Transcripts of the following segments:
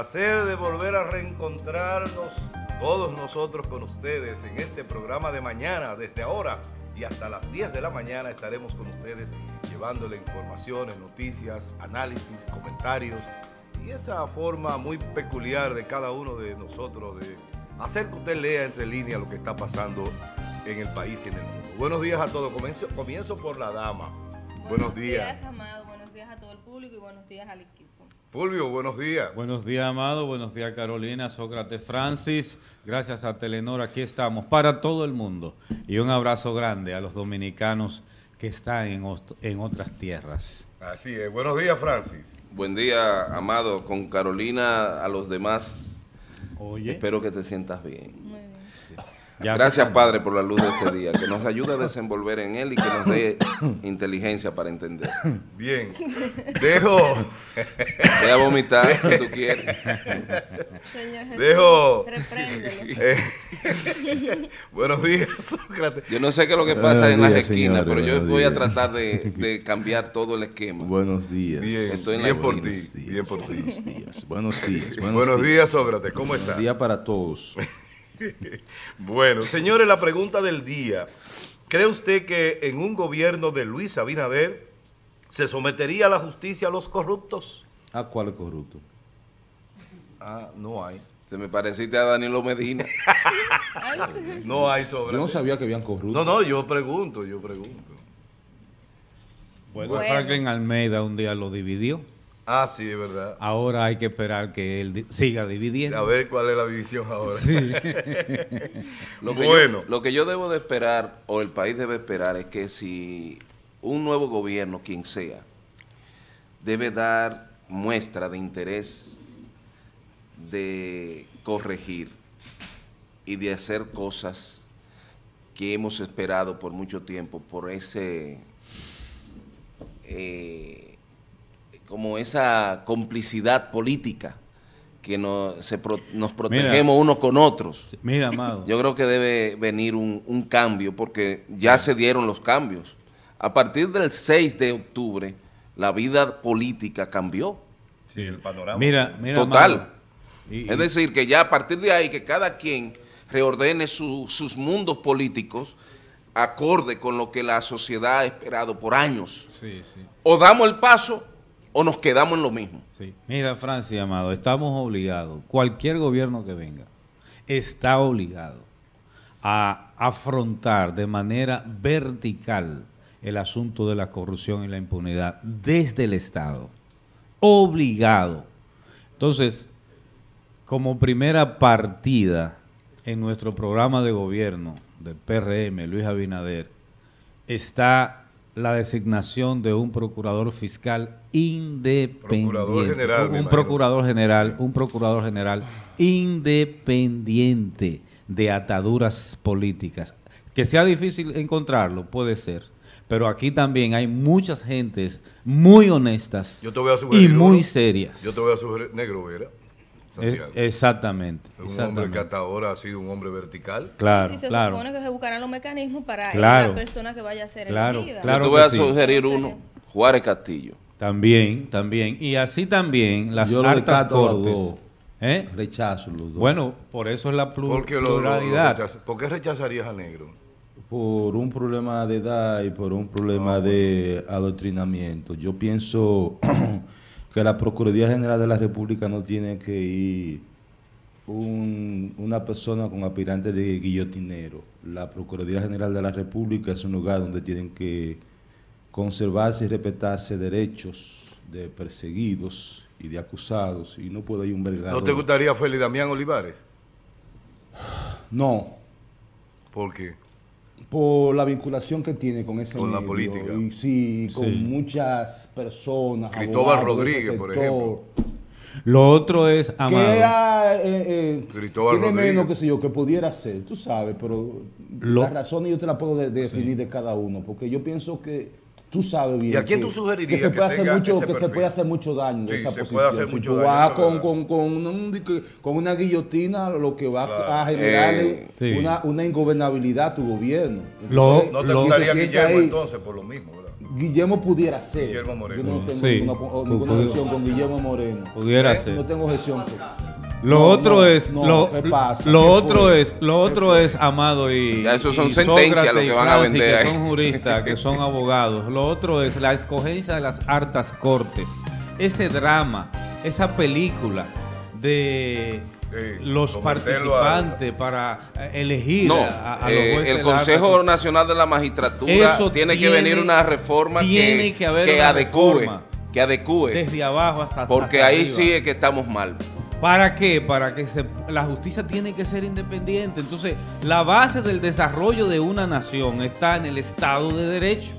Placer de volver a reencontrarnos todos nosotros con ustedes en este programa de mañana, desde ahora y hasta las 10 de la mañana estaremos con ustedes llevándole informaciones, noticias, análisis, comentarios y esa forma muy peculiar de cada uno de nosotros de hacer que usted lea entre líneas lo que está pasando en el país y en el mundo. Buenos días a todos. Comienzo, comienzo por la dama. Buenos, días. Buenos días, Amado. Buenos días a todo el público y buenos días al equipo. Fulvio, buenos días. Buenos días, Amado. Buenos días, Carolina, Sócrates, Francis. Gracias a Telenor, aquí estamos para todo el mundo. Y un abrazo grande a los dominicanos que están en, en otras tierras. Así es. Buenos días, Francis. Buen día, Amado. Con Carolina, a los demás. Oye. Espero que te sientas bien. Ya Gracias, Padre, por la luz de este día, que nos ayude a desenvolver en él y que nos dé inteligencia para entender. Bien. Dejo, Ve a vomitar si tú quieres. Señor Jesús, Dejo. eh, buenos días, Sócrates. Yo no sé qué es lo que pasa Buenos en las esquinas, señores, pero yo buenos voy a tratar de, de cambiar todo el esquema. Buenos días. Bien, Estoy en la bien por ti. Buenos Bien por ti. Buenos días. Buenos días. Buenos, Buenos días, Sócrates. ¿Cómo Buenos estás? días para todos. Bueno, señores, la pregunta del día. ¿Cree usted que en un gobierno de Luis Abinader se sometería la justicia a los corruptos? ¿A cuál corrupto? Ah, no hay. Te me pareciste a Danilo Medina. No hay Yo Sócrates. no sabía que habían corruptos. No, no, yo pregunto, yo pregunto. Bueno, Bueno. Franklin Almeida un día lo dividió. Ah, sí, es verdad. Ahora hay que esperar que él di- siga dividiendo. A ver cuál es la división ahora. Lo que, Bueno. yo, lo que yo debo de esperar, o el país debe esperar, es que si un nuevo gobierno, quien sea, debe dar muestra de interés de corregir y de hacer cosas que hemos esperado por mucho tiempo, por ese, eh, como esa complicidad política que se pro- nos protegemos unos con otros. Mira, Amado. Yo creo que debe venir un, un cambio porque ya se dieron los cambios. A partir del 6 de octubre, la vida política cambió. Sí, el panorama. Mira, mira, Total. Amado. Y- Es decir, que ya a partir de ahí, que cada quien reordene su- sus mundos políticos acorde con lo que la sociedad ha esperado por años. sí, sí. O damos el paso o nos quedamos en lo mismo. Mira, Francis, amado, estamos obligados, cualquier gobierno que venga, está obligado a afrontar de manera vertical el asunto de la corrupción y la impunidad desde el Estado. Obligado. Entonces, como primera partida en nuestro programa de gobierno del PRM, Luis Abinader, está la designación de un procurador fiscal independiente. Procurador general, me un procurador general, un procurador general independiente de ataduras políticas. Que sea difícil encontrarlo, puede ser. Pero aquí también hay muchas gentes muy honestas Yo te voy a sugerir y muy uno. serias. Yo te voy a sugerir Negro Vera. Eh, Santiago. exactamente. Es un hombre que hasta ahora ha sido un hombre vertical. Claro, Sí, se claro. supone que se buscarán los mecanismos para Claro. la persona que vaya a ser Claro, elegida. claro. Yo te voy a sí. sugerir ¿En uno? Juárez Castillo. También, también. Y así también las Yo lo altas los cortes. dos. ¿Eh? Rechazo los dos. Bueno, por eso es la plu- Porque lo, lo- lo pluralidad. rechaza- ¿Por qué rechazarías a Negro? Por un problema de edad y por un problema de adoctrinamiento. Yo pienso que la Procuraduría General de la República no tiene que ir un- una persona con aspirante de guillotinero. La Procuraduría General de la República es un lugar donde tienen que conservarse y respetarse derechos de perseguidos y de acusados. Y no puede ir un vergador. ¿No te gustaría Félix Damián Olivares? No, ¿Por qué? Por la vinculación que tiene con ese Con la medio, política. y sí, con Sí. muchas personas Cristóbal abogados Rodríguez, por sector, Lo otro es, que Amado, ah, eh, eh, Cristóbal tiene Rodríguez. menos que sé yo que pudiera ser tú sabes pero Lo- las razones yo te las puedo de- definir de cada uno porque yo pienso que tú sabes bien ¿Y a quién que- tú sugerirías que se que puede hacer tenga mucho que se puede hacer mucho daño de Sí, esa se posición puede hacer Si mucho tú daño, vas con, con, con, un- con una guillotina lo que va Claro. a generar Eh, sí. una, una ingobernabilidad a tu gobierno Lo- ¿No te Lo- gustaría Guillermo ahí. entonces por lo mismo, verdad? Guillermo pudiera ser. Guillermo Moreno. Yo no tengo Sí. ninguna, ninguna objeción con Guillermo Moreno. Pudiera ¿Eh? ser. No tengo objeción. con- Lo No, otro no, es no, lo, ¿qué pasa? lo ¿Qué otro fue? es lo otro es Amado y Ya eso son y sentencias Sócrates lo y que van a Francis, vender que ahí. son juristas, que son abogados. Lo otro es la escogencia de las hartas cortes. Ese drama, esa película de Sí, los a- participantes para eh, elegir No, a, a los eh, jueces el de la alta Consejo. Nacional de la Magistratura Eso tiene, que tiene- venir una reforma tiene que, que haber que una adecue, reforma. que adecue, desde abajo hasta porque hasta ahí arriba. sí es que estamos mal. ¿Para qué? Para que la justicia tiene que ser independiente. Entonces, la base del desarrollo de una nación está en el Estado de Derecho.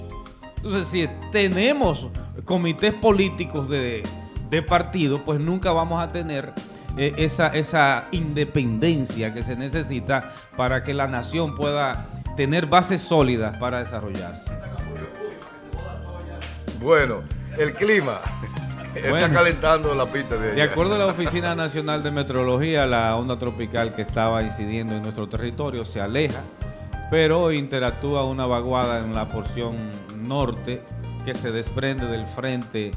Entonces, si tenemos comités políticos de, de partido, pues nunca vamos a tener eh, esa, esa independencia que se necesita para que la nación pueda tener bases sólidas para desarrollarse. Bueno, el clima. Está calentando la pista de De acuerdo a la Oficina Nacional de Meteorología, la onda tropical que estaba incidiendo en nuestro territorio se aleja, pero interactúa una vaguada en la porción norte que se desprende del frente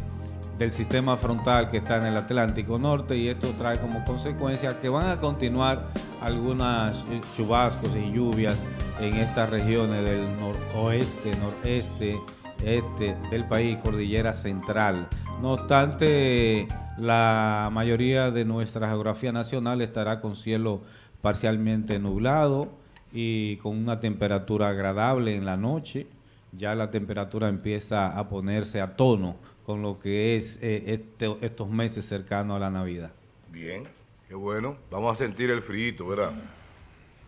del sistema frontal que está en el Atlántico Norte y esto trae como consecuencia que van a continuar algunas chubascos y lluvias en estas regiones del noroeste, noreste, este del país, cordillera central. No obstante, la mayoría de nuestra geografía nacional estará con cielo parcialmente nublado y con una temperatura agradable en la noche. Ya la temperatura empieza a ponerse a tono con lo que es eh, este- estos meses cercanos a la Navidad. Bien, qué bueno. Vamos a sentir el frío, ¿verdad?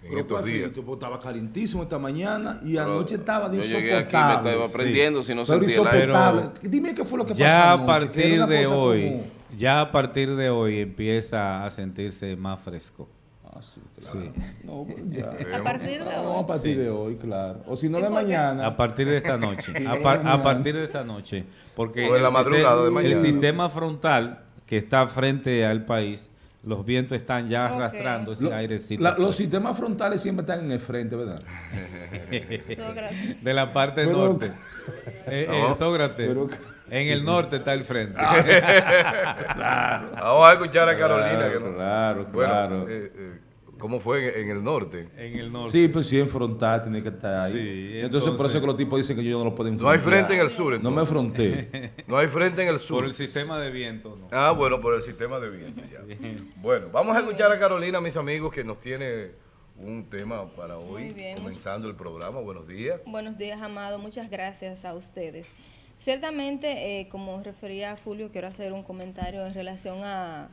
En Pero estos ¿cuál días. frito? Pues estaba calentísimo esta mañana y Pero anoche estaba Yo insoportable. llegué aquí me estaba aprendiendo si no Pero sentía el aire. insoportable. Dime qué fue lo que pasó Ya a anoche, era partir de hoy, como- ya a partir de hoy empieza a sentirse más fresco. Ah, sí, claro. Sí. No, pues ya. A partir de No, a hoy. partir de hoy, claro. O si no ¿Y de mañana. A partir de esta noche. A, par- a partir de esta noche. Porque O en la el madrugada de sistema- mañana. El sistema frontal que está frente al país, los vientos están ya arrastrando ese Lo- airecito. la- los sistemas frontales siempre están en el frente, ¿verdad? Sócrates. de la parte Pero- norte. Eh, eh, No. Sócrates. Pero- en el norte está el frente. Vamos a escuchar a Carolina. que no- claro, Bueno, claro. eh, eh, ¿Cómo fue en, el norte? en el norte. Sí, pues sí, en frontal tiene que estar ahí. Sí, entonces, por eso entonces- es que los tipos dicen que yo no lo pueden No hay frente en el sur, No me entonces. fronté. No hay frente en el sur. Por el sistema de viento. no. Ah, bueno, por el sistema de viento. ya. Bueno, vamos a escuchar a Carolina, mis amigos, que nos tiene un tema para hoy, Muy bien, comenzando el programa. Buenos días. Buenos días, Amado. Muchas gracias a ustedes. Ciertamente, eh, como refería Fulvio, quiero hacer un comentario en relación a,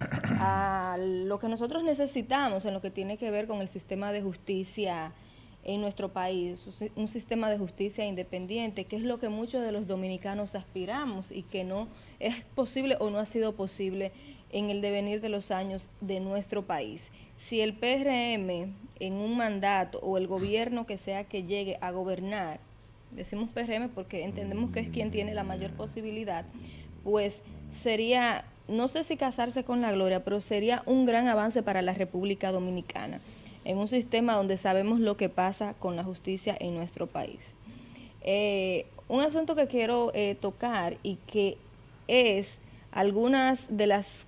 a lo que nosotros necesitamos en lo que tiene que ver con el sistema de justicia en nuestro país, un si- un sistema de justicia independiente, que es lo que muchos de los dominicanos aspiramos y que no es posible o no ha sido posible en el devenir de los años de nuestro país. Si el PRM en un mandato o el gobierno que sea que llegue a gobernar, decimos PRM porque entendemos que es quien tiene la mayor posibilidad, pues sería, no sé si casarse con la gloria, pero sería un gran avance para la República Dominicana, en un sistema donde sabemos lo que pasa con la justicia en nuestro país. Eh, un asunto que quiero eh, tocar y que es algunas de las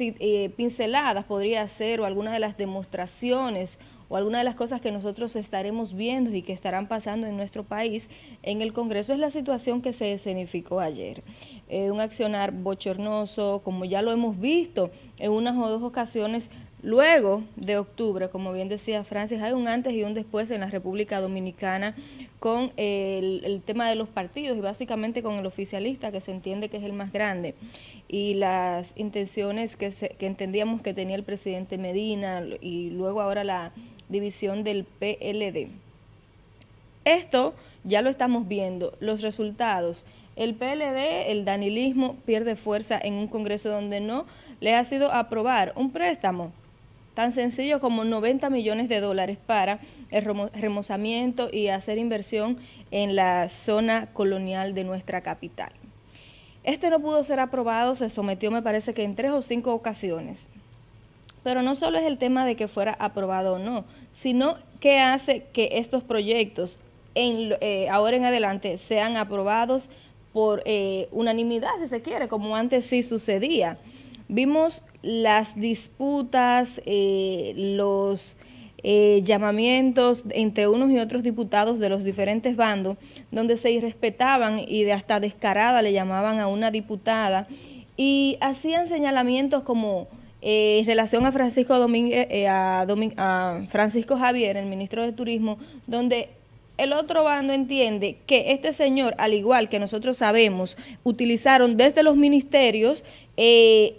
eh, pinceladas podría ser o alguna de las demostraciones o alguna de las cosas que nosotros estaremos viendo y que estarán pasando en nuestro país en el Congreso es la situación que se escenificó ayer. Eh, un accionar bochornoso, como ya lo hemos visto en unas o dos ocasiones luego de octubre, como bien decía Francis, hay un antes y un después en la República Dominicana con el, el tema de los partidos y básicamente con el oficialista que se entiende que es el más grande y las intenciones que, se- que entendíamos que tenía el presidente Medina y luego ahora la división del PLD. Esto ya lo estamos viendo, los resultados. El PLD, el danilismo, pierde fuerza en un Congreso donde no le ha sido aprobar un préstamo tan sencillo como 90 millones de dólares para el remo- remozamiento y hacer inversión en la zona colonial de nuestra capital. Este no pudo ser aprobado, se sometió me parece que en tres o cinco ocasiones. Pero no solo es el tema de que fuera aprobado o no, sino que hace que estos proyectos eh, ahora en adelante sean aprobados por eh, unanimidad, si se quiere, como antes sí sucedía. Vimos las disputas, eh, los eh, llamamientos entre unos y otros diputados de los diferentes bandos, donde se irrespetaban y de hasta descarada le llamaban a una diputada y hacían señalamientos como eh, en relación a Francisco Domínguez, eh, a, Domin- a Francisco Javier, el ministro de Turismo, donde el otro bando entiende que este señor, al igual que nosotros sabemos, utilizaron desde los ministerios eh,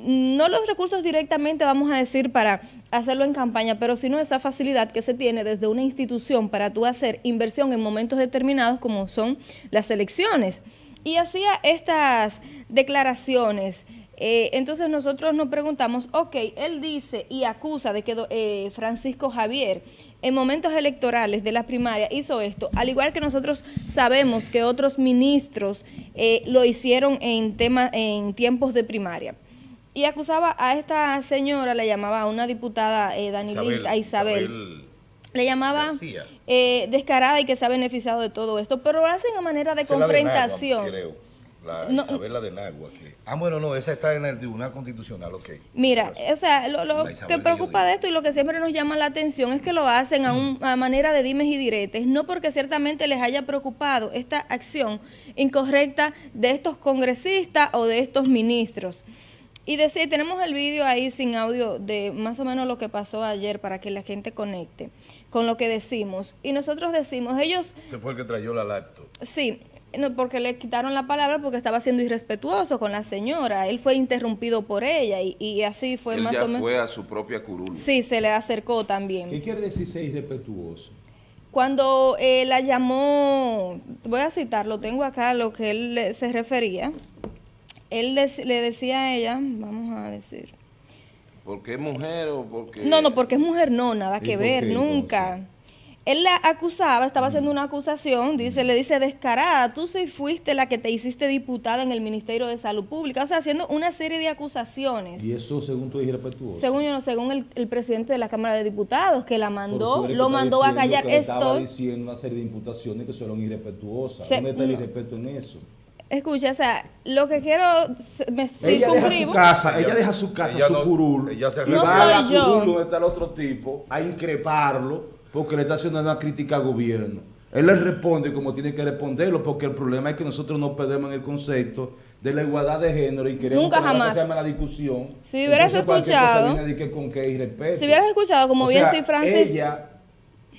no los recursos directamente, vamos a decir, para hacerlo en campaña, pero sino esa facilidad que se tiene desde una institución para tú hacer inversión en momentos determinados como son las elecciones. Y hacía estas declaraciones. Eh, entonces nosotros nos preguntamos, ok, él dice y acusa de que do- eh, Francisco Javier en momentos electorales de la primaria hizo esto, al igual que nosotros sabemos que otros ministros eh, lo hicieron en, tema, en tiempos de primaria y acusaba a esta señora, le llamaba a una diputada Danilita, a Isabel, le llamaba eh, descarada y que se ha beneficiado de todo esto, pero lo hacen a manera de la confrontación. Nagua, creo. La No. Isabela de Nagua. que- ah, bueno, no, esa está en el Tribunal Constitucional, ok. Mira, o sea, lo, lo que preocupa de esto y lo que siempre nos llama la atención es que lo hacen a, un- a manera de dimes y diretes, no porque ciertamente les haya preocupado esta acción incorrecta de estos congresistas o de estos ministros. Y decir, tenemos el vídeo ahí sin audio de más o menos lo que pasó ayer para que la gente conecte con lo que decimos. Y nosotros decimos, ellos Ese fue el que trayó la lacto. Sí, no, porque le quitaron la palabra porque estaba siendo irrespetuoso con la señora. Él fue interrumpido por ella y, y así fue Él más ya o menos. fue a su propia curul. Sí, se le acercó ¿Qué también. quiere decir ser irrespetuoso? Cuando eh, la llamó, voy a citar, lo tengo acá, lo que él le- se refería. Él le decía a ella, vamos a decir. ¿Porque es mujer o porque...? No, no, porque es mujer, no, nada ¿Y que ver, qué, nunca. Él la acusaba, estaba haciendo una acusación, dice, le dice descarada, tú sí fuiste la que te hiciste diputada en el Ministerio de Salud Pública, o sea, haciendo una serie de acusaciones. Y eso, según tú, es irrespetuoso. Según yo, no, según el, el presidente de la Cámara de Diputados, que la mandó, que lo mandó a callar que le Estaba esto. diciendo una serie de imputaciones que son irrespetuosas. Se- ¿Dónde está el irrespeto en eso? Escucha, o sea, lo que quiero, Ella deja su casa, ella deja su casa, Ella su no- curul. ella se y No va a la soy yo. curul donde está el otro tipo a increparlo porque le está haciendo una crítica al gobierno. Él le responde como tiene que responderlo porque el problema es que nosotros no perdemos en el concepto de la igualdad de género y queremos Nunca que jamás. cosa se la discusión. Si hubieras Entonces, escuchado- que con que. Si hubieras escuchado, como O bien sí, Francis. Ella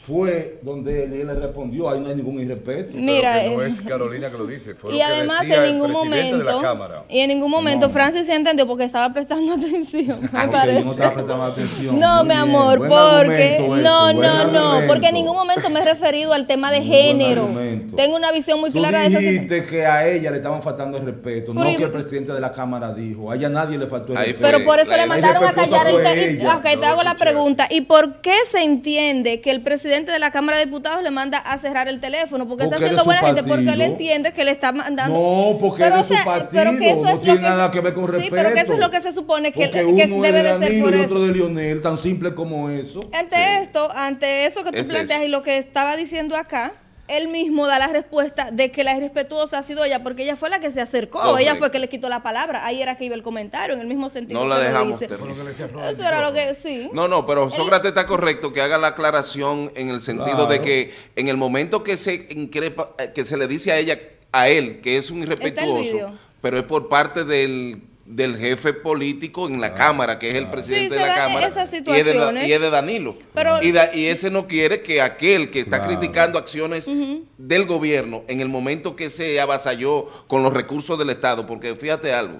fue donde él, y él le respondió, ahí no hay ningún irrespeto. Mira, Pero que no eh, es Carolina que lo dice, fue y lo que además decía en el ningún presidente de la momento Cámara. y en ningún momento No. Francis se entendió porque estaba prestando atención me Porque yo parece. no estaba prestando atención. No, Muy mi bien, amor, buen porque no, no, no, argumento. porque en ningún momento me he referido al tema de Muy género. Tengo una visión muy Tú clara de situación. dijiste que a ella le estaban faltando el respeto, no y- que el presidente de la Cámara dijo. A ella nadie le faltó el Ahí respeto. Pero por eso La le mandaron a callar el ella. Ok, te hago la pregunta. ¿Y por qué se entiende que el presidente de la Cámara de Diputados le manda a cerrar el teléfono? Porque, está Porque es haciendo buena gente, porque él entiende que le está mandando. No, porque es de su partido, no lo tiene nada que ver con Sí, pero que eso respeto. es lo que se supone que, Porque que uno debe es de de ser por y eso. otro de Lionel, tan simple como eso. Ante Sí. esto, ante eso que tú Es planteas eso. y lo que estaba diciendo acá, él mismo da la respuesta de que la irrespetuosa ha sido ella, porque ella fue la que se acercó, Correcto. ella fue que le quitó la palabra, ahí era que iba el comentario, en el mismo sentido No la que dejamos dice. terminar. Fue lo que le cerró el Eso era lo que, sí. No, no, pero Sócrates está correcto que haga la aclaración en el sentido de que en el momento que se increpa, eh, que se le dice a ella, a él, que es un irrespetuoso, pero es por parte del, del jefe político en la Cámara, que es el presidente Sí, de la Cámara. esas y es de la- situaciones. Y es de Danilo. Pero- y, da- y ese no quiere que aquel que está Claro. criticando acciones del gobierno en el momento que se avasalló con los recursos del Estado, porque fíjate algo,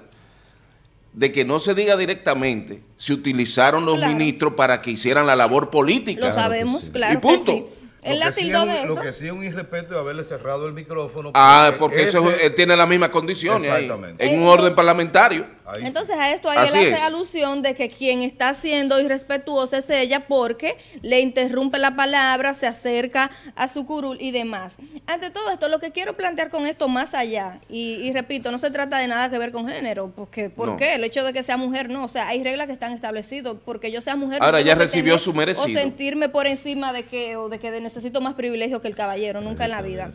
de que no se diga directamente, se utilizaron los Claro. ministros para que hicieran la labor política. Lo sabemos, claro Y que punto. sí. Lo que sí de un-. Lo que sí es un irrespeto es haberle cerrado el micrófono. Ah, porque eso ese- eh, tiene las mismas condiciones ahí, Exactamente. en un orden parlamentario. Ahí sí. Entonces a esto ahí Así él hace es. alusión de que quien está siendo irrespetuosa es ella porque le interrumpe la palabra, se acerca a su curul y demás. Ante todo esto, lo que quiero plantear con esto más allá, y, y repito, no se trata de nada que ver con género, porque ¿por No. qué? El hecho de que sea mujer, no, o sea, hay reglas que están establecidas, porque yo sea mujer. Ahora, ya recibió su merecido. O sentirme por encima de que, o de que necesito más privilegio que el caballero, nunca en la vida.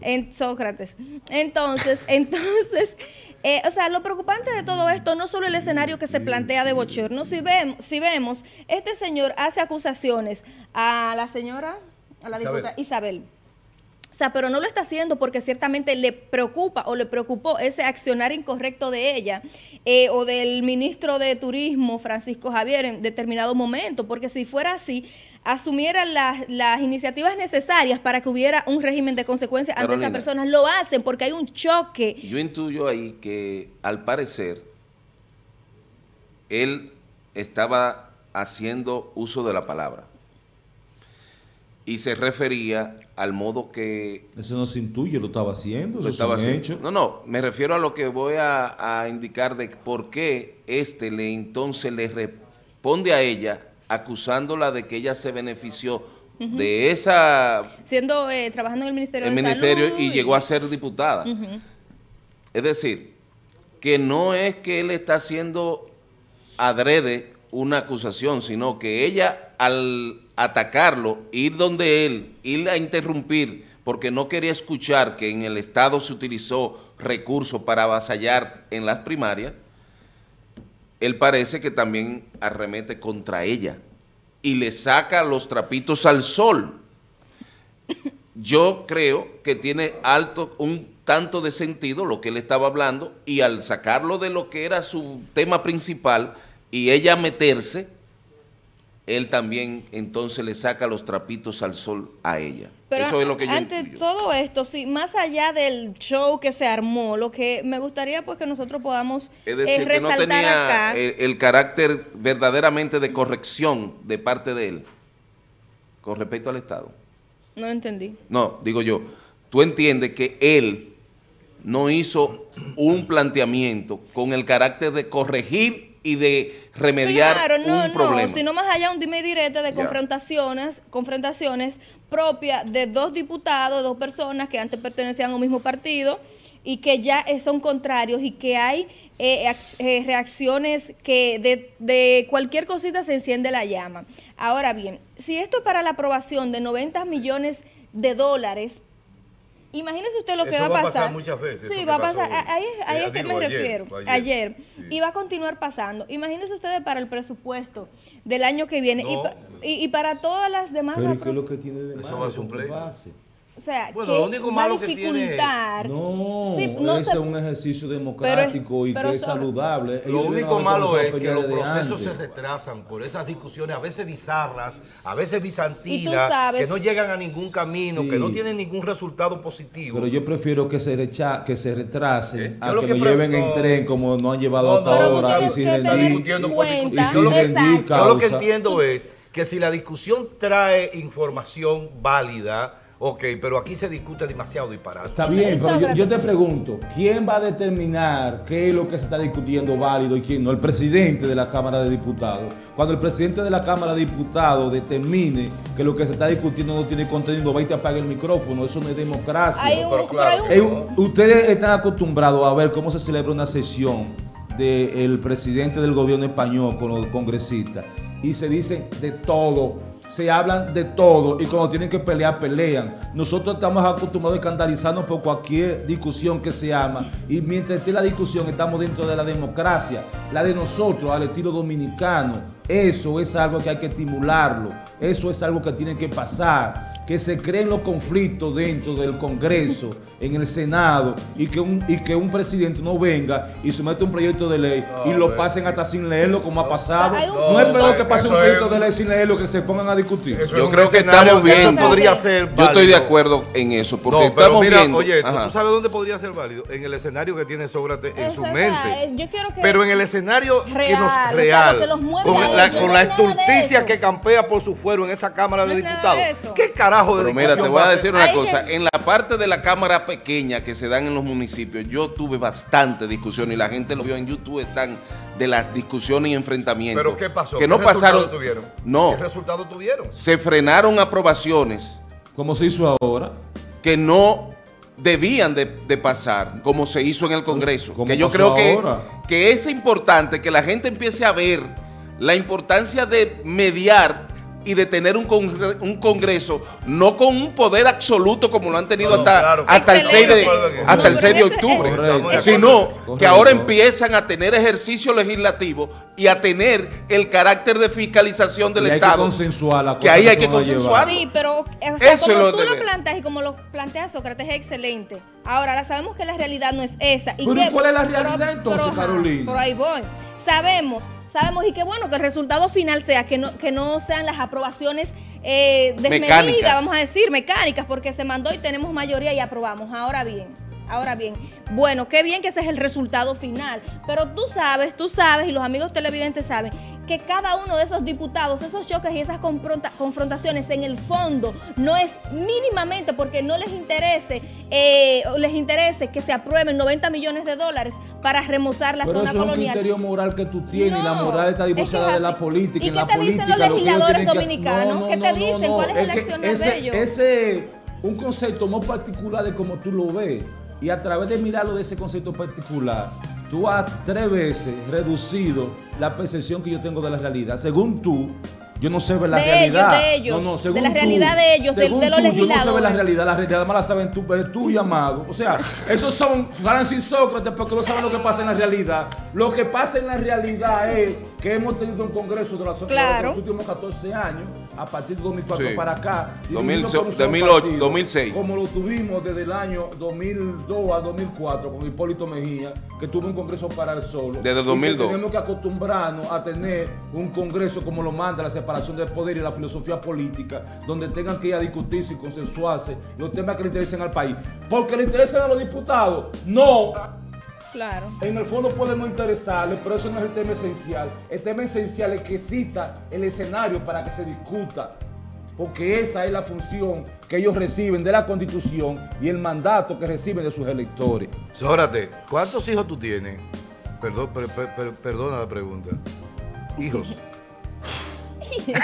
En Sócrates. Entonces, entonces, eh, o sea, lo preocupante de todo esto no solo el escenario que se plantea de bochorno, si vemos, si vemos, este señor hace acusaciones a la señora, a la Isabel. diputada Isabel. O sea, pero no lo está haciendo porque ciertamente le preocupa o le preocupó ese accionar incorrecto de ella eh, o del ministro de Turismo, Francisco Javier, en determinado momento, porque si fuera así, asumieran las, las iniciativas necesarias para que hubiera un régimen de consecuencias ante esas personas. Lo hacen porque hay un choque. Yo intuyo ahí que al parecer él estaba haciendo uso de la palabra y se refería al modo que Eso no se intuye, lo estaba haciendo, lo eso estaba haciendo. hechos. No, no, me refiero a lo que voy a, a indicar de por qué este le entonces le responde a ella acusándola de que ella se benefició de esa Siendo, eh, trabajando en el Ministerio el de ministerio Salud y llegó a ser diputada. Es decir, que no es que él está haciendo adrede una acusación, sino que ella al atacarlo, ir donde él, ir a interrumpir, porque no quería escuchar que en el Estado se utilizó recursos para avasallar en las primarias, él parece que también arremete contra ella y le saca los trapitos al sol. Yo creo que tiene alto un tanto de sentido lo que él estaba hablando y al sacarlo de lo que era su tema principal y ella meterse, él también entonces le saca los trapitos al sol a ella. Pero Eso es lo que yo ante todo esto, sí, más allá del show que se armó, lo que me gustaría pues que nosotros podamos Es eh, decir, que no resaltar tenía acá. el, el carácter verdaderamente de corrección de parte de él con respecto al Estado. no entendí. No, digo yo, tú entiendes que él no hizo un planteamiento con el carácter de corregir y de remediar Claro, no, un problema. no, sino más allá un dime y direte de confrontaciones, confrontaciones propias de dos diputados, dos personas que antes pertenecían a un mismo partido y que ya eh, son contrarios y que hay eh, eh, reacciones que de, de cualquier cosita se enciende la llama. Ahora bien, si esto es para la aprobación de 90 millones de dólares, imagínese usted lo que Eso va a va a pasar. pasar muchas veces, Sí, va a pasar. pasó, Ahí, ahí eh, es que digo, me ayer, refiero. Ayer. ayer. Sí. Y va a continuar pasando. Imagínense ustedes para el presupuesto del año que viene y, No. pa- y, y para todas las demás. Pero ¿y qué es lo que tiene de Eso malo? va a ser un pleito. O sea, Bueno, que lo único va a malo que tiene es- dificultar. No, Sí, no ese se- es un ejercicio democrático y pero que es saludable. Lo Ellos único malo es que los procesos se retrasan por esas discusiones, a veces bizarras, a veces bizantinas, sabes- que no llegan a ningún camino, Sí. que no tienen ningún resultado positivo. Pero yo prefiero que se recha que se retrasen ¿Eh? a Yo lo que, que lo lleven en tren como no han llevado No, hasta no, ahora y sin rendir. Yo lo que entiendo es que si la discusión trae información válida, ok, pero aquí se discute demasiado disparate. Está bien, pero yo, te pregunto, ¿quién va a determinar qué es lo que se está discutiendo válido y quién no? El presidente de la Cámara de Diputados. Cuando el presidente de la Cámara de Diputados determine que lo que se está discutiendo no tiene contenido, va y te apaga el micrófono. Eso no es democracia. Hay un- pero pero hay claro un- ustedes están acostumbrados a ver cómo se celebra una sesión del presidente del gobierno español con los congresistas y se dicen de todo, se hablan de todo y cuando tienen que pelear, pelean. Nosotros estamos acostumbrados a escandalizarnos por cualquier discusión que se ama y mientras esté la discusión estamos dentro de la democracia, la de nosotros al estilo dominicano. Eso es algo que hay que estimularlo, eso es algo que tiene que pasar que se creen los conflictos dentro del Congreso, en el Senado, y que un, y que un presidente no venga y somete un proyecto de ley y lo hombre, pasen hasta sin leerlo, como ha pasado. No es peor que pase un proyecto es- de ley sin leerlo, que se pongan a discutir. Yo creo que estamos bien. podría ser Yo estoy de acuerdo en eso, porque No, pero estamos mira, viendo... oye, ¿tú- Ajá. ¿tú sabes dónde podría ser válido? En el escenario que tiene Sócrates en Eso, su o sea, mente. eh, yo quiero que- pero en el escenario que Real, o sea, que los con a la, con estulticia que campea por su fuero en esa Cámara de Diputados. ¿Qué carajo de Pero mira, te voy a decir una cosa. que- En la parte de la Cámara pequeñas que se dan en los municipios, yo tuve bastante discusión y la gente lo vio en YouTube, están de las discusiones y enfrentamientos. ¿Pero qué pasó? Que ¿Qué no pasaron. tuvieron? No, ¿Qué resultado tuvieron? se frenaron aprobaciones Como se hizo ahora. que no debían de, de pasar, como se hizo en el Congreso. ¿Cómo Que yo pasó creo que, que es importante que la gente empiece a ver la importancia de mediar y de tener un, congre- un Congreso, no con un poder absoluto como lo han tenido No, hasta, claro. hasta el 6 de, hasta No, el 6 de pero octubre, Correcto. sino que Correcto. ahora empiezan a tener ejercicio legislativo y a tener el carácter de fiscalización del y hay que Estado. consensuar la Que ahí hay que consensuar. Sí, pero o sea, Eso como es lo tú de lo planteas y como lo plantea Sócrates es excelente. Ahora, la sabemos que la realidad no es esa. Pero, que- ¿y cuál es la pero- realidad entonces, ajá, Carolina? Por ahí voy. Sabemos, sabemos y qué bueno que el resultado final sea que no, que no sean las aprobaciones eh, desmedidas, Mecánicas. vamos a decir, mecánicas, porque se mandó y tenemos mayoría y aprobamos. Ahora bien. Ahora bien, bueno, qué bien que ese es el resultado final, pero tú sabes, tú sabes y los amigos televidentes saben que cada uno de esos diputados, esos choques y esas confronta- confrontaciones en el fondo no es mínimamente porque no les interese, eh, les interese que se aprueben 90 millones de dólares para remozar la Pero zona eso es un colonial. criterio moral que tú tienes y la No, moral está es que divorciada es de la política. ¿Y en qué la te dicen los legisladores dominicanos? ¿Qué te dicen? ¿Cuál es el accionar de ellos? Ese un concepto muy particular de como tú lo ves. Y a través de mirarlo de ese concepto particular, tú has tres veces reducido la percepción que yo tengo de la realidad. Según tú, yo no sé ver la De realidad. ellos, de ellos, No, no, de según la tú, realidad de ellos, de- según de los tú, Yo no sé ver la legisladores. realidad, la realidad más la saben tú, tú y Amado. O sea, esos son Francis Sócrates porque no saben lo que pasa en la realidad. Lo que pasa en la realidad es que hemos tenido un congreso de, las- de Claro. los últimos 14 años, a partir de 2004 Sí. para acá. 2000, dirigido por un solo 2008, partido, 2006. Como lo tuvimos desde el año 2002 a 2004 con Hipólito Mejía, que tuvo un congreso para el solo. Desde el Y que 2002. Tenemos que acostumbrarnos a tener un congreso como lo manda la separación del poder y la filosofía política, donde tengan que ir a discutirse y consensuarse los temas que le interesen al país. Porque le interesan a los diputados. No. Claro. En el fondo podemos interesarle, pero eso no es el tema esencial. El tema esencial es que exista el escenario para que se discuta. Porque esa es la función que ellos reciben de la constitución y el mandato que reciben de sus electores. Sócrates, ¿cuántos hijos tú tienes? Perdón, per- per- per- perdona la pregunta. Hijos.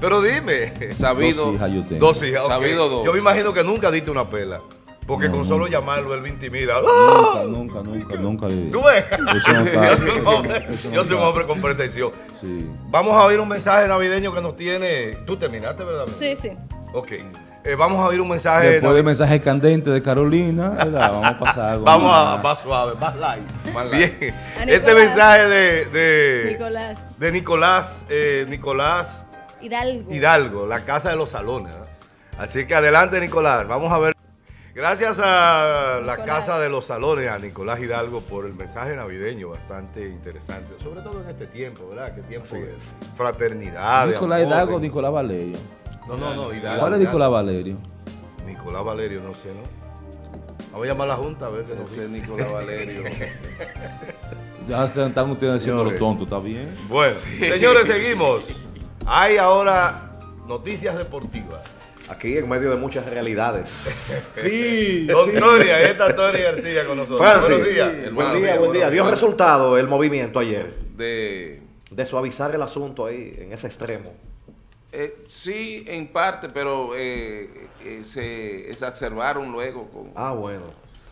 Pero dime. Sabido. Dos hijas yo tengo. Dos hijas. Sabido dos. Yo me imagino que nunca diste una pela. Porque No, con solo nunca. llamarlo él me intimida. Nunca, nunca, nunca, nunca. ¿Tú ves? Eso no está- yo soy un hombre, eso no yo soy un está. hombre con percepción. Sí. Vamos a oír un mensaje navideño que nos tiene. Tú terminaste, ¿verdad? Sí, sí. Ok. Eh, vamos a oír un mensaje. Después del mensaje candente de Carolina, ¿verdad? vamos a pasar algo. Vamos a más. suave, más light. Más light. Bien. Este Nicolás. mensaje de, de Nicolás de Nicolás, eh, Nicolás Hidalgo. Hidalgo, la casa de los salones. ¿no? Así que adelante, Nicolás. Vamos a ver. Gracias a la casa de los salones, a Nicolás Hidalgo, por el mensaje navideño bastante interesante, sobre todo en este tiempo, ¿verdad? Que tiempo de fraternidad. de Nicolás amor, Hidalgo, de- Nicolás Valerio. No, no, no, Hidalgo. ¿Cuál es Nicolás Valerio? Nicolás Valerio, no sé, ¿no? Vamos a llamar a la Junta a ver qué nos dice. Nicolás Valerio. Ya se están ustedes haciendo Señores. lo tonto, ¿está bien? Bueno, señores, seguimos. Hay ahora noticias deportivas. Aquí en medio de muchas realidades. Sí. Don Tony, ahí está Tony García con nosotros. Francis, Buenos días. Buen día, buen día. Dio bueno. resultado el movimiento ayer De, de suavizar el asunto ahí en ese extremo. eh, sí, en parte, pero eh, eh, se exacerbaron luego. Con, Ah, bueno.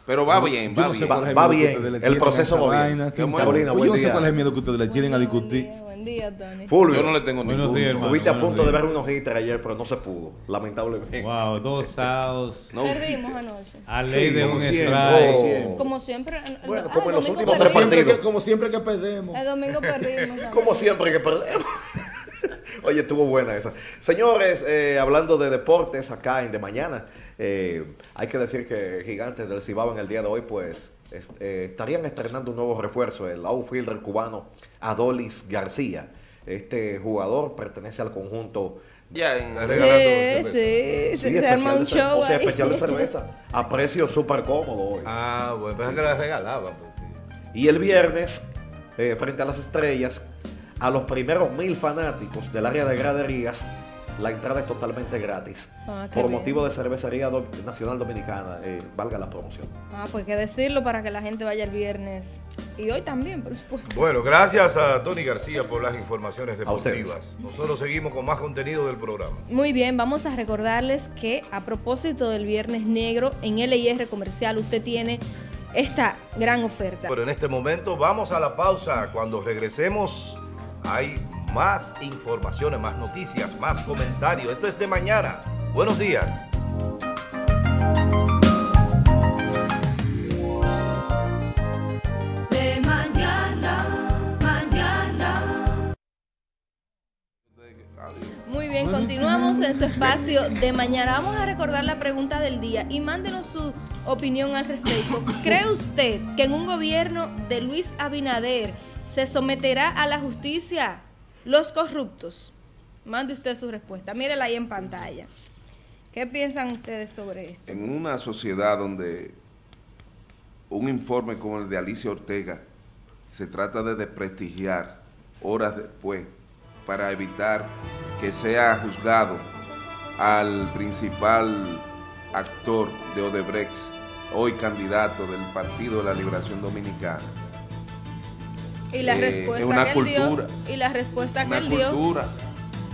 pero va bien, va no sé bien. va- bien. El proceso va bien. Carolina, Yo no sé cuál es el miedo que ustedes le tienen a discutir. Día, buen día, Tony. Fulvio, Yo no le tengo Buenos ningún. días, hermano. estuviste a punto de ver unos hitters ayer, pero no se pudo, lamentablemente. Wow, dos outs. No, Perdimos anoche. A ley Sí, de un siempre, strike. Oh. siempre. Como siempre. Bueno, ah, como el en los últimos tres partidos. que- como siempre que perdemos. El domingo perdimos. Como siempre que perdemos. Oye, estuvo buena esa. Señores, eh, hablando de deportes acá en De Mañana, eh, hay que decir que Gigantes del Cibao en el día de hoy, pues, es- eh, estarían estrenando un nuevo refuerzo, el outfielder cubano Adolis García. Este jugador pertenece al conjunto ya en Sí. Sí, sí, se, arma un show o sea, ahí. especial de cerveza, a precio súper cómodo hoy. Ah, bueno, pensé que la regalaban. Pues, sí. Y el viernes, eh, frente a las estrellas, a los primeros mil fanáticos del área de graderías, la entrada es totalmente gratis. Ah, por bien. motivo de Cervecería Do- Nacional Dominicana, eh, valga la promoción. Ah, pues hay que decirlo para que la gente vaya el viernes. Y hoy también, por supuesto. Bueno, gracias a Tony García por las informaciones deportivas. Nosotros seguimos con más contenido del programa. Muy bien, vamos a recordarles que a propósito del Viernes Negro, en LIR Comercial usted tiene esta gran oferta. Pero en este momento vamos a la pausa. Cuando regresemos hay más informaciones, más noticias, más comentarios. Esto es de mañana. Buenos días. De mañana, mañana. Muy bien, continuamos en su espacio de mañana. Vamos a recordar la pregunta del día y mándenos su opinión al respecto. ¿Cree usted que en un gobierno de Luis Abinader se someterá a la justicia los corruptos? Mande usted su respuesta. Mírela ahí en pantalla. ¿Qué piensan ustedes sobre esto? En una sociedad donde un informe como el de Alicia Ortega se trata de desprestigiar horas después para evitar que sea juzgado al principal actor de Odebrecht, hoy candidato del Partido de la Liberación Dominicana. Y la Eh, respuesta es una que él cultura. dio. Y la respuesta que él dio. cultura.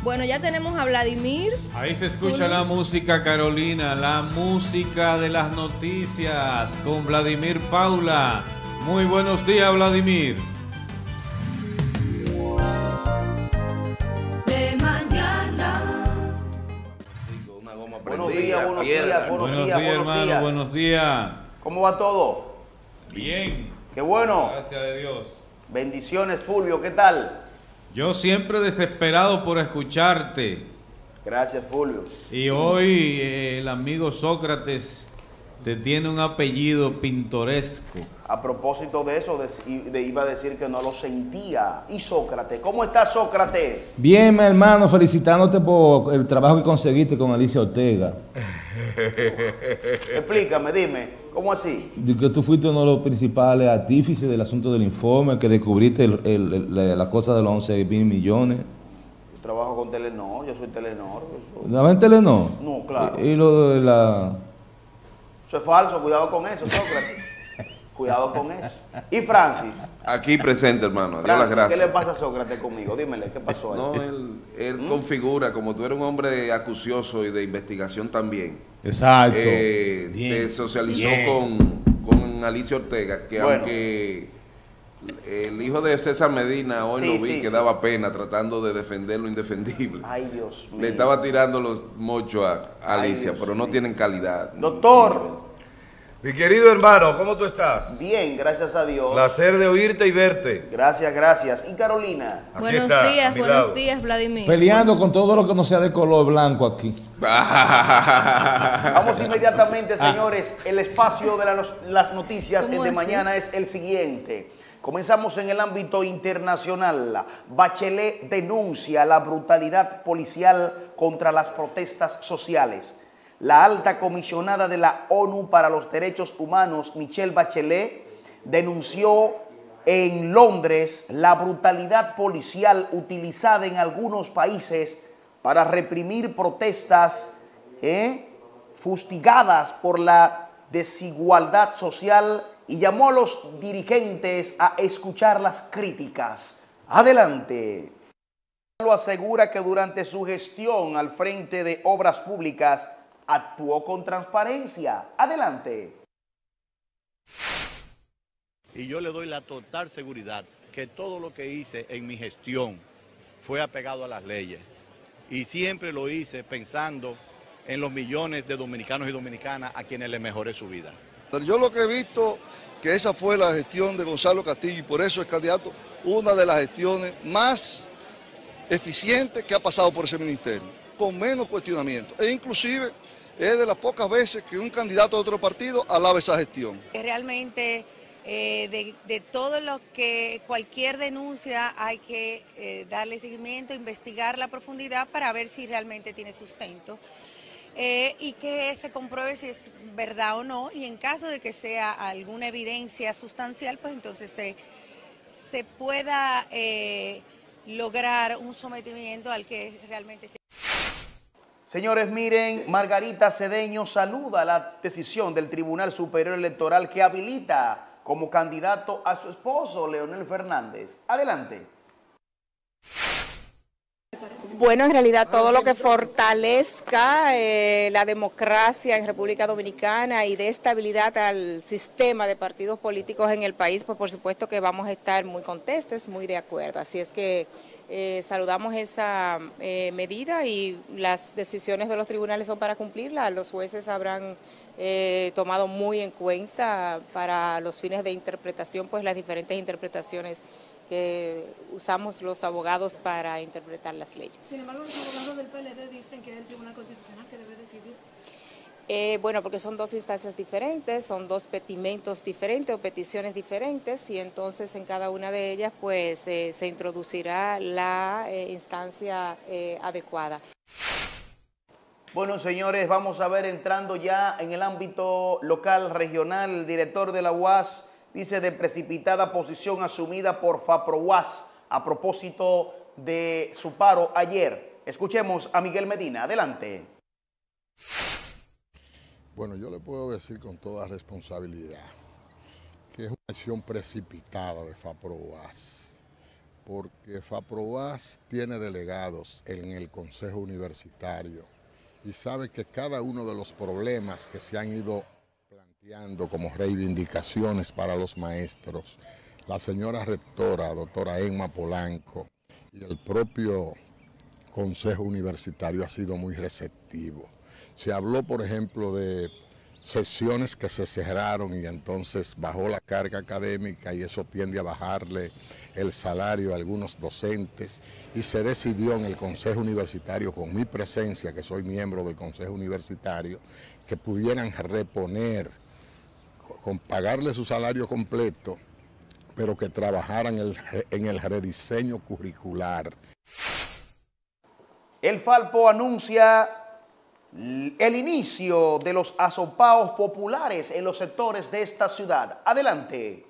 Bueno, ya tenemos a Vladimir. Ahí se escucha la música, Carolina, la música de las noticias con Vladimir Paula. Muy buenos días, Vladimir. De Buenos días, buenos días, buenos Buenos días, días, hermano, días. buenos días. ¿Cómo va todo? Bien, Qué bueno. gracias a Dios. Bendiciones, Fulvio, ¿qué tal? Yo siempre desesperado por escucharte. Gracias, Fulvio. Y hoy eh, el amigo Sócrates te tiene un apellido pintoresco. A propósito de eso, de- y- de- iba a decir que no lo sentía. ¿Y Sócrates? ¿Cómo está Sócrates? Bien, mi hermano, felicitándote por el trabajo que conseguiste con Alicia Ortega. Explícame, dime, ¿cómo así? De que tú fuiste uno de los principales artífices del asunto del informe, que descubriste el- el- el- la, la cosa de los 11 mil millones. Yo trabajo con Telenor, yo soy Telenor. Eso, ¿No en Telenor? No, claro. Y, y lo de la... eso es falso, cuidado con eso, Sócrates. cuidado con eso. ¿Y Francis? Aquí presente, hermano. Dios las Francis, gracias. ¿Qué le pasa a Sócrates conmigo? Dímele, ¿qué pasó ahí? No, él, él configura, como tú eres un hombre acucioso y de investigación también, Exacto. eh, Bien, te socializó bien. con, con Alicia Ortega, que Bueno. aunque el hijo de César Medina hoy Sí, lo vi sí, que sí. daba pena tratando de defender lo indefendible. Ay, Dios mío. Le estaba tirando los mochos a a Ay, Alicia, Dios pero no tienen calidad. Doctor, Mi querido hermano, ¿cómo tú estás? bien, gracias a Dios. Placer de oírte y verte. Gracias, gracias. ¿Y Carolina? Aquí buenos está, días, buenos lado. días, Vladimir. Peleando con todo lo que no sea de color blanco aquí. Vamos inmediatamente, señores. El espacio de la las noticias ¿Cómo de así? mañana es el siguiente. Comenzamos en el ámbito internacional. Bachelet denuncia la brutalidad policial contra las protestas sociales. La alta comisionada de la ONU para los Derechos Humanos, Michelle Bachelet, denunció en Londres la brutalidad policial utilizada en algunos países para reprimir protestas ¿eh? fustigadas por la desigualdad social y llamó a los dirigentes a escuchar las críticas. Adelante. Lo asegura que durante su gestión al frente de obras públicas actuó con transparencia. Adelante. Y yo le doy la total seguridad que todo lo que hice en mi gestión fue apegado a las leyes. Y siempre lo hice pensando en los millones de dominicanos y dominicanas a quienes les mejoré su vida. Yo lo que he visto que esa fue la gestión de Gonzalo Castillo y por eso es candidato una de las gestiones más eficientes que ha pasado por ese ministerio, con menos cuestionamiento. E inclusive es de las pocas veces que un candidato de otro partido alaba esa gestión. realmente eh, de, de todo lo que cualquier denuncia hay que eh, darle seguimiento, investigar la profundidad para ver si realmente tiene sustento eh, y que se compruebe si es verdad o no y en caso de que sea alguna evidencia sustancial, pues entonces se, se pueda eh, lograr un sometimiento al que realmente... Señores, miren, Margarita Cedeño saluda la decisión del Tribunal Superior Electoral que habilita como candidato a su esposo, Leonel Fernández. Adelante. Bueno, en realidad todo lo que fortalezca eh, la democracia en República Dominicana y dé estabilidad al sistema de partidos políticos en el país, pues por supuesto que vamos a estar muy contestes, muy de acuerdo. Así es que eh, saludamos esa eh, medida y las decisiones de los tribunales son para cumplirla. Los jueces habrán eh, tomado muy en cuenta para los fines de interpretación, pues las diferentes interpretaciones que usamos los abogados para interpretar las leyes. Sin embargo, los abogados del PLD dicen que es el Tribunal Constitucional que debe decidir. Eh, bueno, porque son dos instancias diferentes, son dos petimentos diferentes o peticiones diferentes y entonces en cada una de ellas pues eh, se introducirá la eh, instancia eh, adecuada. Bueno, señores, vamos a ver entrando ya en el ámbito local, regional, el director de la UAS dice de precipitada posición asumida por FAPROUAS a propósito de su paro ayer. Escuchemos a Miguel Medina. Adelante. Bueno, yo le puedo decir con toda responsabilidad que es una acción precipitada de FAPROAS, porque FAPROAS tiene delegados en el Consejo Universitario y sabe que cada uno de los problemas que se han ido como reivindicaciones para los maestros, la señora rectora, doctora Emma Polanco, y el propio Consejo Universitario ha sido muy receptivo. Se habló, por ejemplo, de sesiones que se cerraron y entonces bajó la carga académica y eso tiende a bajarle el salario a algunos docentes y se decidió en el Consejo Universitario, con mi presencia, que soy miembro del Consejo Universitario, que pudieran reponer, con pagarle su salario completo, pero que trabajaran en el, en el rediseño curricular. El Falpo anuncia el inicio de los asopaos populares en los sectores de esta ciudad. Adelante.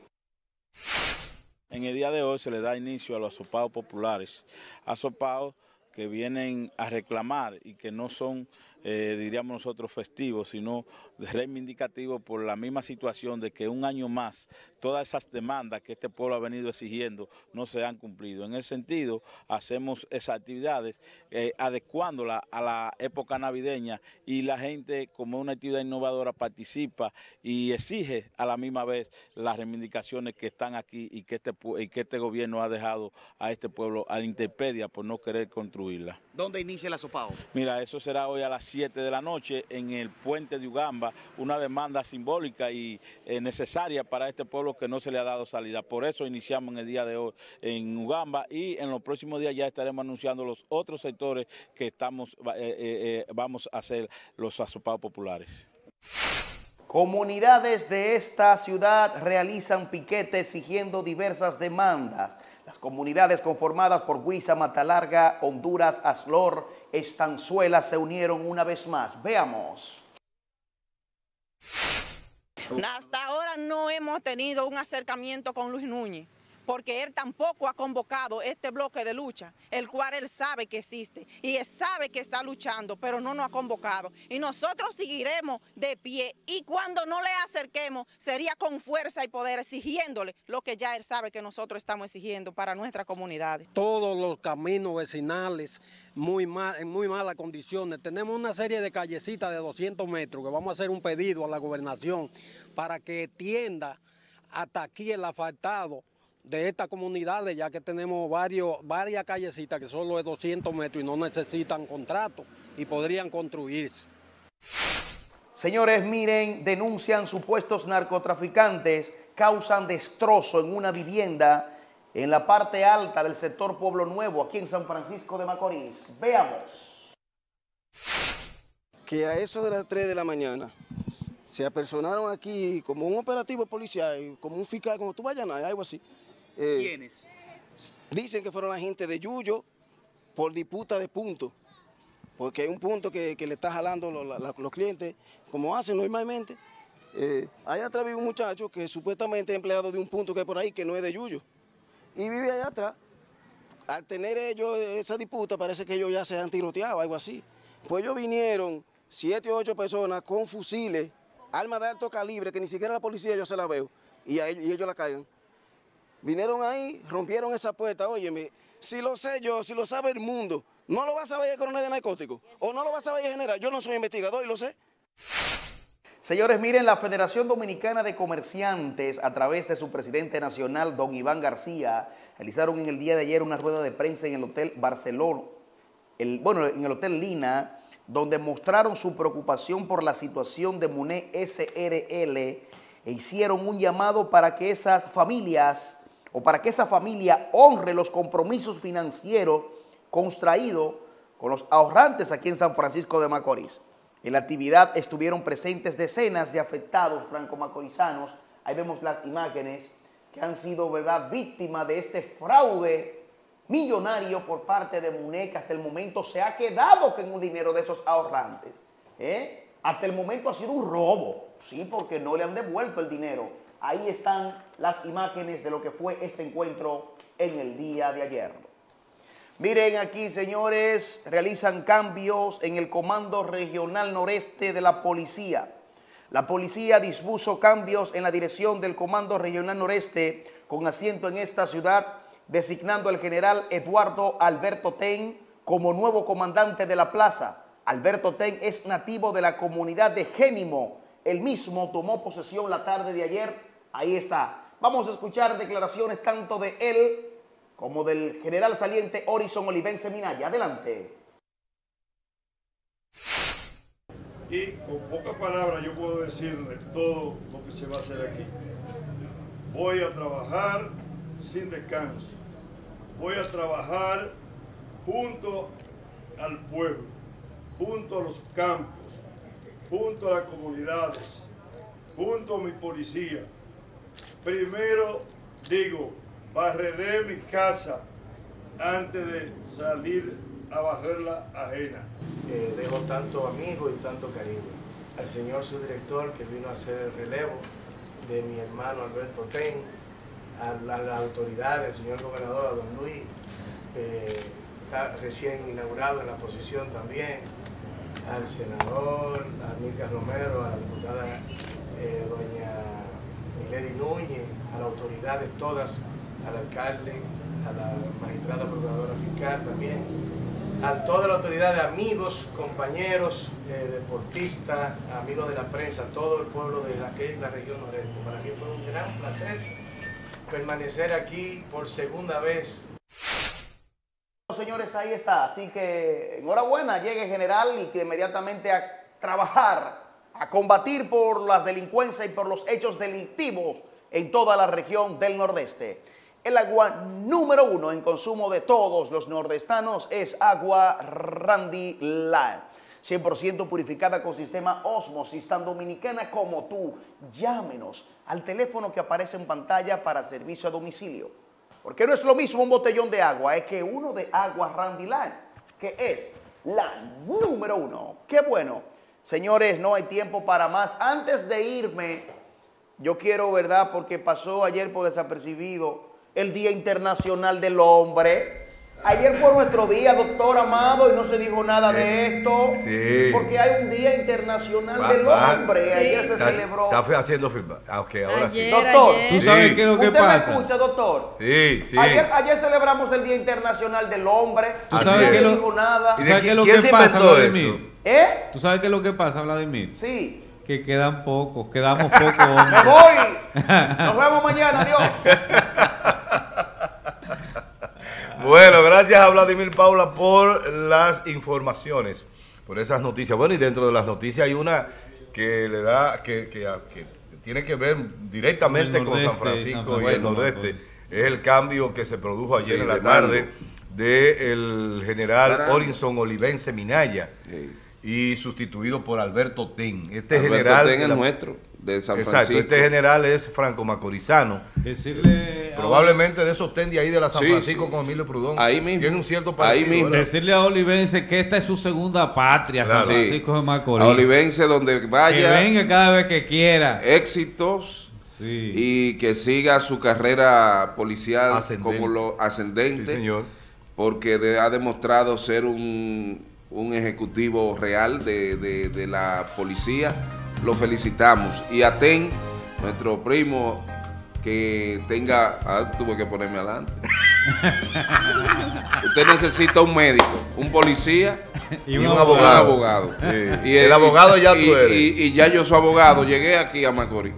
En el día de hoy se le da inicio a los asopados populares, asopados que vienen a reclamar y que no son, eh, diríamos nosotros, festivos, sino reivindicativos por la misma situación de que un año más todas esas demandas que este pueblo ha venido exigiendo no se han cumplido. En ese sentido, hacemos esas actividades eh, adecuándolas a la época navideña y la gente, como una actividad innovadora, participa y exige a la misma vez las reivindicaciones que están aquí y que este, y que este gobierno ha dejado a este pueblo a la intemperie por no querer construirla. ¿Dónde inicia el asopao? Mira, eso será hoy a las 7 de la noche en el puente de Ugamba, una demanda simbólica y eh, necesaria para este pueblo que no se le ha dado salida. Por eso iniciamos en el día de hoy en Ugamba y en los próximos días ya estaremos anunciando los otros sectores que estamos, eh, eh, eh, vamos a hacer los asopados populares. Comunidades de esta ciudad realizan piquete exigiendo diversas demandas. Las comunidades conformadas por Huiza, Matalarga, Honduras, Aslor, Estanzuela se unieron una vez más. Veamos. Hasta ahora no hemos tenido un acercamiento con Luis Núñez, porque él tampoco ha convocado este bloque de lucha, el cual él sabe que existe y él sabe que está luchando, pero no nos ha convocado. Y nosotros seguiremos de pie y cuando no le acerquemos sería con fuerza y poder exigiéndole lo que ya él sabe que nosotros estamos exigiendo para nuestras comunidades. todos los caminos vecinales muy mal, en muy malas condiciones. Tenemos una serie de callecitas de 200 metros que vamos a hacer un pedido a la gobernación para que tienda hasta aquí el asfaltado de estas comunidades, ya que tenemos varios, varias callecitas que solo de 200 metros y no necesitan contrato y podrían construirse. Señores, miren, denuncian supuestos narcotraficantes, causan destrozo en una vivienda en la parte alta del sector Pueblo Nuevo, aquí en San Francisco de Macorís. Veamos. que a eso de las 3 de la mañana se apersonaron aquí como un operativo policial, como un fiscal, como tú vayas a algo así. Eh, ¿Quiénes? Dicen que fueron la gente de Yuyo por disputa de puntos, porque hay un punto que, que le está jalando lo- la- los clientes, como hacen normalmente. Eh, allá atrás vive un muchacho que supuestamente es empleado de un punto que hay por ahí, que no es de Yuyo, y vive allá atrás. Al tener ellos esa disputa, parece que ellos ya se han tiroteado, algo así. Pues ellos vinieron, siete o ocho personas con fusiles, armas de alto calibre, que ni siquiera la policía yo se la veo, y, a ellos, y ellos la caigan. Vinieron ahí, rompieron esa puerta, óyeme, si lo sé yo, si lo sabe el mundo, no lo va a saber el coronel de narcóticos, o no lo va a saber el general, yo no soy investigador y lo sé. Señores, miren, la Federación Dominicana de Comerciantes, a través de su presidente nacional, don Iván García, realizaron en el día de ayer una rueda de prensa en el Hotel Barcelona, el, bueno, en el Hotel Lina, donde mostraron su preocupación por la situación de MUNE SRL e hicieron un llamado para que esas familias o para que esa familia honre los compromisos financieros contraídos con los ahorrantes aquí en San Francisco de Macorís. En la actividad estuvieron presentes decenas de afectados franco-macorizanos. Ahí vemos las imágenes que han sido, ¿verdad?, víctimas de este fraude millonario por parte de MUNEC. Hasta el momento se ha quedado con un dinero de esos ahorrantes. ¿eh? Hasta el momento ha sido un robo, sí, porque no le han devuelto el dinero. Ahí están las imágenes de lo que fue este encuentro en el día de ayer. Miren aquí, señores, realizan cambios en el Comando Regional Noreste de la Policía. La policía dispuso cambios en la dirección del Comando Regional Noreste con asiento en esta ciudad, designando al general Eduardo Alberto Ten como nuevo comandante de la plaza. Alberto Ten es nativo de la comunidad de Génimo. El mismo tomó posesión la tarde de ayer. Ahí está. Vamos a escuchar declaraciones tanto de él como del general saliente Horizon Olivense Minaya. Adelante. Y con pocas palabras yo puedo decirle todo lo que se va a hacer aquí. Voy a trabajar sin descanso. Voy a trabajar junto al pueblo, junto a los campos, junto a las comunidades, junto a mi policía. Primero digo, barreré mi casa antes de salir a barrer la ajena. Eh, dejo tanto amigo y tanto cariño. Al señor subdirector que vino a hacer el relevo de mi hermano Alberto Ten, a a la autoridad del señor gobernador, a don Luis, está recién inaugurado en la posición también, al senador, a Milka Romero, a la diputada eh, doña Milady Núñez, a las autoridades todas, al alcalde, a la magistrada procuradora fiscal también, a toda la autoridad de amigos, compañeros, eh, deportistas, amigos de la prensa, todo el pueblo de la, que es la región noreste. Para mí fue un gran placer permanecer aquí por segunda vez. Señores, ahí está. Así que enhorabuena, llegue general y que inmediatamente a trabajar, a combatir por las delincuencias y por los hechos delictivos en toda la región del Nordeste. El agua número uno en consumo de todos los nordestanos es agua Randy Lime. 100% purificada con sistema Osmosis, tan dominicana como tú. Llámenos al teléfono que aparece en pantalla para servicio a domicilio. Porque no es lo mismo un botellón de agua, es que uno de agua Randy Lime, que es la número uno. Qué bueno. Señores, no hay tiempo para más. Antes de irme, yo quiero, ¿verdad? Porque pasó ayer por desapercibido el Día Internacional del Hombre. Ayer fue nuestro día, doctor Amado, y no se dijo nada de esto. Sí. Porque hay un Día Internacional Va- del va- Hombre. Ayer se Está- celebró. Está haciendo firma. Ah, ok, ahora sí. Doctor, ¿Tú sabes qué es lo que ¿usted pasa? me escucha, doctor? Sí, sí. Ayer, ayer celebramos el Día Internacional del Hombre. ¿Tú sabes qué es lo- dijo nada. ¿Tú sabes qué es lo quién que se pasa, inventó Vladimir? ¿Eh? ¿Tú sabes qué es lo que pasa, Vladimir? Sí. Que quedan pocos, quedamos pocos hombres. ¡Me voy! Nos vemos mañana, adiós. Bueno, gracias a Vladimir Paula por las informaciones, por esas noticias. Bueno, y dentro de las noticias hay una que le da, que, que- que tiene que ver directamente con San Francisco San y el nordeste. pues. Es el cambio que se produjo ayer Sí, en la de tarde del general Caramba. Orinson Olivense Minaya y sustituido por Alberto Ten. Este Alberto general... Ten es la- nuestro, de San Exacto, Francisco. este general es franco-macorizano. Decirle Probablemente de esos ten de ahí de la San Sí, Francisco sí. con Emilio Prudón. Ahí mismo. Tiene un cierto Ahí parecido. mismo. ¿verdad? Decirle a Olivense que esta es su segunda patria, Claro. San Francisco de Macorís. A Olivense donde vaya. Que venga cada vez que quiera. Éxitos. Y que siga su carrera policial Ascendente. como lo ascendente. Sí, señor. Porque de- ha demostrado ser un un ejecutivo real de, de- de la policía. Lo felicitamos. Y a TEN, nuestro primo, que tenga... Ah, tuve que ponerme adelante. Usted necesita un médico, un policía Y un abogado. abogado. Sí. El abogado ya tú y- eres. Y, y ya yo soy abogado. Llegué aquí a Macorís.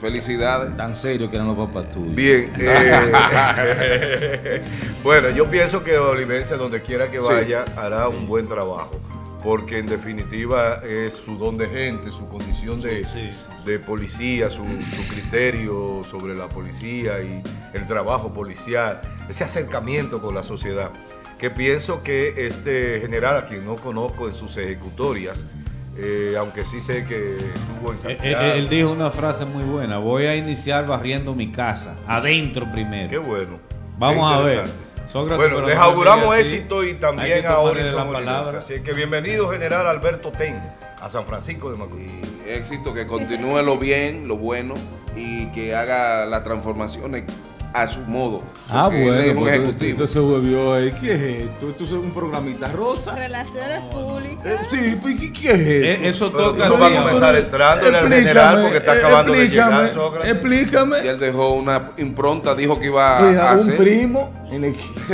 Felicidades. Tan serio que eran los papás tuyos. Bien. eh, bueno, yo pienso que Olivense, donde quiera que Sí. vaya, hará un buen trabajo. Porque en definitiva es su don de gente, su condición de, de policía, su, su criterio sobre la policía y el trabajo policial, ese acercamiento con la sociedad. Que pienso que este general, a quien no conozco en sus ejecutorias, eh, aunque sí sé que estuvo en Él, Santiago. él- él dijo una frase muy buena. Voy a iniciar barriendo mi casa. Adentro primero. Qué bueno. Vamos Qué a ver. Sócrates, bueno, les auguramos éxito y también a palabra. Así que bienvenido, general Alberto Ten, a San Francisco de Macorís. éxito, que continúe lo bien, lo bueno y que haga las transformaciones a su modo. Ah, bueno, un pues esto se volvió ahí. ¿Qué es esto? Esto es un programita rosa. Relaciones públicas. Eh, sí, pues ¿qué, qué es esto? Eh, eso toca no vas a comenzar entrándole al Explícame, general porque está eh, acabando de llegar Sócrates. Explícame. Y él dejó una impronta, dijo que iba Mira, a un hacer. primo en el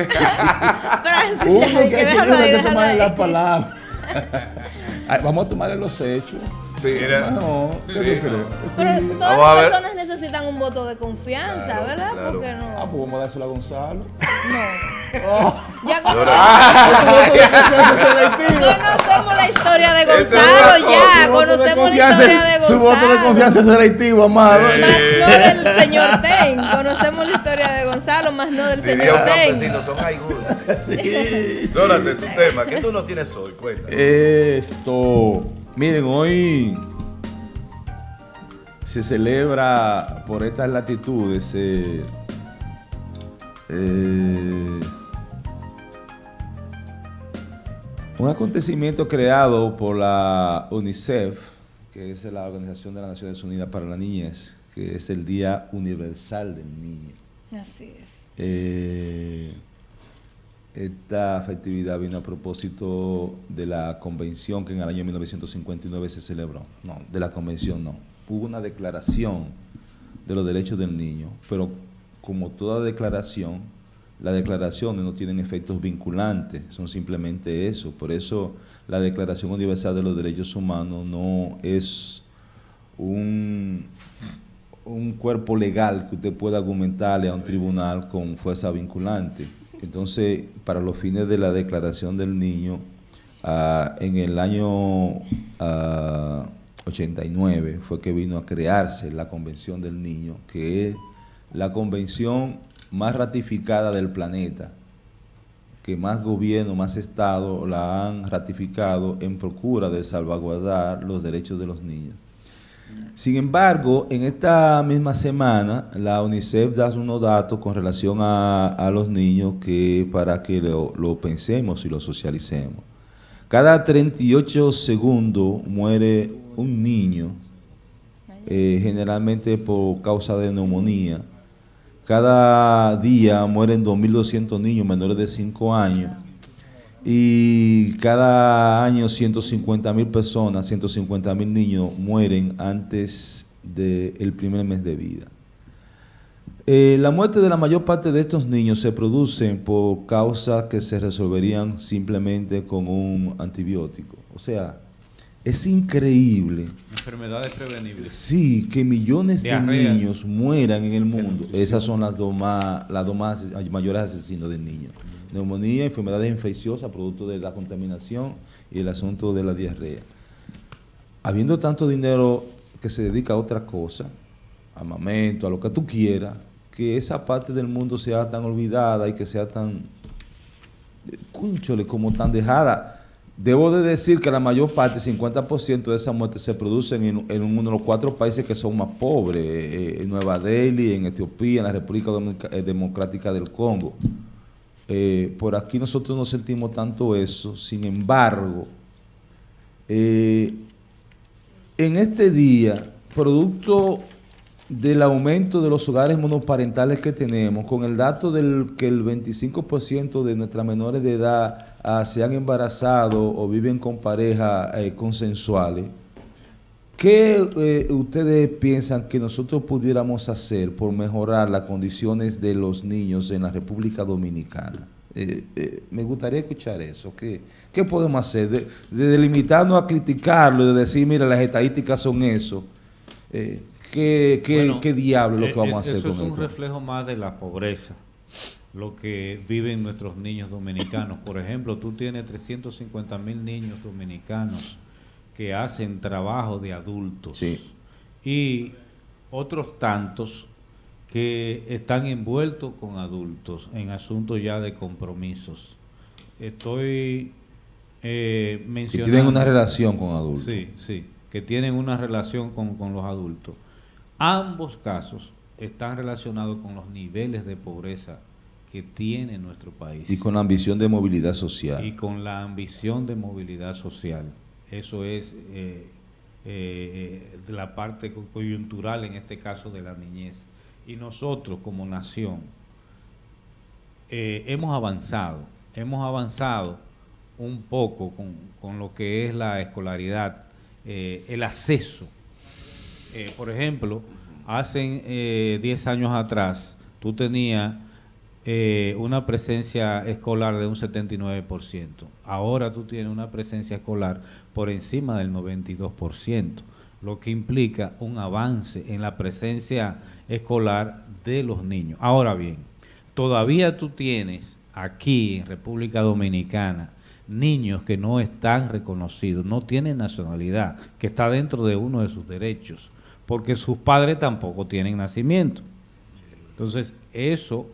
Francis, Uno que que hay que, que déjalo tomarle ahí. la palabra. Ay, Vamos a tomarle los hechos. Sí. No, Sí, ¿qué sí, tú crees? Pero Sí. todas las personas necesitan un voto de confianza, Claro, ¿verdad? claro. Porque no. Ah, pues vamos a dárselo a Gonzalo. No. Ya Ahora- conocemos la historia de Gonzalo, ya. Conocemos la historia de Su voto de Gonzalo. confianza es selectivo, amado. Más no del señor Ten. Conocemos la historia de Gonzalo, más no del señor Ten. campesino, son aigudos. Sórate, tu tema. ¿Qué tú no tienes hoy? Cuéntame. Esto, miren, hoy se celebra por estas latitudes eh, eh, un acontecimiento creado por la UNICEF, que es la Organización de las Naciones Unidas para la Niñez, que es el Día Universal del Niño. Así es. Eh, esta festividad vino a propósito de la convención que en el año 1959 se celebró. No, de la convención no. Hubo una declaración de los derechos del niño, pero como toda declaración, las declaraciones no tienen efectos vinculantes, son simplemente eso. Por eso la Declaración Universal de los Derechos Humanos no es un, un cuerpo legal que usted pueda argumentarle a un tribunal con fuerza vinculante. Entonces, para los fines de la declaración del niño, ah, en el año ah, 89 fue que vino a crearse la Convención del Niño, que es la convención más ratificada del planeta, que más gobiernos, más estados la han ratificado en procura de salvaguardar los derechos de los niños. Sin embargo, en esta misma semana, la UNICEF da unos datos con relación a, los niños que para que lo, lo pensemos y lo socialicemos. Cada 38 segundos muere un niño, eh, generalmente por causa de neumonía. Cada día mueren 2.200 niños menores de 5 años y cada año 150 mil personas, 150 mil niños mueren antes del primer mes de vida. Eh, la muerte de la mayor parte de estos niños se produce por causas que se resolverían simplemente con un antibiótico. O sea, es increíble, Enfermedades prevenibles. sí, que millones de Diarreas. niños mueran en el mundo. Esas son las dos más, las dos más mayores asesinos de niños. Neumonía, enfermedades infecciosas, producto de la contaminación y el asunto de la diarrea. Habiendo tanto dinero que se dedica a otra cosa, armamento, a lo que tú quieras, que esa parte del mundo sea tan olvidada y que sea tan, eh, cúnchole, como tan dejada. Debo de decir que la mayor parte, 50% de esas muertes se producen en, uno de los cuatro países que son más pobres, eh, en Nueva Delhi, en Etiopía, en la República eh, Democrática del Congo. Eh, por aquí nosotros no sentimos tanto eso, sin embargo, eh, en este día, producto del aumento de los hogares monoparentales que tenemos, con el dato del que el 25% de nuestras menores de edad ah, se han embarazado o viven con parejas eh, consensuales, ¿qué eh, ustedes piensan que nosotros pudiéramos hacer por mejorar las condiciones de los niños en la República Dominicana? Eh, eh, me gustaría escuchar eso. ¿Qué, qué podemos hacer? De, de limitarnos a criticarlo y de decir, mira, las estadísticas son eso. Eh, ¿qué, qué, Bueno, qué diablo es lo que vamos a hacer eso con es un esto? reflejo más de la pobreza, lo que viven nuestros niños dominicanos. Por ejemplo, tú tienes 350 mil niños dominicanos que hacen trabajo de adultos y otros tantos que están envueltos con adultos en asuntos ya de compromisos. Estoy eh, Que mencionando... tienen una relación con adultos. Sí, sí, que tienen una relación con, con los adultos. Ambos casos están relacionados con los niveles de pobreza que tiene nuestro país Y con la ambición de movilidad social. y con la ambición de movilidad social. Eso es eh, eh, la parte co- coyuntural en este caso de la niñez. Y nosotros como nación eh, hemos avanzado, hemos avanzado un poco con, con lo que es la escolaridad, el acceso. Por ejemplo, hace eh, 10 años atrás, tú tenías eh, una presencia escolar de un 79%. Ahora tú tienes una presencia escolar por encima del 92%, lo que implica un avance en la presencia escolar de los niños. Ahora bien, todavía tú tienes aquí en República Dominicana niños que no están reconocidos, no tienen nacionalidad, que está dentro de uno de sus derechos, porque sus padres tampoco tienen nacimiento. Entonces, eso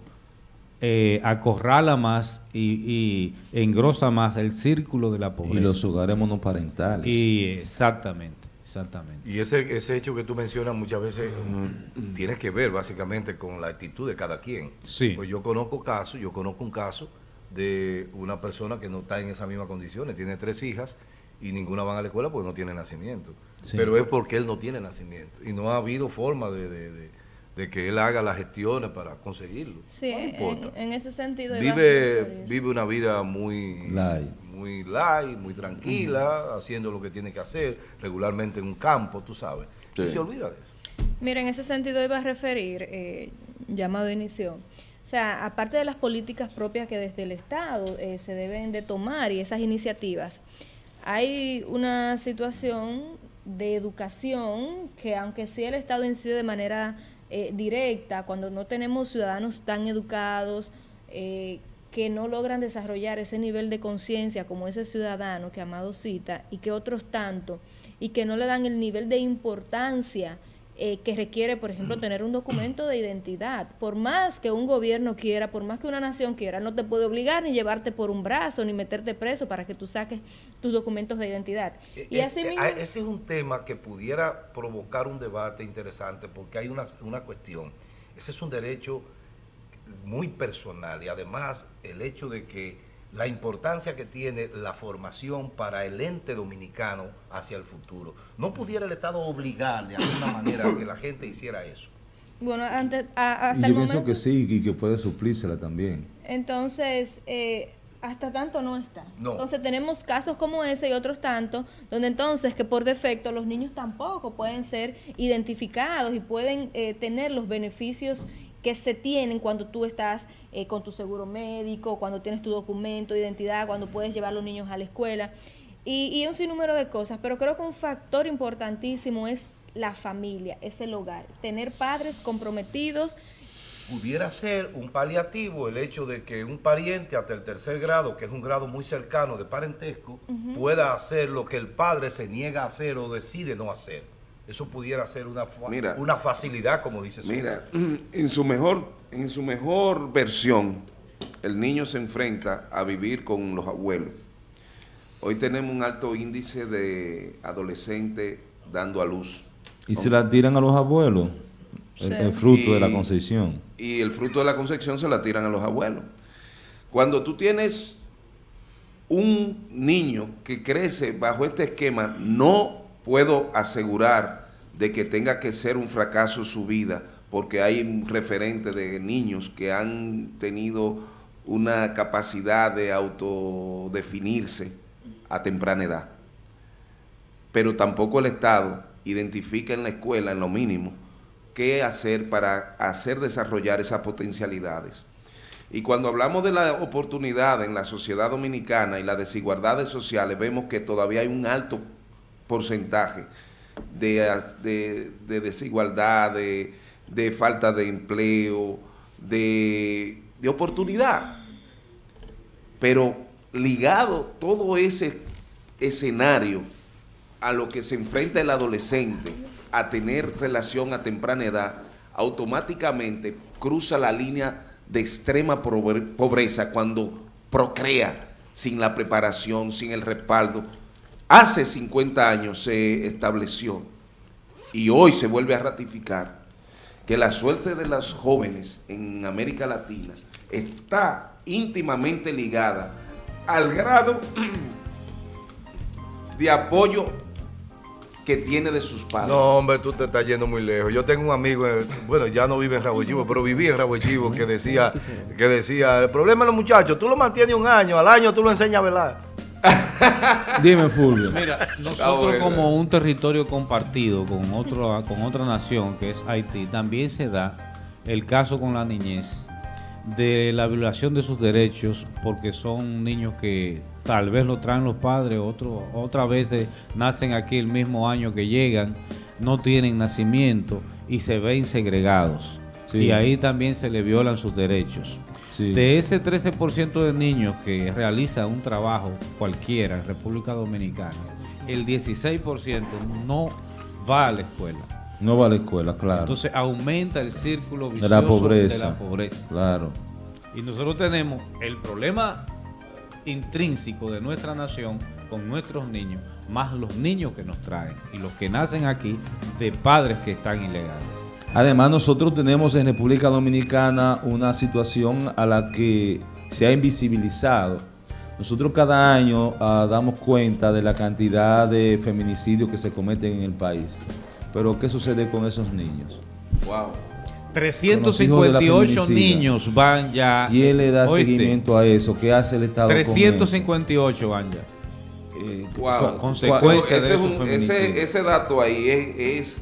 eh, acorrala más y, y engrosa más el círculo de la pobreza. Y los hogares monoparentales. Y exactamente, exactamente. Y ese, ese hecho que tú mencionas muchas veces mm, tiene que ver básicamente con la actitud de cada quien. Sí. Pues yo conozco casos, yo conozco un caso de una persona que no está en esas mismas condiciones, tiene tres hijas y ninguna van a la escuela porque no tiene nacimiento. Sí. Pero es porque él no tiene nacimiento y no ha habido forma de, de- de- de que él haga las gestiones para conseguirlo. Sí, No en, ese sentido. Vive, vive una vida muy Light. muy light, muy tranquila, haciendo lo que tiene que hacer, regularmente en un campo, tú sabes. Y se olvida de eso. Mira, en ese sentido iba a referir, eh, llamado inicio, o sea, aparte de las políticas propias que desde el Estado eh, se deben de tomar y esas iniciativas, hay una situación de educación que aunque sí el Estado incide de manera eh, directa, cuando no tenemos ciudadanos tan educados, eh, que no logran desarrollar ese nivel de conciencia como ese ciudadano que Amado cita y que otros tanto, y que no le dan el nivel de importancia eh, que requiere, por ejemplo, tener un documento de identidad. Por más que un gobierno quiera, por más que una nación quiera, no te puede obligar ni llevarte por un brazo, ni meterte preso para que tú saques tus documentos de identidad. Y Eh, así mismo... ese es un tema que pudiera provocar un debate interesante porque hay una, una cuestión. Ese es un derecho muy personal y además el hecho de que la importancia que tiene la formación para el ente dominicano hacia el futuro. No pudiera el Estado obligar de alguna manera a que la gente hiciera eso. Bueno, antes, a- hasta yo el pienso momento... que sí, y que puede suplírsela también. Entonces, eh, hasta tanto no está. No. Entonces tenemos casos como ese y otros tantos, donde entonces que por defecto los niños tampoco pueden ser identificados y pueden eh, tener los beneficios que se tienen cuando tú estás eh, con tu seguro médico, cuando tienes tu documento de identidad, cuando puedes llevar a los niños a la escuela y, y un sinnúmero de cosas. Pero creo que un factor importantísimo es la familia, es el hogar, tener padres comprometidos pudiera ser un paliativo el hecho de que un pariente hasta el tercer grado, que es un grado muy cercano de parentesco, pueda hacer lo que el padre se niega a hacer o decide no hacer. Eso pudiera ser una, fa- Mira. una facilidad, como dice su Mira, en su mejor, en su mejor versión, el niño se enfrenta a vivir con los abuelos. Hoy tenemos un alto índice de adolescentes dando a luz. Y se la tiran a los abuelos, el, el fruto de la concepción. Y el fruto de la concepción se la tiran a los abuelos. Cuando tú tienes un niño que crece bajo este esquema, no puedo asegurar de que tenga que ser un fracaso su vida, porque hay un referente de niños que han tenido una capacidad de autodefinirse a temprana edad. Pero tampoco el Estado identifica en la escuela, en lo mínimo, qué hacer para hacer desarrollar esas potencialidades. Y cuando hablamos de la oportunidad en la sociedad dominicana y las desigualdades sociales, vemos que todavía hay un alto porcentaje de, de- de desigualdad, de, de falta de empleo, de, de oportunidad. Pero ligado todo ese escenario a lo que se enfrenta el adolescente a tener relación a temprana edad, automáticamente cruza la línea de extrema pobre- pobreza cuando procrea sin la preparación, sin el respaldo. Hace 50 años se estableció y hoy se vuelve a ratificar que la suerte de los jóvenes en América Latina está íntimamente ligada al grado de apoyo que tiene de sus padres. No, hombre, tú te estás yendo muy lejos. Yo tengo un amigo, eh, bueno, ya no vive en Rabo Chivo, pero vivía en Rabo Chivo, que decía, que decía, el problema de los muchachos, tú lo mantienes un año, al año tú lo enseñas a velar. Dime, Fulvio. Mira, nosotros como un territorio compartido con, otro, con otra nación que es Haití, también se da el caso con la niñez de la violación de sus derechos porque son niños que tal vez lo traen los padres, otro, otras veces nacen aquí el mismo año que llegan, no tienen nacimiento y se ven segregados. Sí. Y ahí también se le violan sus derechos. Sí. De ese 13% de niños que realiza un trabajo cualquiera en República Dominicana, el 16% no va a la escuela. No va a la escuela, claro. Entonces aumenta el círculo de vicioso la pobreza. de la pobreza. Claro. Y nosotros tenemos el problema intrínseco de nuestra nación con nuestros niños, más los niños que nos traen y los que nacen aquí de padres que están ilegales. Además, nosotros tenemos en República Dominicana una situación a la que se ha invisibilizado. Nosotros cada año ah, damos cuenta de la cantidad de feminicidios que se cometen en el país. Pero ¿qué sucede con esos niños? Wow. Con los hijos de la 358 feminicida. niños van ya. ¿Quién le da ¿Oíste? seguimiento a eso? ¿Qué hace el Estado con eso? 358 van ya. Wow. Consecuencia ese, de es esos un- feminicidios. ese, ese dato ahí es, es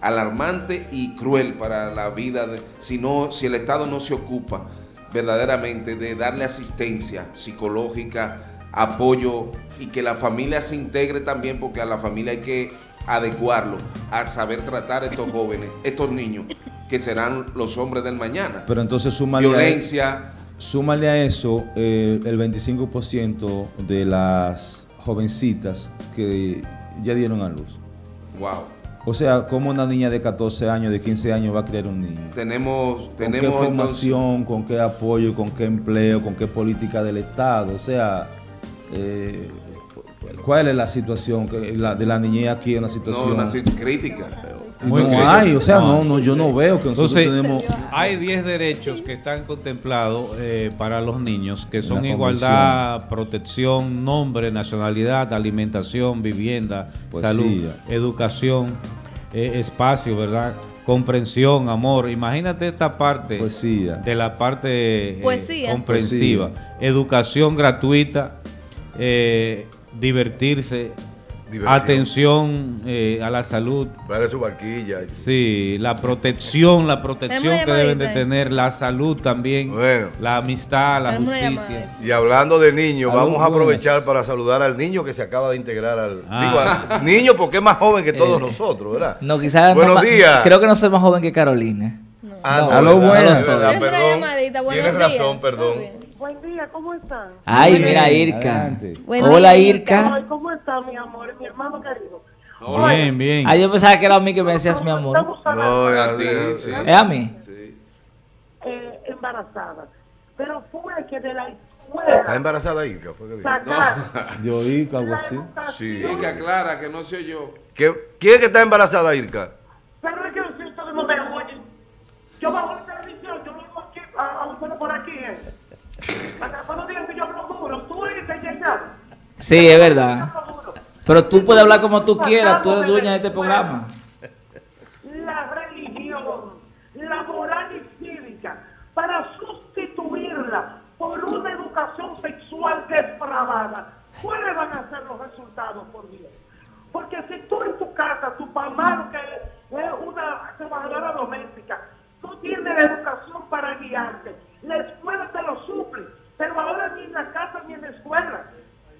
alarmante y cruel para la vida, de- si, no, si el Estado no se ocupa verdaderamente de darle asistencia psicológica, apoyo y que la familia se integre también, porque a la familia hay que adecuarlo a saber tratar a estos jóvenes, estos niños, que serán los hombres del mañana. Pero entonces súmale Violencia. A, súmale a eso eh, el 25% de las jovencitas que ya dieron a luz. Wow. O sea, ¿cómo una niña de 14 años, de 15 años va a criar un niño? Tenemos, ¿Con tenemos qué entonces- formación, con qué apoyo, con qué empleo, con qué política del Estado? O sea, eh, ¿cuál es la situación que la, de la niñez aquí? Una situación No, una sit- crítica. Y no hay, o sea, no, no, yo no veo que nosotros Entonces, tenemos... hay 10 derechos que están contemplados eh, para los niños, que son igualdad, protección, nombre, nacionalidad, alimentación, vivienda, Poesía. salud, educación, eh, espacio, ¿verdad? Comprensión, amor. Imagínate esta parte de la parte eh, Poesía. comprensiva. Educación gratuita, eh, divertirse, Diversión. atención eh, a la salud. Vale su barquilla. Sí, la protección, la protección que deben de llamadita. tener, la salud también, la amistad, la justicia. Y hablando de niños, vamos a aprovechar para saludar al niño que se acaba de integrar al. Ah. Digo, al niño porque es más joven que todos Eh, nosotros, ¿verdad? No, quizás. Buenos no días. Creo que no soy más joven que Carolina. Ah, no, Tenemos una perdón. llamadita, buenos Tienes razón, perdón. Buen día, ¿cómo están? Ay, mira, Irka. Hola. Irka. Ay, ¿Cómo está, mi amor? Mi hermano querido. Bien, bien. Ah, yo pensaba que era a mí que me decías mi amor. No, es a ti, sí. ¿Es a mí? Eh, embarazada. Pero fue que de la ¿Está escuela embarazada Irka? Fue que dijo. sacaron. Yo oí algo así. Sí. Irka, clara, que no oyó. ¿Qué- ¿Quién es que está embarazada, Irka? Pero es que si ustedes no me oyen. Yo bajo la televisión, Sí, es verdad. Pero tú puedes hablar como tú quieras, tú eres dueña de este programa. La religión, la moral y cívica, para sustituirla por una educación sexual depravada, ¿cuáles van a ser los resultados, por Dios? Porque si tú en tu casa, tu mamá, que es una trabajadora doméstica, tú tienes la educación para guiarte la escuela te lo suple, pero ahora ni en la casa ni en la escuela.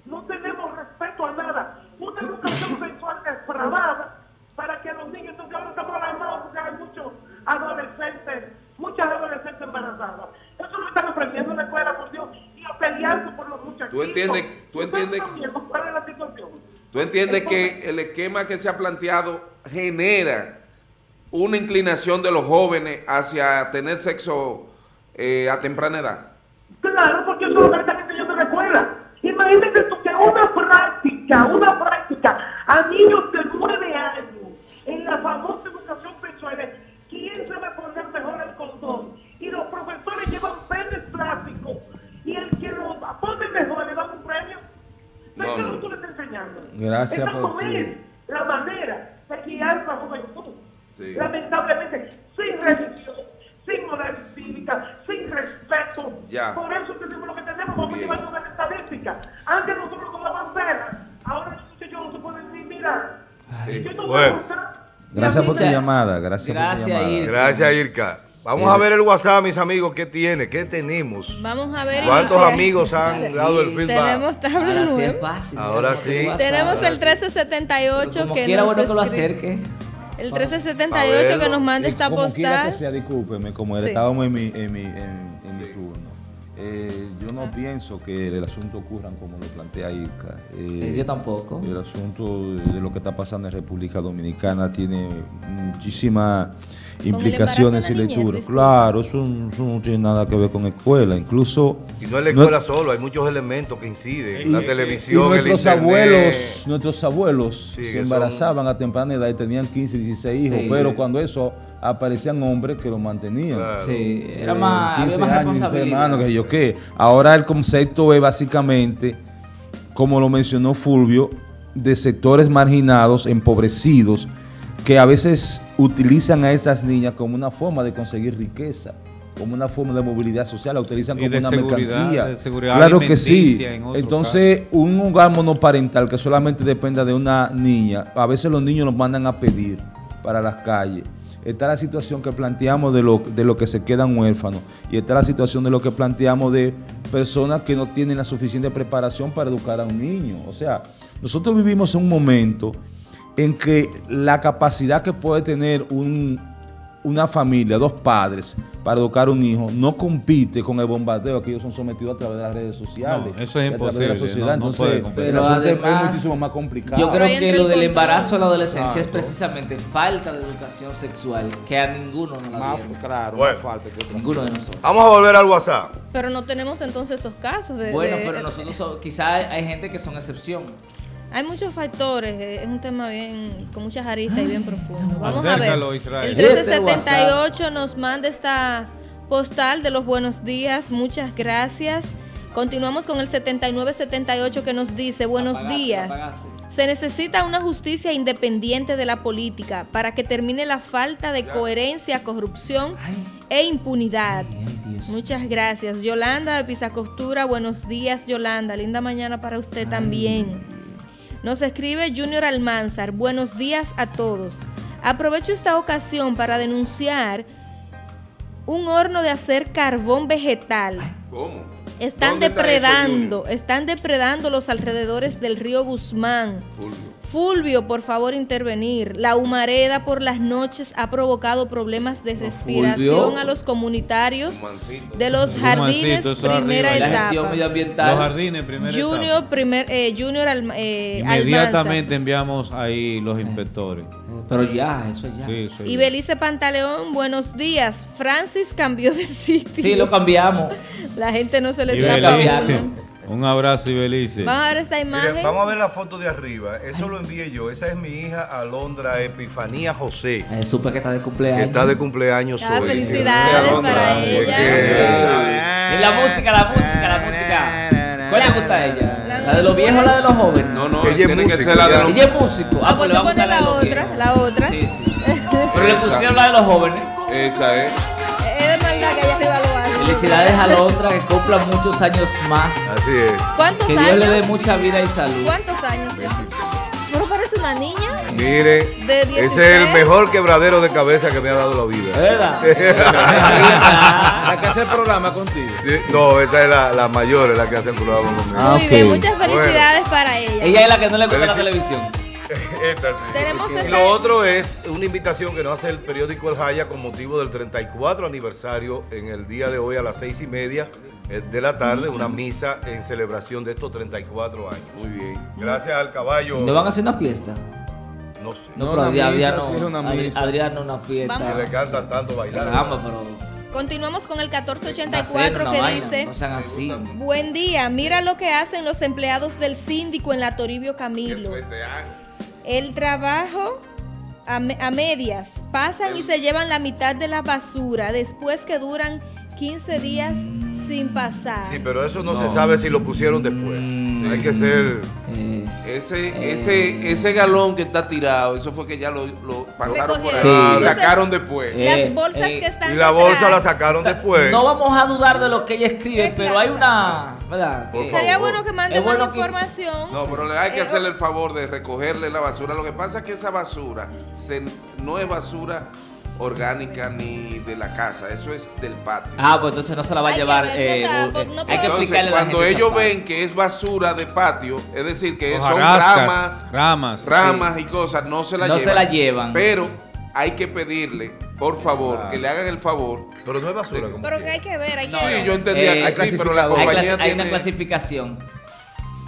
No tenemos respeto a nada. Una educación sexual depravada para que los niños, ahora estamos alarmados porque hay muchos adolescentes, muchas adolescentes embarazadas. Eso lo están aprendiendo en la escuela, por Dios, y a pelearse por los muchachos. ¿Tú entiendes, tú entiendes, ¿Cuál es la situación? tú entiendes que el esquema que se ha planteado genera una inclinación de los jóvenes hacia tener sexo eh, a temprana edad? Claro, porque eso es lo que están enseñando en la escuela. Imagínate tú que una práctica, una práctica a niños de nueve años en la famosa educación sexual quién se va a poner mejor el condón. Y los profesores llevan penes plásticos y el que lo pone mejor le dan un premio. No, ¿Qué es lo no. que tú le estás enseñando? Gracias Esa por no es la manera de guiar a la juventud. Sí. Lamentablemente, sin religión, sin moral cívica, sin respeto. Ya. Por eso tenemos lo que tenemos, vamos Bien. llevando una estadística. Antes nosotros con la bandera, ahora los muchachos no se pueden ni mirar. Yo no Bueno. puedo mostrar- Gracias por tu a llamada. Gracias, por tu llamada. Gracias, Irka. Vamos Eh, a ver el WhatsApp, mis amigos, ¿qué tiene? ¿Qué tenemos? Vamos a ver. ¿Cuántos amigos han dado el feedback? Tenemos tabla Ahora sí es nueva. fácil. Ahora sí. Tenemos el 1378 Como que quiera, nos bueno que lo escribe- acerque. El A 1378 que nos manda Y esta como quiera postal. que sea, discúlpeme, como Sí. estábamos en mi, en mi, en, en mi turno. Eh, no pienso que el asunto ocurra como lo plantea Irka. Eh, yo tampoco. El asunto de lo que está pasando en República Dominicana tiene muchísimas implicaciones y lecturas. Claro, eso, eso no tiene nada que ver con escuela. Incluso. Y no es la escuela solo, hay muchos elementos que inciden. La televisión, el nuestros internet. abuelos, nuestros abuelos Sí, se son- embarazaban a temprana edad y tenían 15, 16 hijos, Sí. pero cuando eso aparecían hombres que lo mantenían. Sí, era Eh, más- había más años, 16 responsabilidad. hermanos, que yo qué. Ahora el concepto es básicamente, como lo mencionó Fulvio, de sectores marginados, empobrecidos, que a veces utilizan a estas niñas como una forma de conseguir riqueza, como una forma de movilidad social, la utilizan Y como de una mercancía. de seguridad claro que sí. alimenticia en otro Entonces, un hogar monoparental que solamente dependa de una niña, a veces los niños los mandan a pedir para las calles. Está la situación que planteamos de lo, de lo que se quedan huérfanos y está la situación de lo que planteamos de personas que no tienen la suficiente preparación para educar a un niño. O sea, nosotros vivimos en un momento en que la capacidad que puede tener un, una familia, dos padres, para educar a un hijo, no compite con el bombardeo que ellos son sometidos a través de las redes sociales. No, eso es de la imposible, sociedad. no- no Entonces, Pero además, es muchísimo más complicado. Yo creo que lo del embarazo a la adolescencia es precisamente falta de educación sexual, que a ninguno nos la Más- claro, Bueno. más falta que otra Ninguno de nosotros. Vamos a volver al WhatsApp. Pero no tenemos entonces esos casos. De, Bueno, de- pero nosotros so- quizá hay, hay gente que son excepción. Hay muchos factores, eh, es un tema bien con muchas aristas y bien profundo. Vamos Acércalo, a ver. Israel. El Este 1378 nos manda esta postal de los buenos días, muchas gracias. Continuamos con el 7978 que nos dice, buenos Apagaste, días. apagaste. Se necesita una justicia independiente de la política para que termine la falta de coherencia, corrupción e impunidad. Muchas gracias. Yolanda de Pisacostura, buenos días Yolanda, linda mañana para usted también. Nos escribe Junior Almanzar, buenos días a todos. Aprovecho esta ocasión para denunciar un horno de hacer carbón vegetal. ¿Cómo? Están ¿Dónde está eso, depredando, están depredando los alrededores del río Guzmán. Fulvio, por favor, intervenir. La humareda por las noches ha provocado problemas de respiración Fulvio. a los comunitarios Humancito. de los jardines primera etapa. medioambiental. Los jardines, primera Junior, etapa. primer, eh, Junior Alma- eh, Almanza. Inmediatamente enviamos ahí los inspectores. Eh, Pero ya, eso ya. Sí, eso Y ya. Belice Pantaleón, buenos días. Francis cambió de sitio. Sí, lo cambiamos. La gente no se le Y escapa Belice. Un abrazo y Belice. Vamos a ver esta Miren, imagen. vamos a ver la foto de arriba. Eso lo envié yo. Esa es mi hija Alondra Epifanía José, Eh, supe que está de que cumpleaños. está de cumpleaños Ah, hoy. felicidades Alondra, para ella. que- Y la música, la música, la música. ¿Cuál le gusta a ella? ¿La de los viejos o la de los jóvenes? No, no, Que ella es tiene que músico, ser la de ya. los... Ella es músico. Ah, pues le tú va a pones gustar la otra, que- la otra. Sí, sí. Pero le pusieron la de los jóvenes. Esa es. Felicidades a Londra, que cumpla muchos años más. Así es. ¿Cuántos Que Dios años? le dé mucha vida y salud. ¿Cuántos años? ¿No parece una niña? Mire, De ese 16. es el mejor quebradero de cabeza que me ha dado la vida. ¿Verdad? La que hace el programa contigo. Sí, No, esa es la, la mayor, es la que hace el programa conmigo. Ah, Muy bien, muchas felicidades para ella. Ella es la que no le gusta la televisión. Esta sí. Tenemos lo otro es una invitación que nos hace el periódico El Jaya con motivo del 34 aniversario en el día de hoy a las seis y media eh, de la tarde, una misa en celebración de estos 34 años. Muy bien. Gracias al caballo. ¿No van a hacer una fiesta? No sé. No, No, pero una Adriano, misa, sí es una Adri- misa. Adriano una fiesta. Vamos. Que le cantan tanto bailar. Pero Continuamos con el va a ser 1484 una que vaina, dice, No sean así. buen día, mira lo que hacen los empleados del síndico en la Toribio Camilo. El trabajo a, me- a medias, pasan y se llevan la mitad de la basura después que duran 15 días sin pasar. Sí, pero eso no, No. se sabe si lo pusieron después. Hay que ser. Eh, Ese, ese, ese galón que está tirado, eso fue que ya lo, lo pasaron por ahí. Sí. sacaron después. Eh, Las bolsas eh, que están Y la bolsa la sacaron después. No vamos a dudar de lo que ella escribe, pero hay una. Sería bueno que mande Es bueno más que- información. No, pero le hay que Eh, hacerle el favor de recogerle la basura. Lo que pasa es que esa basura se- no es basura orgánica ni de la casa, eso es del patio. Ah, pues entonces no se la va a Hay que llevar. eh, o sea, bu- pues, eh, no hay que explicarle a la cuando gente ellos ven que es basura de patio, es decir, que son ramas, ramas. ramas y cosas, no se la No llevan. se la llevan. Pero hay que pedirle, por favor, que le hagan el favor. Pero no es basura. como Pero que hay que ver, hay que Sí, ver. yo entendía Eh, que sí, pero la Hay, compañía clasi- hay una tiene... clasificación.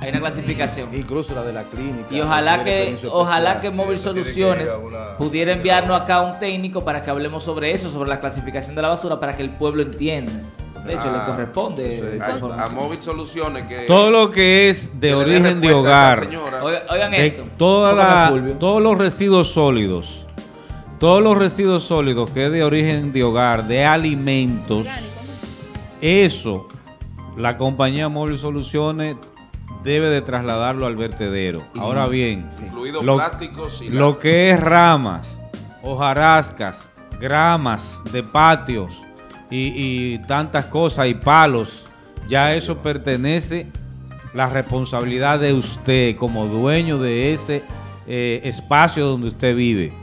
Hay una clasificación. Incluso la de la clínica. Y ojalá que, ojalá que Móvil que Soluciones una- pudiera enviarnos acá un técnico para que hablemos sobre eso, sobre la clasificación de la basura, para que el pueblo entienda. De hecho, le Ah, corresponde esa a, a. Móvil Soluciones que... Todo lo que es de que origen de hogar, señora. Oigan de esto. toda la- todos los residuos sólidos, todos los residuos sólidos que es de origen de hogar, de alimentos, eso, la compañía Móvil Soluciones debe de trasladarlo al vertedero. Y- Ahora bien, Sí. Lo, plásticos y lo que es ramas, hojarascas, gramas de patios y, y tantas cosas y palos, ya eso pertenece la responsabilidad de usted como dueño de ese eh, espacio donde usted vive.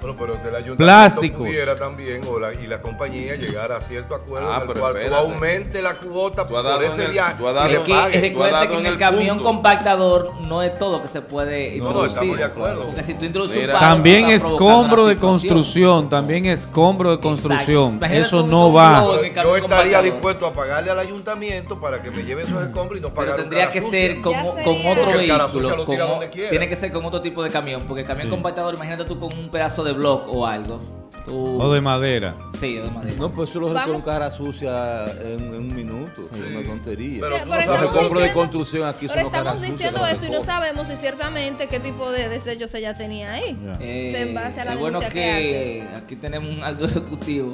Bueno, pero que el ayuntamiento Plásticos. pudiera también o la, y la compañía llegar a cierto acuerdo Ah, en el pero cual tú espérate. aumente la cuota Tú has por ese el- viaje tú has dado y Es que pague. tú has recuerda dado que en el el camión punto. compactador no es todo que se puede No, introducir. estamos de acuerdo. Porque si tú introduces Mira. un También tú escombro de construcción, también escombro de construcción. Eso no un va. Yo estaría dispuesto a pagarle al ayuntamiento para que me lleve esos escombros y no pagar Pero tendría que ser con, otro vehículo. tiene que ser con otro tipo de camión. Porque el camión compactador, imagínate tú con un pedazo de block o algo. Tú- O de madera. Sí, o de madera. No, pues eso lo Vamos. recogen cara sucia en, en un minuto. Es una tontería. Pero Sí, pero no Los escombros de construcción aquí Pero son estamos sucia. diciendo esto y no sabemos si ciertamente qué tipo de desechos ella tenía ahí. Eh, O sea, en base a la es bueno denuncia que, que aquí tenemos un alto ejecutivo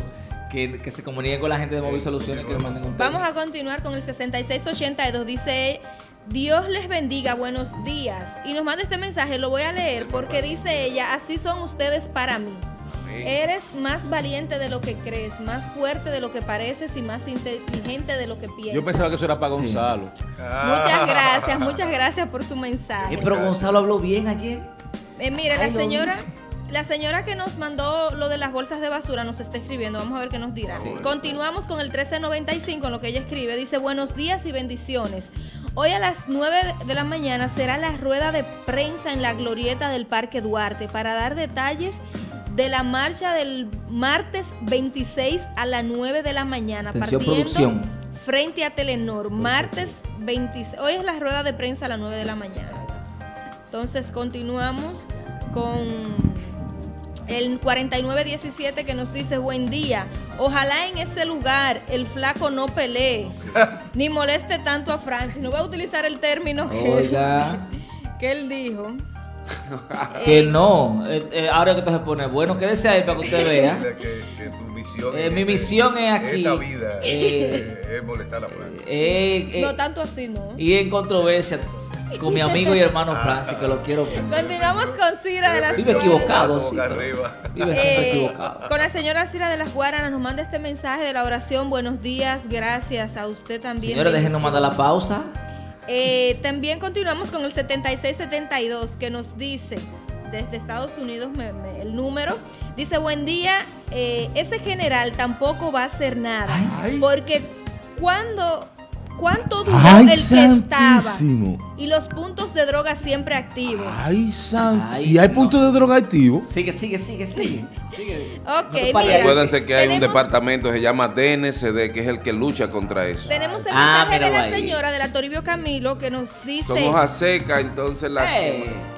que, que se comunique con la gente de Móvil Soluciones y que le manden un Vamos a continuar con el 6682. Dice, Dios les bendiga, buenos días. Y nos manda este mensaje, lo voy a leer porque dice ella, así son ustedes para mí. Eres más valiente de lo que crees, más fuerte de lo que pareces y más inteligente de lo que piensas. Yo pensaba que eso era para Sí. Gonzalo. Muchas gracias, muchas gracias por su mensaje. Eh, pero Gonzalo habló bien ayer. Eh, mire, la Ay, señora, la señora que nos mandó lo de las bolsas de basura nos está escribiendo. Vamos a ver qué nos dirá. Sí. Continuamos con el 1395 en lo que ella escribe. Dice, buenos días y bendiciones. Hoy a las 9 de la mañana será la rueda de prensa en la glorieta del Parque Duarte para dar detalles de la marcha del martes 26 a las 9 de la mañana. Atención, partiendo producción. frente a Telenor. Martes 26. Hoy es la rueda de prensa a las 9 de la mañana. Entonces continuamos con el 4917 que nos dice buen día. Ojalá en ese lugar el flaco no pelee ni moleste tanto a Francis. No voy a utilizar el término que, Oiga. que él dijo. Que no. Eh, eh, ahora que esto se pone bueno, quédese ahí para que usted vea. Que, que tu misión Eh, en mi este- misión es aquí, vida eh, eh, es molestar a Francia. Eh, eh, no tanto así, no. y en controversia. Con mi amigo y hermano Francis, que lo quiero mucho. Continuamos con Cira de las Vive equivocado, sí. Vive siempre Eh, equivocado. Con la señora Cira de las Guaranas nos manda este mensaje de la oración. Buenos días, gracias a usted también. Señores, déjenos mandar la pausa. Eh, también continuamos con el 7672 que nos dice desde Estados Unidos me- me- el número. Dice, buen día, eh, ese general tampoco va a hacer nada. Porque cuando, ¿cuánto duró ¡Ay, el que estaba? santísimo! Y los puntos de droga siempre activos. ¡Ay, san! Ay, ¿Y hay no. puntos de droga activos? Sigue, sigue, sigue, sigue. sigue. Ok, pares mira. Acuérdense que hay un departamento que se llama DNCD, que es el que lucha contra eso. Tenemos el Ah, mensaje de la ahí. señora de la Toribio Camilo que nos dice, Son hojas secas, entonces la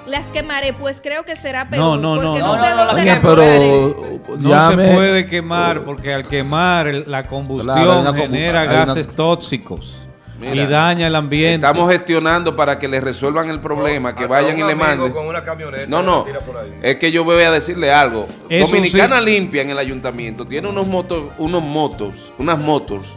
las quemaré, pues creo que será No, peor. no, no, porque no, no, sé no, dónde la pero. No llame- se puede quemar porque al quemar el- la combustión Claro, genera una- gases tóxicos Mira, y daña el ambiente. Estamos gestionando para que le resuelvan el problema, que vayan un y le manden. con una camioneta No, no, tira por ahí. es que yo voy a decirle algo. Eso Dominicana sí. Limpia en el ayuntamiento tiene unos motos, unos motos, unas motos,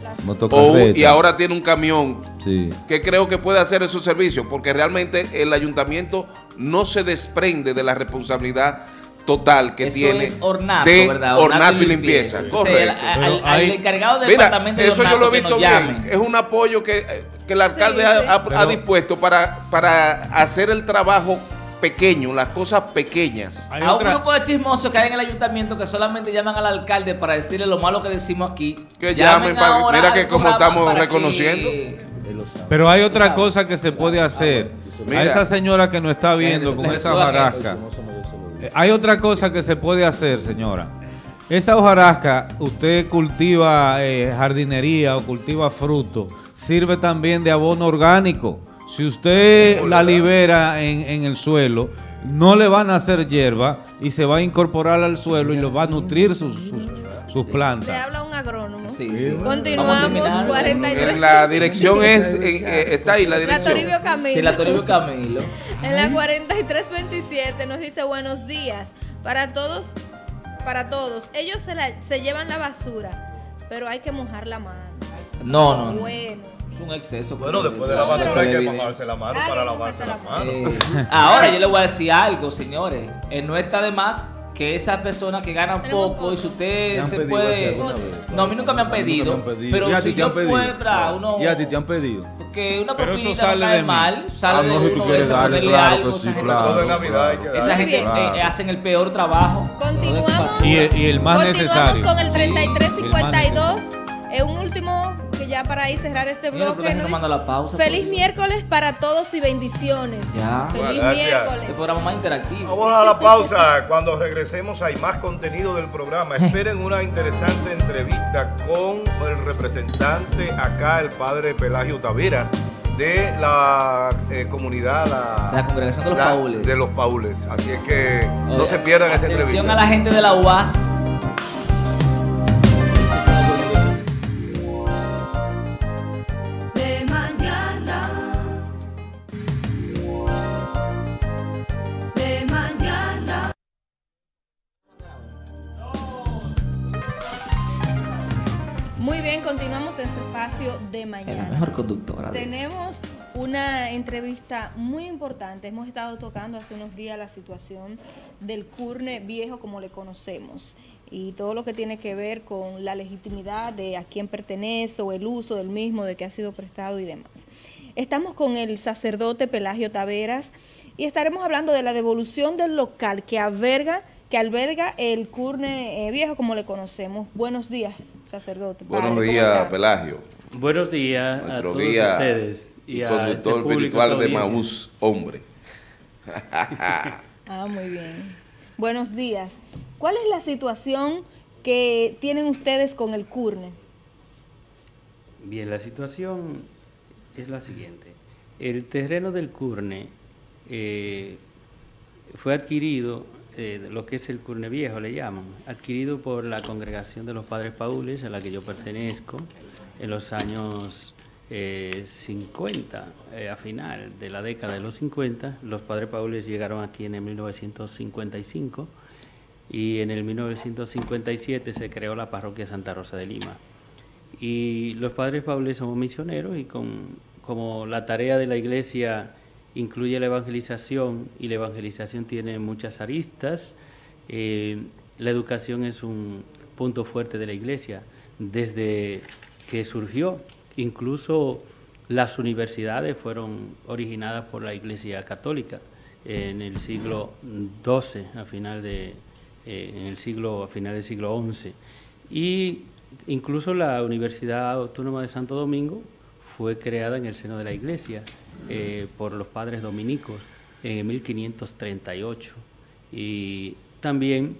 o- y ahora tiene un camión Sí. que creo que puede hacer esos servicios, porque realmente el ayuntamiento no se desprende de la responsabilidad total que Eso tiene es ornato, de ¿verdad? ornato, y limpieza. Correcto. al- al, al hay- encargado del Mira, departamento de eso yo lo he visto bien. Es un apoyo que, que el alcalde Sí, ha, sí. ha- ha Pero- dispuesto para, para hacer el trabajo pequeño, las cosas pequeñas. Hay a un grupo de chismosos que hay en el ayuntamiento que solamente llaman al alcalde para decirle lo malo que decimos aquí. Que llamen para- mira que como estamos para que- reconociendo. Pero hay otra cosa que se puede hacer. Mira. A esa señora que nos está viendo con esa. Eh, Hay otra cosa que se puede hacer, señora. Esa hojarasca, usted cultiva eh, jardinería o cultiva fruto, sirve también de abono orgánico. Si usted la libera en, en el suelo, no le van a hacer hierba y se va a incorporar al suelo y lo va a nutrir sus, sus, sus Le plantas. habla un agrónomo. Sí, sí. Continuamos, terminar. 43. En la dirección es, en- eh, está ahí la La dirección. Toribio Camilo. Sí, la Toribio Camilo. En la 4327 nos dice buenos días para todos, para todos. Ellos se, la- se llevan la basura, pero hay que mojar la mano. No, no, no. Bueno. Es un exceso. Bueno, después de la basura hay que mojarse la mano para lavarse la mano. Eh, ahora yo le voy a decir algo, señores. Eh, no está de más que esas personas que ganan Tenemos poco y si usted ¿Te han se puede. No, a mí nunca me han pedido. me han pedido. Pero ¿Y a si te yo han pedido? uno. ¿Y a ti te han pedido? Porque una Pero eso sale no de mal. Sale Ah, no, de si tú uno quieres eso, darle, ponerle claro algo, que esa sí, gente- claro. Navidad Esa eh, hacen el peor trabajo. Continuamos. Y, y el más Continuamos necesario. con el Sí, 3352. Eh, un último ya para ahí cerrar este Mira, pero bloque. no dice, la pausa. Feliz miércoles para todos y bendiciones. Ya. Feliz miércoles. Este programa más interactivo. Vamos a la pausa. Cuando regresemos hay más contenido del programa. Esperen una interesante entrevista con el representante acá, el padre Pelagio Taveras, de la eh, comunidad, la, La congregación de los la- Paules. de los Paules. Así es que no se pierdan esa Atención entrevista. a la gente de la UAS. Bien, continuamos en su espacio de Es la mañana. mejor conductora. Tenemos una entrevista muy importante. Hemos estado tocando hace unos días la situación del Curne viejo como le conocemos y todo lo que tiene que ver con la legitimidad de a quién pertenece o el uso del mismo, de que ha sido prestado y demás. Estamos con el sacerdote Pelagio Taveras y estaremos hablando de la devolución del local que alberga que alberga el Curne eh, viejo como le conocemos. Buenos días, sacerdote. Buenos Padre, ¿cómo días? Pelagio. Buenos días a Nuestro todos guía ustedes y, y, a conductor este espiritual de. Maús, hombre. Ah, muy bien. Buenos días. ¿Cuál es la situación que tienen ustedes con el CURNE? Bien, la situación es la siguiente. El terreno del Curne eh, fue adquirido, eh, lo que es el Curne Viejo le llaman, adquirido por la Congregación de los Padres Paules, a la que yo pertenezco, en los años eh, 50, eh, a final de la década de los 50. Los Padres Paules llegaron aquí en el 1955 y en el 1957 se creó la parroquia Santa Rosa de Lima. Y los padres Paules somos misioneros y con, como la tarea de la iglesia incluye la evangelización y la evangelización tiene muchas aristas. Eh, la educación es un punto fuerte de la iglesia desde que surgió. Incluso las universidades fueron originadas por la iglesia católica en el siglo XII, a final de, eh, en el siglo, final del siglo XI. Y incluso la Universidad Autónoma de Santo Domingo fue creada en el seno de la iglesia eh, por los padres dominicos en 1538. Y también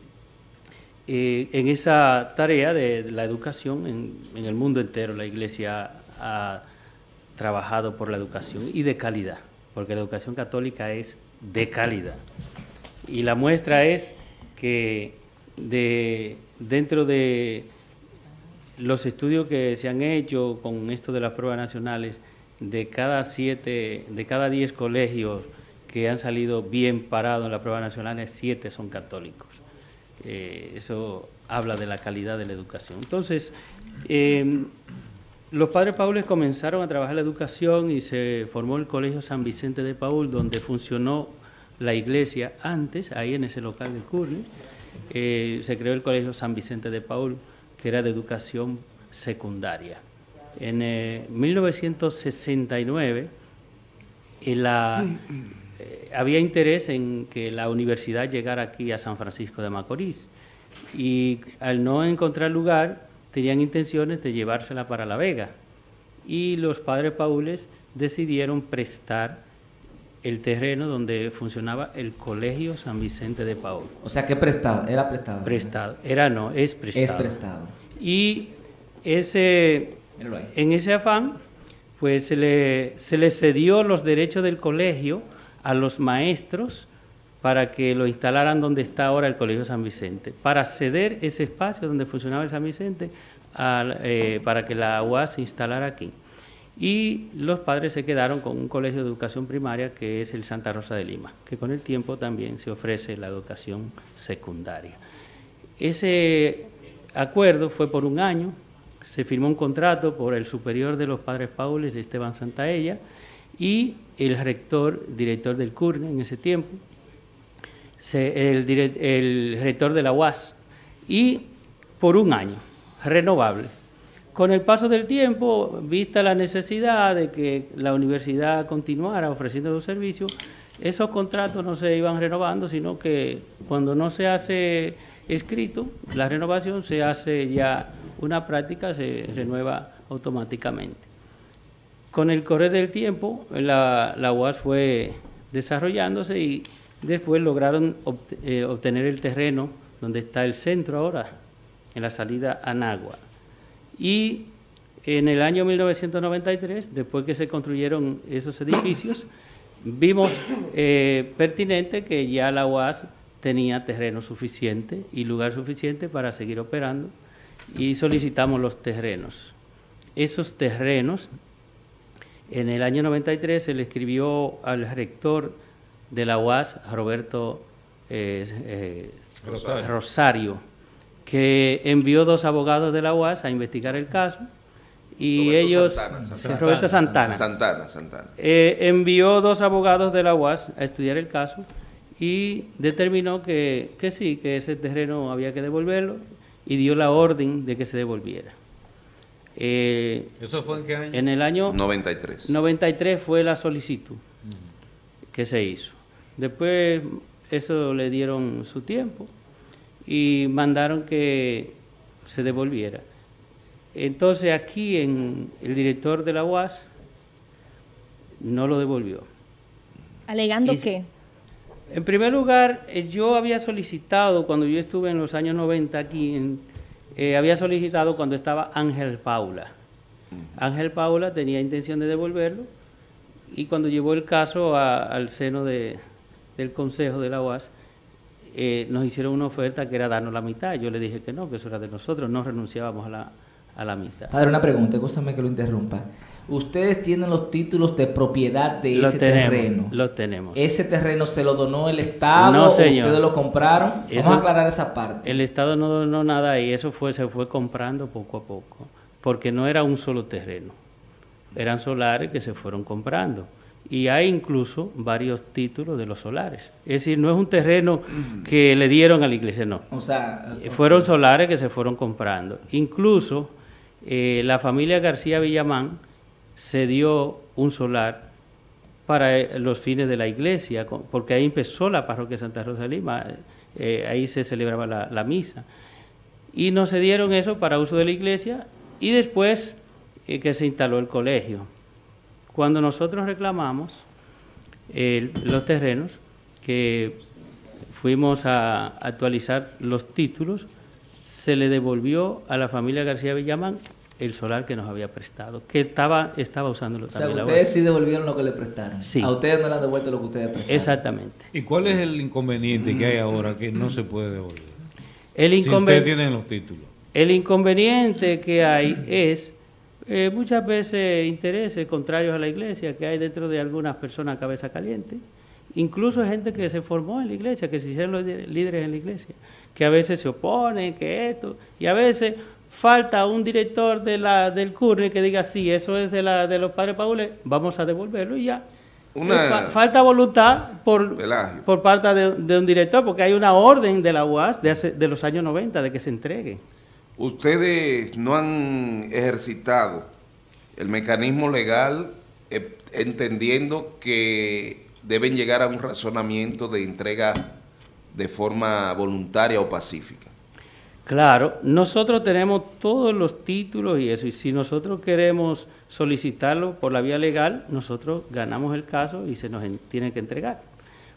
eh, en esa tarea de la educación en, en el mundo entero la iglesia ha trabajado por la educación y de calidad, porque la educación católica es de calidad. Y la muestra es que de, dentro de los estudios que se han hecho con esto de las pruebas nacionales, de cada siete, de cada diez colegios que han salido bien parados en las pruebas nacionales, siete son católicos. Eh, eso habla de la calidad de la educación. Entonces, eh, los padres Paules comenzaron a trabajar la educación y se formó el Colegio San Vicente de Paul, donde funcionó la iglesia antes, ahí en ese local del Curni. Eh, se creó el Colegio San Vicente de Paul, que era de educación secundaria. En eh, 1969 eh, la, eh, había interés en que la universidad llegara aquí a San Francisco de Macorís y al no encontrar lugar tenían intenciones de llevársela para La Vega y los padres Paules decidieron prestar el terreno donde funcionaba el Colegio San Vicente de Paul. O sea que prestado, era prestado. Prestado, era no, es prestado. Es prestado. Y ese. En ese afán, pues se le, se le cedió los derechos del colegio a los maestros para que lo instalaran donde está ahora el Colegio San Vicente, para ceder ese espacio donde funcionaba el San Vicente eh, para que la UAS se instalara aquí. Y los padres se quedaron con un colegio de educación primaria que es el Santa Rosa de Lima, que con el tiempo también se ofrece la educación secundaria. Ese acuerdo fue por un año, se firmó un contrato por el superior de los padres Paules, Esteban Santaella, y el rector, director del CURNE en ese tiempo, el, el rector de la UAS, y por un año, renovable. Con el paso del tiempo, vista la necesidad de que la universidad continuara ofreciendo los servicios, esos contratos no se iban renovando, sino que cuando no se hace escrito, la renovación se hace ya una práctica, se renueva automáticamente. Con el correr del tiempo, la, la UAS fue desarrollándose y después lograron eh, obtener el terreno donde está el centro ahora, en la salida a Nagua. Y en el año 1993, después que se construyeron esos edificios, vimos eh, pertinente que ya la UAS tenía terreno suficiente y lugar suficiente para seguir operando y solicitamos los terrenos. Esos terrenos, en el año 93 se le escribió al rector de la UAS, Roberto eh, eh, Rosario. Rosario, que envió dos abogados de la UAS a investigar el caso y Roberto ellos, Santana, Santana. Roberto Santana, Santana, Santana. eh, envió dos abogados de la UAS a estudiar el caso y determinó que, que sí, que ese terreno había que devolverlo y dio la orden de que se devolviera. Eh, ¿Eso fue en qué año? En el año 93. 93 fue la solicitud que se hizo. Después eso le dieron su tiempo y mandaron que se devolviera. Entonces aquí en el director de la UAS no lo devolvió. ¿Alegando Y- qué? En primer lugar, eh, yo había solicitado, cuando yo estuve en los años 90 aquí, en- eh, había solicitado cuando estaba Ángel Paula. Ángel Paula tenía intención de devolverlo y cuando llevó el caso a- al seno de- del Consejo de la UAS, eh, nos hicieron una oferta que era darnos la mitad. Yo le dije que no, que eso era de nosotros, no renunciábamos a la, a la mitad. Padre, una pregunta, escúchame que lo interrumpa. Ustedes tienen los títulos de propiedad de Lo ese tenemos, terreno. lo tenemos. ¿Ese terreno se lo donó el Estado No, señor. ustedes lo compraron? Vamos a aclarar esa parte. El Estado no donó nada y eso fue, se fue comprando poco a poco, porque no era un solo terreno, eran solares que se fueron comprando. y hay incluso varios títulos de los solares. Es decir, no es un terreno que le dieron a la iglesia, no. O sea, Eh, Fueron solares que se fueron comprando. Incluso eh, la familia García Villamán se dio un solar para eh, los fines de la iglesia, porque ahí empezó la parroquia Santa Rosa de Lima, eh, ahí se celebraba la, misa. Y nos cedieron eso para uso de la iglesia y después eh, que se instaló el colegio. Cuando nosotros reclamamos los terrenos, que fuimos a actualizar los títulos, se le devolvió a la familia García Villamán el solar que nos había prestado, que estaba, estaba usándolo O sea, también ustedes sí devolvieron lo que le prestaron. Sí. A ustedes no le han devuelto lo que ustedes prestaron. Exactamente. ¿Y cuál es el inconveniente que hay ahora que no se puede devolver? El Si inconven- ustedes tienen los títulos. El inconveniente que hay es eh, muchas veces intereses contrarios a la iglesia que hay dentro de algunas personas cabeza caliente, incluso gente que se formó en la iglesia, que se hicieron los líder- líderes en la iglesia, que a veces se oponen, que esto, y a veces falta un director de la, del CURNE que diga, sí, eso es de, la, de los padres paules, vamos a devolverlo y ya. Una- fa- falta voluntad por, Pelagio. por parte de, de un director, porque hay una orden de la UAS de, hace- de los años 90 de que se entregue. Ustedes no han ejercitado el mecanismo legal eh, entendiendo que deben llegar a un razonamiento de entrega de forma voluntaria o pacífica. Claro, nosotros tenemos todos los títulos y eso, y si nosotros queremos solicitarlo por la vía legal, nosotros ganamos el caso y se nos en- tiene que entregar.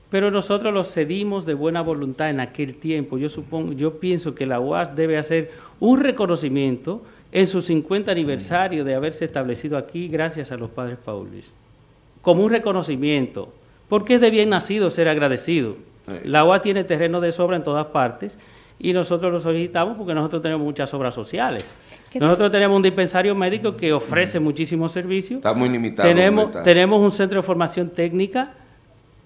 Pero nosotros lo cedimos de buena voluntad en aquel tiempo. Yo supongo, yo pienso que la UAS debe hacer un reconocimiento en su 50 aniversario de haberse establecido aquí gracias a los padres Paulis. Como un reconocimiento, porque es de bien nacido ser agradecido. La UAS tiene terreno de sobra en todas partes y nosotros lo solicitamos porque nosotros tenemos muchas obras sociales. ¿Qué Nosotros tenemos un dispensario médico que ofrece muchísimos servicios. Está muy limitado. Tenemos, tenemos un centro de formación técnica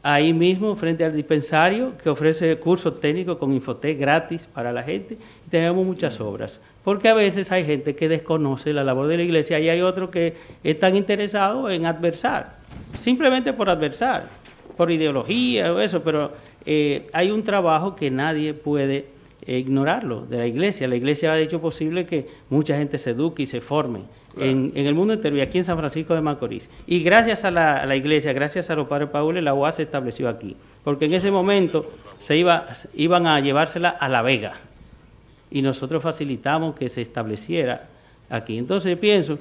ahí mismo, frente al dispensario, que ofrece cursos técnicos con Infotec gratis para la gente. Y tenemos muchas obras. Porque a veces hay gente que desconoce la labor de la iglesia y hay otros que están interesados en adversar, simplemente por adversar, por ideología o eso, pero eh, hay un trabajo que nadie puede ignorarlo de la iglesia. La iglesia ha hecho posible que mucha gente se eduque y se forme en, en el mundo entero y aquí en San Francisco de Macorís. Y gracias a la, a la iglesia, gracias a los padres Paules, la UAS se estableció aquí. Porque en ese momento se iba, iban a llevársela a La Vega y nosotros facilitamos que se estableciera aquí. Entonces pienso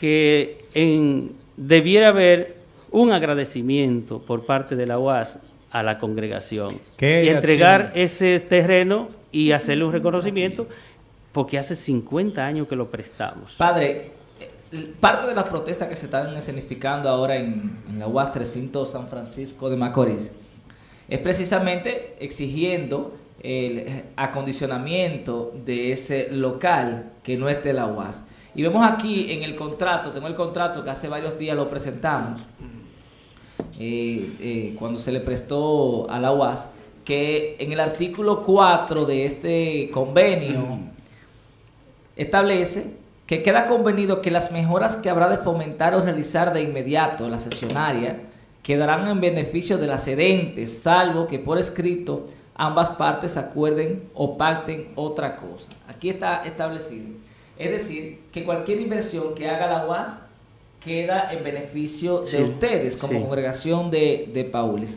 que en- debiera haber un agradecimiento por parte de la UAS a la congregación ¿Qué y entregar acción? ese terreno y hacerle un reconocimiento porque hace 50 años que lo prestamos. Padre, eh, parte de las protestas que se están escenificando ahora en, en la UAS 300 San Francisco de Macorís es precisamente exigiendo el acondicionamiento de ese local que no es de la UAS. Y vemos aquí en el contrato, tengo el contrato que hace varios días lo presentamos, eh, eh, cuando se le prestó a la UAS, que en el artículo 4 de este convenio establece que queda convenido que las mejoras que habrá de fomentar o realizar de inmediato la sesionaria quedarán en beneficio de las salvo que por escrito ambas partes acuerden o pacten otra cosa. Aquí está establecido. Es decir, que cualquier inversión que haga la UAS queda en beneficio de ustedes como sí. congregación de, de Paules.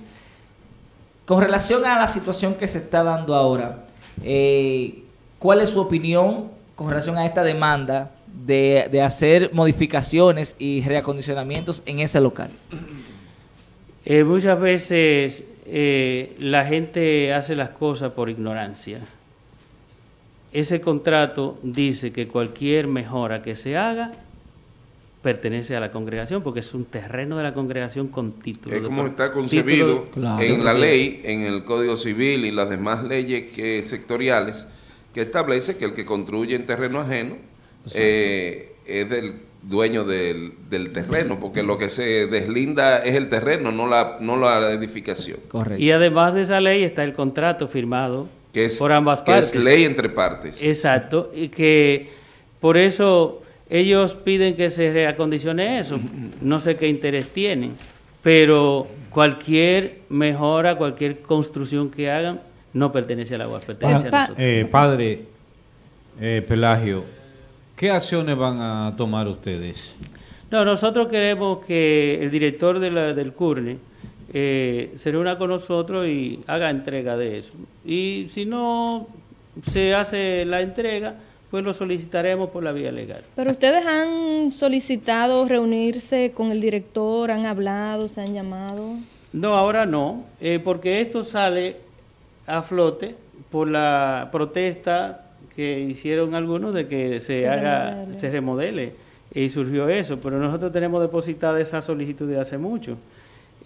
Con relación a la situación que se está dando ahora, eh, ¿cuál es su opinión con relación a esta demanda de, de hacer modificaciones y reacondicionamientos en ese local? Eh, muchas veces eh, la gente hace las cosas por ignorancia. Ese contrato dice que cualquier mejora que se haga pertenece a la congregación porque es un terreno de la congregación con título. Es como está concebido de en la ley, en el Código Civil y las demás leyes que, sectoriales, que establece que el que construye en terreno ajeno eh, es del dueño del, del terreno, porque lo que se deslinda es el terreno, no la, no la edificación. Y además de esa ley está el contrato firmado Que es, por ambas que partes. es ley entre partes. Exacto, y que por eso ellos piden que se reacondicione eso. No sé qué interés tienen, pero cualquier mejora, cualquier construcción que hagan, no pertenece a la UAS, pertenece a nosotros. Eh, padre eh, Pelagio, ¿qué acciones van a tomar ustedes? No, nosotros queremos que el director de la- del CURNE eh, se reúna con nosotros y haga entrega de eso. Y si no se hace la entrega, pues lo solicitaremos por la vía legal. Pero ustedes han solicitado reunirse con el director, han hablado, se han llamado. No, ahora no, eh, porque esto sale a flote por la protesta que hicieron algunos de que se, Se haga, remodele. se remodele. Y surgió eso, pero nosotros tenemos depositada esa solicitud de hace mucho.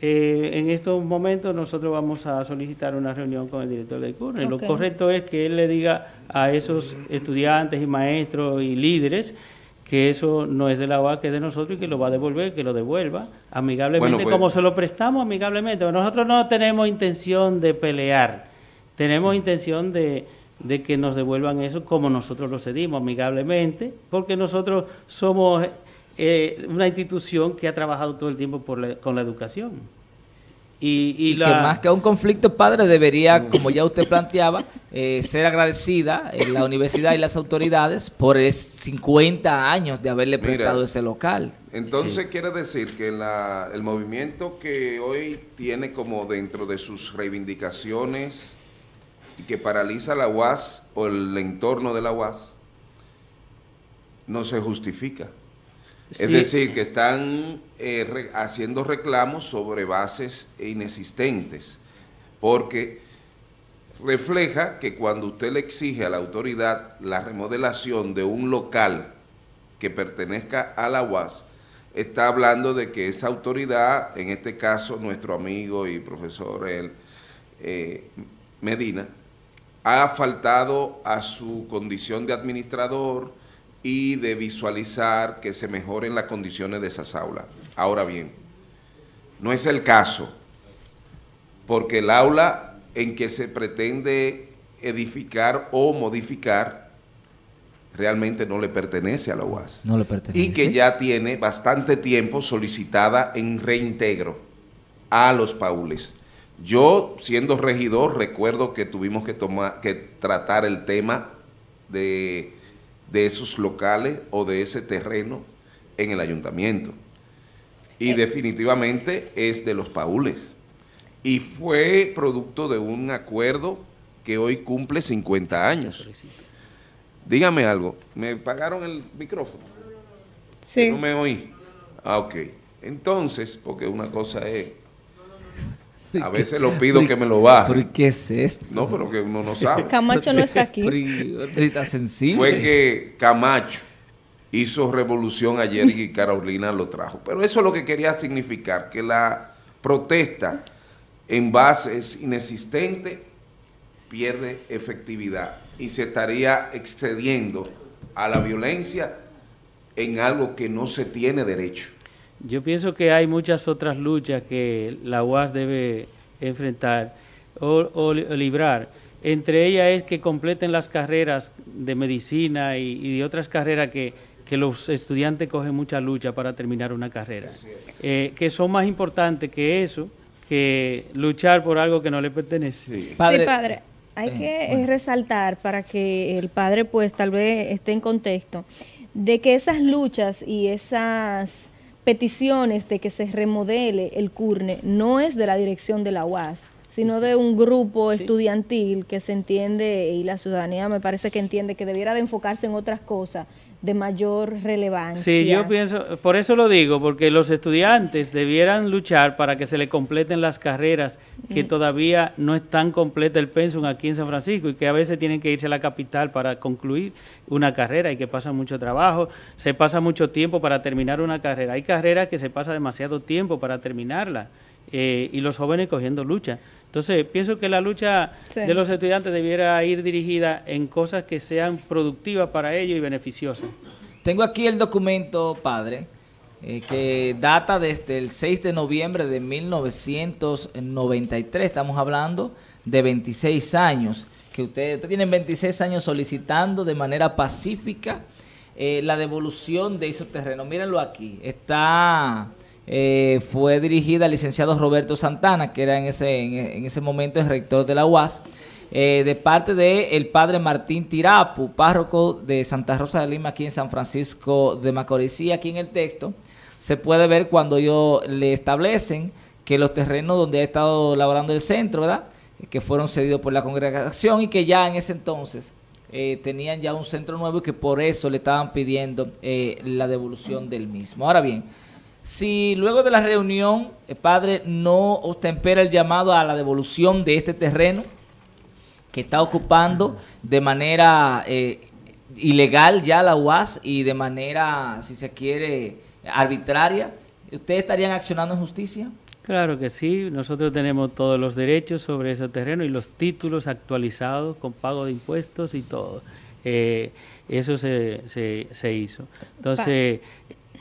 Eh, en estos momentos nosotros vamos a solicitar una reunión con el director del CURNE. Lo correcto es que él le diga a esos estudiantes y maestros y líderes que eso no es de la UAS, que es de nosotros y que lo va a devolver, que lo devuelva amigablemente, Bueno, pues- como se lo prestamos amigablemente. Nosotros no tenemos intención de pelear, tenemos intención de, de que nos devuelvan eso como nosotros lo cedimos amigablemente, porque nosotros somos eh, una institución que ha trabajado todo el tiempo por la- con la educación. Y, y Y, la- que más que un conflicto, padre, debería, como ya usted planteaba, eh, ser agradecida en la universidad y las autoridades por es 50 años de haberle Mira, prestado ese local. Entonces quiere decir que la- el movimiento que hoy tiene como dentro de sus reivindicaciones y que paraliza la UAS o el entorno de la UAS no se justifica. Es decir, que están eh, re- haciendo reclamos sobre bases inexistentes, porque refleja que cuando usted le exige a la autoridad la remodelación de un local que pertenezca a la UAS, está hablando de que esa autoridad, en este caso nuestro amigo y profesor el, eh, Medina, ha faltado a su condición de administrador y de visualizar que se mejoren las condiciones de esas aulas. Ahora bien, no es el caso, porque el aula en que se pretende edificar o modificar realmente no le pertenece a la UAS No le pertenece. y que ya tiene bastante tiempo solicitada en reintegro a los paules. Yo, siendo regidor, recuerdo que tuvimos que, tomar, que tratar el tema de, de esos locales o de ese terreno en el ayuntamiento. Y definitivamente es de los paules. Y fue producto de un acuerdo que hoy cumple 50 años. Dígame algo, ¿me pagaron el micrófono? Sí. ¿No me oí? Ah, ok. Entonces, porque una cosa es... A veces lo pido que me lo baje. ¿Por qué es esto? No, pero que uno no sabe. Camacho no está aquí. Usted está sensible. Fue que Camacho hizo revolución ayer y Carolina lo trajo. Pero eso es lo que quería significar, que la protesta en bases inexistentes pierde efectividad y se estaría excediendo a la violencia en algo que no se tiene derecho. Yo pienso que hay muchas otras luchas que la UAS debe enfrentar o, o li- o librar. Entre ellas es que completen las carreras de medicina y, y de otras carreras que, que los estudiantes cogen mucha lucha para terminar una carrera. Eh, que son más importantes que eso, que luchar por algo que no le pertenece. sí, padre. Hay que eh, resaltar para que el padre pues tal vez esté en contexto de que esas luchas y esas peticiones de que se remodele el CURNE no es de la dirección de la UAS, sino de un grupo estudiantil que se entiende y la ciudadanía me parece que entiende que debiera de enfocarse en otras cosas de mayor relevancia. Sí, yo pienso, por eso lo digo, porque los estudiantes debieran luchar para que se le completen las carreras que Mm. todavía no están completa el pensum aquí en San Francisco y que a veces tienen que irse a la capital para concluir una carrera y que pasa mucho trabajo, se pasa mucho tiempo para terminar una carrera. Hay carreras que se pasa demasiado tiempo para terminarla eh, y los jóvenes cogiendo lucha. Entonces, pienso que la lucha Sí. de los estudiantes debiera ir dirigida en cosas que sean productivas para ellos y beneficiosas. Tengo aquí el documento, padre, eh, que data desde el 6 de noviembre de 1993. Estamos hablando de 26 años, que ustedes ustedes tienen 26 años solicitando de manera pacífica eh, la devolución de esos terrenos. Mírenlo aquí, está eh, fue dirigida al licenciado Roberto Santana, que era en ese, en, ese momento el rector de la UAS, eh, de parte del el padre Martín Tirapu, párroco de Santa Rosa de Lima, aquí en San Francisco de Macorís. Y aquí en el texto se puede ver cuando ellos le establecen que los terrenos donde ha estado laborando el centro, ¿verdad? Que fueron cedidos por la congregación y que ya en ese entonces eh, tenían ya un centro nuevo y que por eso le estaban pidiendo eh, la devolución del mismo. Ahora bien, si luego de la reunión el padre no ostempera el llamado a la devolución de este terreno que está ocupando de manera eh, ilegal ya la UAS y de manera, si se quiere, arbitraria, ¿ustedes estarían accionando en justicia? Claro que sí, nosotros tenemos todos los derechos sobre ese terreno y los títulos actualizados con pago de impuestos y todo. Eh, eso se, se, se hizo. Entonces,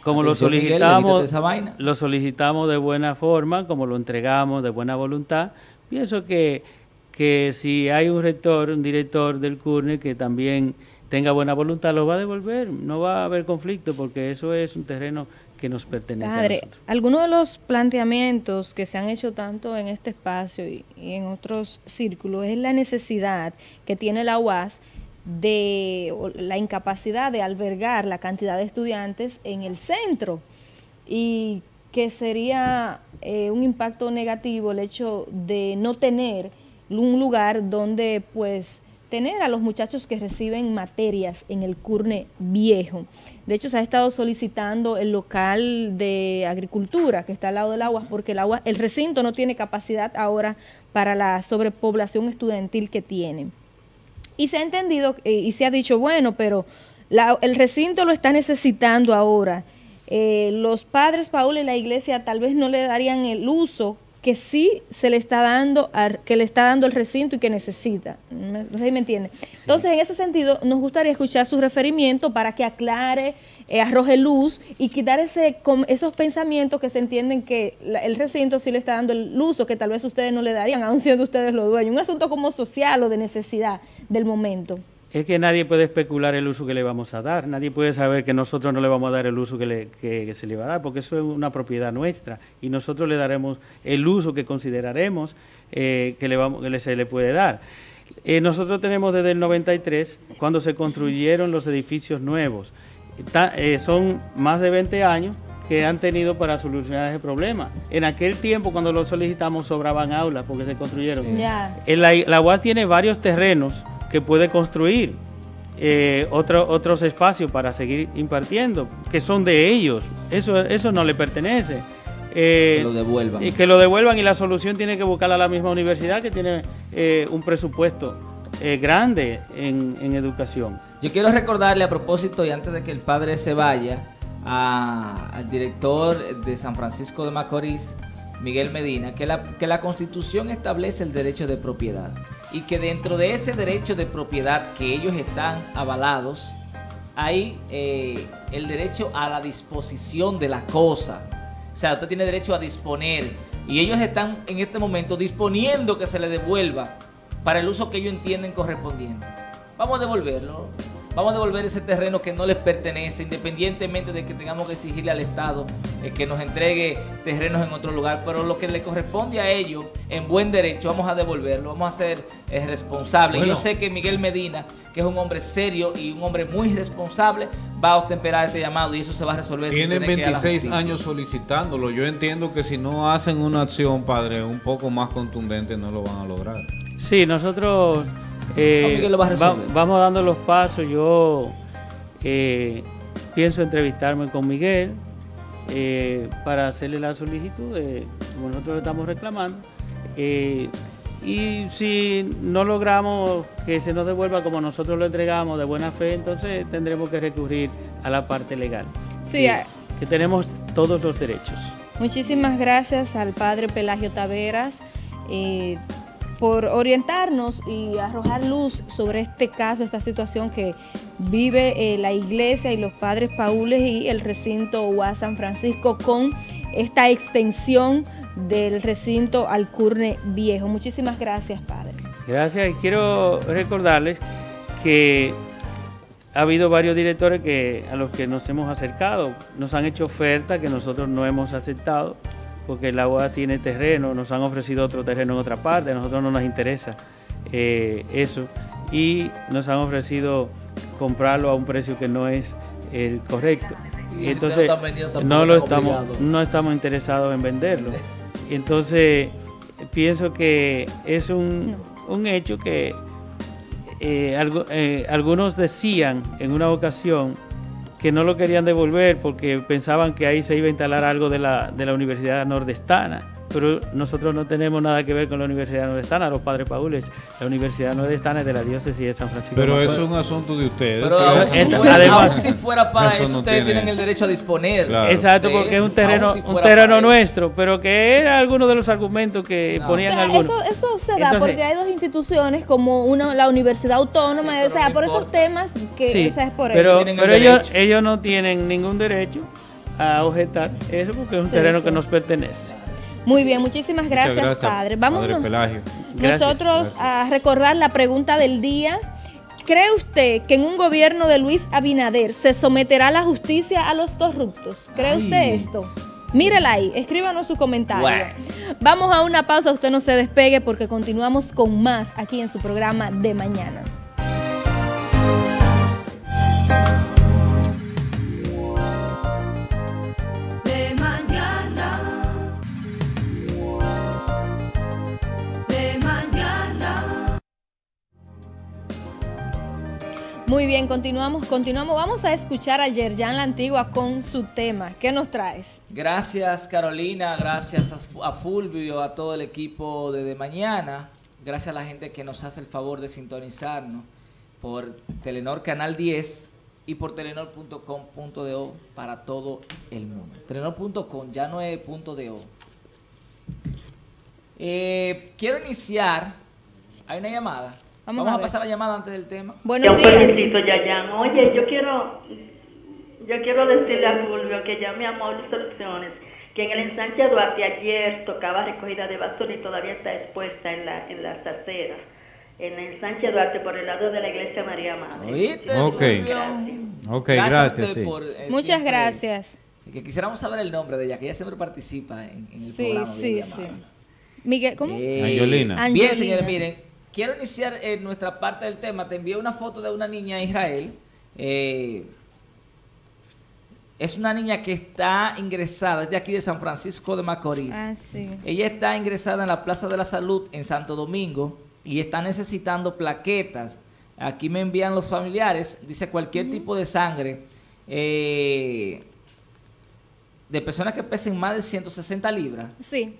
como lo Atención, Miguel, solicitamos, esa vaina. lo solicitamos de buena forma, como lo entregamos de buena voluntad, pienso que, que si hay un rector, un director del CURNE que también tenga buena voluntad, lo va a devolver, no va a haber conflicto porque eso es un terreno que nos pertenece a Padre, nosotros. algunos de los planteamientos que se han hecho tanto en este espacio y, y en otros círculos es la necesidad que tiene la UAS de la incapacidad de albergar la cantidad de estudiantes en el centro y que sería eh, un impacto negativo el hecho de no tener un lugar donde pues tener a los muchachos que reciben materias en el Curne viejo. De hecho, se ha estado solicitando el local de agricultura que está al lado del agua, porque el agua, el recinto no tiene capacidad ahora para la sobrepoblación estudiantil que tiene. Y se ha entendido eh, y se ha dicho, bueno, pero la- el recinto lo está necesitando ahora. Eh, los padres, Paul, y la iglesia tal vez no le darían el uso que sí se le está dando, que le está dando el recinto y que necesita. ¿Me, me entiende? Entonces, en ese sentido, nos gustaría escuchar su referimiento para que aclare, eh, arroje luz y quitar ese, esos pensamientos que se entienden que el recinto sí le está dando el uso que tal vez ustedes no le darían, aun siendo ustedes los dueños. Un asunto como social o de necesidad del momento. Es que nadie puede especular el uso que le vamos a dar, nadie puede saber que nosotros no le vamos a dar el uso que, le- que- se le va a dar, porque eso es una propiedad nuestra y nosotros le daremos el uso que consideraremos eh, que, le vamos, que se le puede dar. Eh, nosotros tenemos desde el 93, cuando se construyeron los edificios nuevos, son más de 20 años que han tenido para solucionar ese problema. En aquel tiempo, cuando lo solicitamos, sobraban aulas porque se construyeron. En la, la UAS tiene varios terrenos que puede construir, eh, otro- otros espacios para seguir impartiendo, que son de ellos. Eso, eso no le pertenece. Eh, Que lo devuelvan. Y que lo devuelvan y la solución tiene que buscarla a la misma universidad que tiene eh, un presupuesto eh, grande en, en educación. Yo quiero recordarle a propósito y antes de que el padre se vaya al director de San Francisco de Macorís, Miguel Medina, que la, que la constitución establece el derecho de propiedad y que dentro de ese derecho de propiedad que ellos están avalados, hay eh, el derecho a la disposición de la cosa. O sea, usted tiene derecho a disponer y ellos están en este momento disponiendo que se le devuelva para el uso que ellos entienden correspondiente. Vamos a devolverlo. Vamos a devolver ese terreno que no les pertenece, independientemente de que tengamos que exigirle al Estado eh, que nos entregue terrenos en otro lugar. Pero lo que le corresponde a ellos, en buen derecho, vamos a devolverlo, vamos a ser eh, responsables. Bueno. Yo sé que Miguel Medina, que es un hombre serio y un hombre muy responsable, va a ostenperar este llamado y eso se va a resolver. Tienen tener que ir a la 26 justicia. años solicitándolo. Yo entiendo que si no hacen una acción, padre, un poco más contundente, no lo van a lograr. Sí, nosotros eh, lo va- vamos dando los pasos. Yo eh, pienso entrevistarme con Miguel eh, para hacerle la solicitud, de, como nosotros le estamos reclamando. Eh, y si no logramos que se nos devuelva como nosotros lo entregamos de buena fe, entonces tendremos que recurrir a la parte legal. Sí, que, tenemos todos los derechos. Muchísimas gracias al padre Pelagio Taveras eh, por orientarnos y arrojar luz sobre este caso, esta situación que vive eh, la iglesia y los padres paules y el recinto UAS San Francisco con esta extensión del recinto al Curne Viejo. Muchísimas gracias, padre. Gracias y quiero recordarles que ha habido varios directores que, a los que nos hemos acercado. Nos han hecho ofertas que nosotros no hemos aceptado porque la UAS tiene terreno, nos han ofrecido otro terreno en otra parte, a nosotros no nos interesa eh, eso. Y nos han ofrecido comprarlo a un precio que no es el correcto. Y entonces no lo estamos, no estamos interesados en venderlo. Entonces pienso que es un, un hecho que eh, algo- eh, algunos decían en una ocasión que no lo querían devolver porque pensaban que ahí se iba a instalar algo de la, de la Universidad Nordestana. Pero nosotros no tenemos nada que ver con la Universidad Nordestana, los padres Paules. La Universidad Nordestana es de la diócesis de San Francisco. Pero de es un asunto de ustedes. Pero aún eso si, fuera, además- aún si fuera para eso, no ustedes tiene- tienen el derecho a disponer. Claro. Exacto, porque es eso, un terreno, si un terreno eso. nuestro, pero que era alguno de los argumentos que ponían O sea, algunos. eso, eso se da Entonces- porque hay dos instituciones como una, la Universidad Autónoma, o sea, por esos temas que Sí, esa es por pero, eso. pero ellos, ellos no tienen ningún derecho a objetar eso porque es un Sí, terreno sí. que nos pertenece. Muy bien, muchísimas gracias, gracias, padre. padre Vámonos Pelagio. nosotros a recordar la pregunta del día. ¿Cree usted que en un gobierno de Luis Abinader se someterá la justicia a los corruptos? ¿Cree Ay. usted esto? Mírela ahí, escríbanos su comentario. Vamos a una pausa, usted no se despegue porque continuamos con más aquí en su programa de mañana. Muy bien, continuamos, continuamos. Vamos a escuchar a Yerjan la Antigua con su tema. ¿Qué nos traes? Gracias Carolina, gracias a Fu- a Fulvio, a todo el equipo de, de mañana, gracias a la gente que nos hace el favor de sintonizarnos por Telenor Canal 10 y por telenor.com.do para todo el mundo. Telenor.com ya no es punto .do. Eh, quiero iniciar, hay una llamada. Vamos Vamos, a a, pasar la llamada antes del tema. Buenos un días. permisito, Yayan. Oye, yo quiero, yo quiero decirle a Fulvio que llame a Mauro Soluciones, que en el ensanche Duarte ayer tocaba recogida de basura y todavía está expuesta en, la, en las aceras. En el ensanche Duarte, por el lado de la iglesia María Madre. ¿Oíste, Ok. Gracias sí. por, eh, Muchas siempre- gracias. Que quisiéramos saber el nombre de ella, que ella siempre participa en, en el Sí, programa. sí, videollamada. sí. Miguel, ¿cómo? Eh, Angelina. Bien, señores, miren, quiero iniciar en nuestra parte del tema. Te envié una foto de una niña en Israel. Eh, es una niña que está ingresada, es de aquí de San Francisco de Macorís. Ah, sí. Ella está ingresada en la Plaza de la Salud en Santo Domingo y está necesitando plaquetas. Aquí me envían los familiares, dice cualquier tipo de sangre eh, de personas que pesen más de 160 libras. Sí.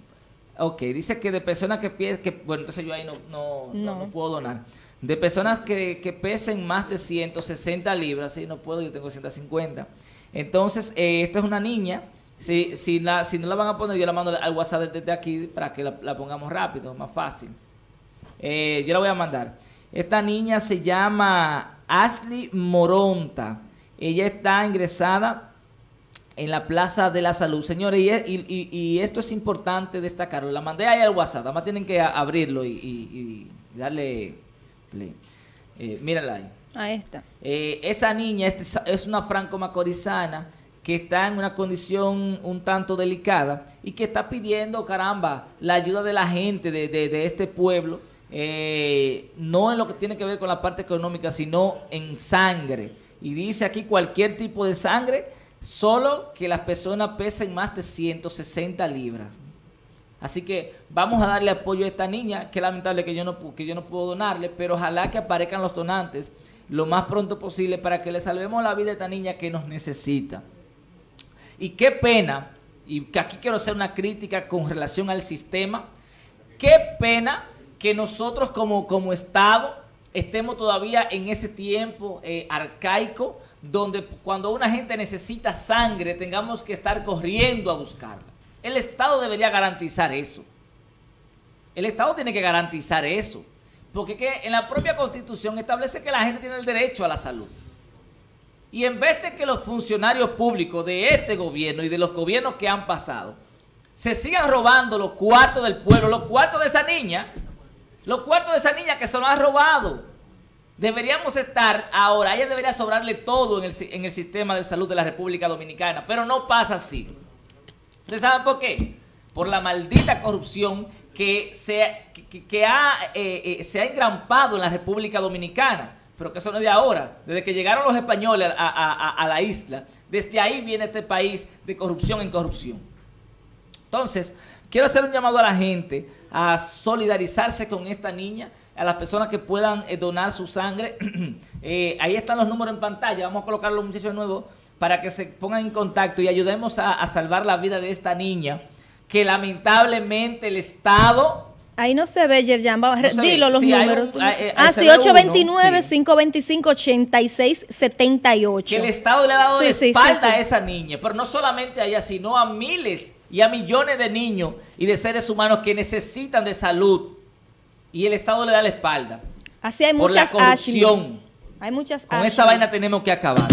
Ok, dice que de personas que pesen, que, bueno, entonces yo ahí no, no, no- No. no puedo donar. De personas que, que pesen más de 160 libras, sí, no puedo, yo tengo 150. Entonces, eh, esta es una niña. Si, si, la, si no la van a poner, yo la mando al WhatsApp desde aquí para que la, la pongamos rápido, más fácil. Eh, yo la voy a mandar. Esta niña se llama Ashley Moronta. Ella está ingresada en la Plaza de la Salud. Señores, y, y- y- y esto es importante destacarlo. La mandé ahí al WhatsApp. Nada más tienen que abrirlo y, y- y darle play. Eh, mírala ahí. Ahí está. Eh, esa niña es, es una franco-macorizana que está en una condición un tanto delicada y que está pidiendo, caramba, la ayuda de la gente de, de- de este pueblo, eh, no en lo que tiene que ver con la parte económica, sino en sangre. Y dice aquí cualquier tipo de sangre, solo que las personas pesen más de 160 libras. Así que vamos a darle apoyo a esta niña, que lamentable que yo no que yo no puedo donarle, pero ojalá que aparezcan los donantes lo más pronto posible para que le salvemos la vida a esta niña que nos necesita. Y qué pena, y aquí quiero hacer una crítica con relación al sistema, qué pena que nosotros como, como Estado estemos todavía en ese tiempo eh, arcaico donde cuando una gente necesita sangre tengamos que estar corriendo a buscarla. El Estado debería garantizar eso. El Estado tiene que garantizar eso. Porque que en la propia Constitución establece que la gente tiene el derecho a la salud. Y en vez de que los funcionarios públicos de este gobierno y de los gobiernos que han pasado se sigan robando los cuartos del pueblo, los cuartos de esa niña, los cuartos de esa niña que se los han robado. Deberíamos estar ahora, ella debería sobrarle todo en el, en el sistema de salud de la República Dominicana, pero no pasa así. ¿Ustedes saben por qué? Por la maldita corrupción que se, ha, eh, eh, engrampado en la República Dominicana. Pero que eso no es de ahora. Desde que llegaron los españoles a la isla, desde ahí viene este país de corrupción en corrupción. Entonces, quiero hacer un llamado a la gente a solidarizarse con esta niña, a las personas que puedan eh, donar su sangre. Eh, ahí están los números en pantalla, vamos a colocar a los muchachos de nuevo para que se pongan en contacto y ayudemos a, a salvar la vida de esta niña, que lamentablemente el Estado... Ahí no se ve, Yerjan. Vamos, No se ve. dilo los Sí, números. un- hay- hay- ah, se sí, ve uno, 829 sí. 525 8678 que el Estado le ha dado la espalda a esa niña, pero no solamente a ella, sino a miles y a millones de niños y de seres humanos que necesitan de salud y el Estado le da la espalda. Así hay por la muchas Ashley. corrupción. Hay muchas Con Ashley. esa vaina tenemos que acabar.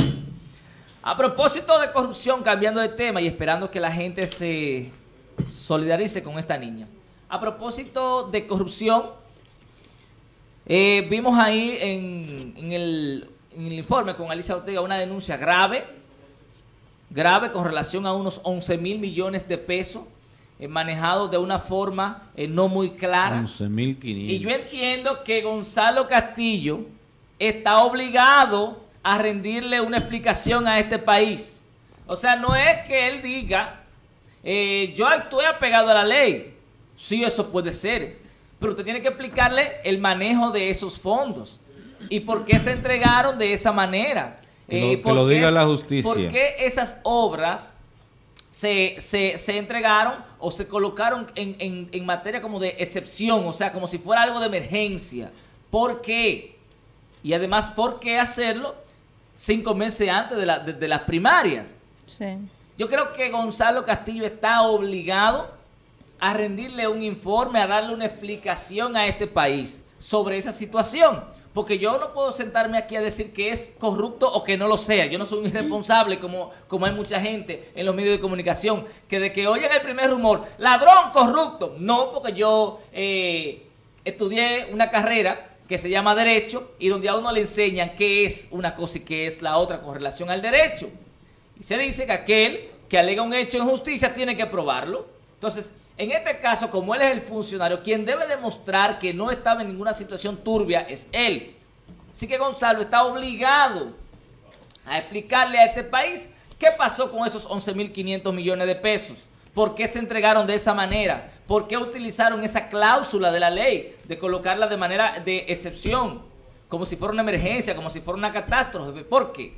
A propósito de corrupción, cambiando de tema y esperando que la gente se solidarice con esta niña. A propósito de corrupción, eh, vimos ahí en, en el, en el informe con Alicia Ortega una denuncia grave, grave con relación a unos 11 mil millones de pesos eh, manejados de una forma eh, no muy clara. 11.500. Y yo entiendo que Gonzalo Castillo está obligado a rendirle una explicación a este país. O sea, no es que él diga, eh, yo estoy apegado a la ley. Sí, eso puede ser. Pero usted tiene que explicarle el manejo de esos fondos y por qué se entregaron de esa manera. Que lo- Eh, que lo diga es- la justicia. ¿Por qué esas obras se, se, se entregaron o se colocaron en, en- en materia como de excepción, o sea, como si fuera algo de emergencia. ¿Por qué? Y además, ¿por qué hacerlo cinco meses antes de, la- de- de las primarias? Sí. Yo creo que Gonzalo Castillo está obligado a rendirle un informe, a darle una explicación a este país sobre esa situación. Porque yo no puedo sentarme aquí a decir que es corrupto o que no lo sea. Yo no soy un irresponsable como, como hay mucha gente en los medios de comunicación que de que oyen el primer rumor, ladrón corrupto. No, porque yo eh, estudié una carrera que se llama Derecho y donde a uno le enseñan qué es una cosa y qué es la otra con relación al derecho. Y se dice que aquel que alega un hecho en justicia tiene que probarlo. Entonces, en este caso, como él es el funcionario, quien debe demostrar que no estaba en ninguna situación turbia es él. Así que Gonzalo está obligado a explicarle a este país qué pasó con esos 11.500 millones de pesos. ¿Por qué se entregaron de esa manera? ¿Por qué utilizaron esa cláusula de la ley de colocarla de manera de excepción? Como si fuera una emergencia, como si fuera una catástrofe. ¿Por qué?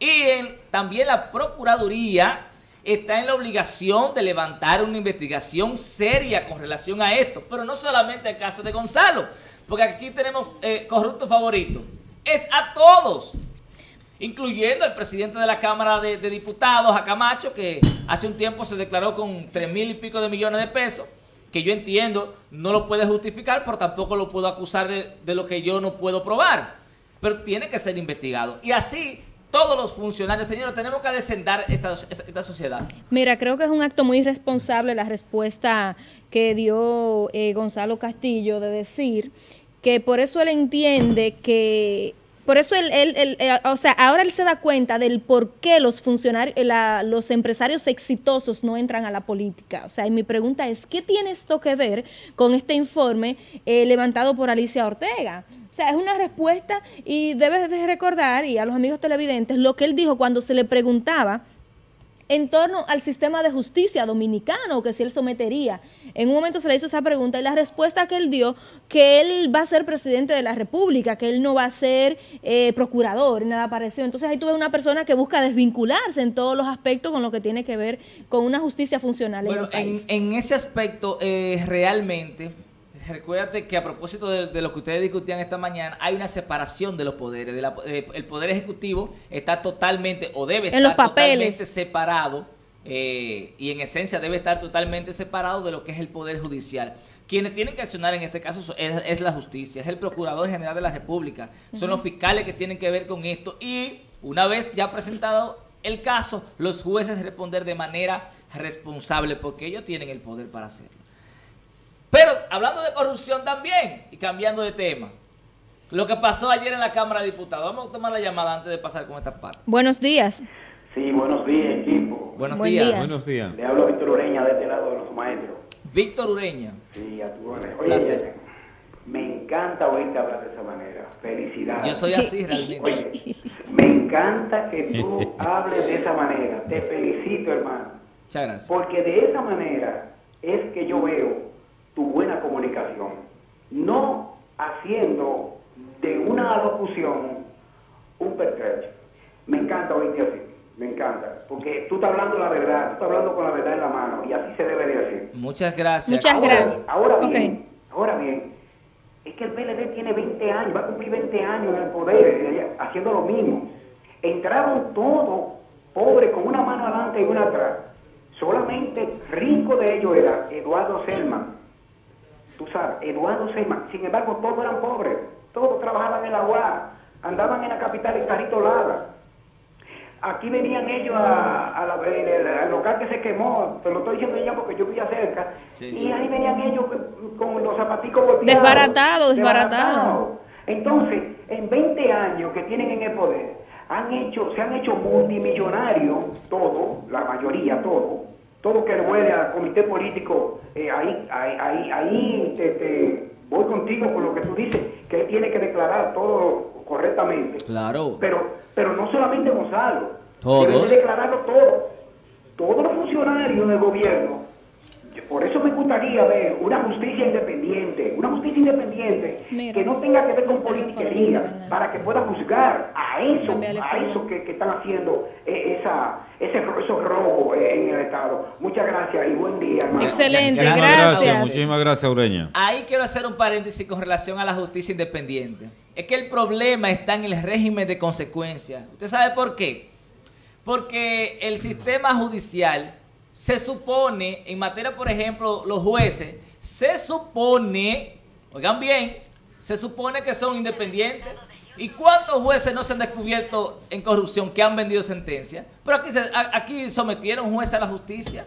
Y también la Procuraduría está en la obligación de levantar una investigación seria con relación a esto. Pero no solamente el caso de Gonzalo, porque aquí tenemos eh, corruptos favoritos. Es a todos, incluyendo al presidente de la Cámara de, Diputados, a Camacho, que hace un tiempo se declaró con tres mil y pico de millones de pesos, que yo entiendo no lo puede justificar, pero tampoco lo puedo acusar de lo que yo no puedo probar. Pero tiene que ser investigado. Y así todos los funcionarios, señores, tenemos que descendar esta, esta sociedad. Mira, creo que es un acto muy irresponsable la respuesta que dio eh, Gonzalo Castillo de decir que por eso él entiende que, por eso él, él- eh, o sea, ahora él se da cuenta del por qué los funcionarios, eh, la- los empresarios exitosos no entran a la política. O sea, y mi pregunta es, ¿qué tiene esto que ver con este informe eh, levantado por Alicia Ortega? O sea, es una respuesta y debes de recordar, y a los amigos televidentes, lo que él dijo cuando se le preguntaba en torno al sistema de justicia dominicano, que si él sometería. En un momento se le hizo esa pregunta y la respuesta que él dio, que él va a ser presidente de la República, que él no va a ser eh, procurador, nada parecido. Entonces ahí tuve una persona que busca desvincularse en todos los aspectos con lo que tiene que ver con una justicia funcional en Bueno, el país. en, en ese aspecto, eh, realmente, recuérdate que a propósito de, de lo que ustedes discutían esta mañana, hay una separación de los poderes. De la- eh, el poder ejecutivo está totalmente, o debe En estar los papeles. totalmente separado, eh, y en esencia debe estar totalmente separado de lo que es el poder judicial. Quienes tienen que accionar en este caso so- es, es la justicia, es el Procurador General de la República, son los fiscales que tienen que ver con esto y una vez ya presentado el caso, los jueces responder de manera responsable porque ellos tienen el poder para hacerlo. Pero hablando de corrupción también y cambiando de tema, lo que pasó ayer en la Cámara de Diputados. Vamos a tomar la llamada antes de pasar con esta parte. Buenos días. Sí, buenos días, equipo. Buenos Buen días. día. Buenos días. Le hablo a Víctor Ureña de este lado de los maestros. Víctor Ureña. Sí, a tu orden. Placer. Oye, me encanta oírte hablar de esa manera. Felicidades. Yo soy así realmente. Oye, me encanta que tú hables de esa manera. Te felicito, hermano. Muchas gracias. Porque de esa manera es que yo veo tu buena comunicación. No haciendo de una alocución un pertrecho. Me encanta oírte así. Me encanta. Porque tú estás hablando la verdad. Tú estás hablando con la verdad en la mano. Y así se debe de hacer. Muchas gracias. Muchas gracias. Ahora bien, ahora bien, es que el PLD tiene 20 años, va a cumplir 20 años en el poder, haciendo lo mismo. Entraron todos pobres con una mano adelante y una atrás. Solamente rico de ellos era Eduardo Selman. Tú sabes, Eduardo Selman. Sin embargo, todos eran pobres. Todos trabajaban en la UAS, andaban en la capital en carrito lada. Aquí venían ellos a, a la- en el- al local que se quemó, te lo estoy diciendo ya porque yo vivía cerca, y ahí venían ellos con- los zapaticos volteados. Desbaratado, desbaratado. desbaratado. Entonces, en 20 años que tienen en el poder, han hecho, se han hecho multimillonarios, todos, la mayoría, todos, todo que le huele al comité político, eh, ahí, ahí, ahí, ahí te, te- voy contigo con lo que tú dices, que él tiene que declarar todo correctamente. Claro. Pero, pero no solamente Gonzalo. Todos. Deben de declararlo todos. Todos los funcionarios del gobierno. Por eso me gustaría ver una justicia independiente, una justicia independiente Mira. que no tenga que ver con politiquería, para que pueda juzgar a eso, a eso que, que están haciendo eh, esa, ese, esos robos eh, en el Estado. Muchas gracias y buen día, hermano. Excelente, Muchísimas gracias. Muchísimas gracias, Ureña. Ahí quiero hacer un paréntesis con relación a la justicia independiente. Es que el problema está en el régimen de consecuencias. ¿Usted sabe por qué? Porque el sistema judicial se supone, en materia, por ejemplo, los jueces, se supone, oigan bien, se supone que son independientes. ¿Y cuántos jueces no se han descubierto en corrupción que han vendido sentencias? Pero aquí, se- aquí sometieron jueces a la justicia.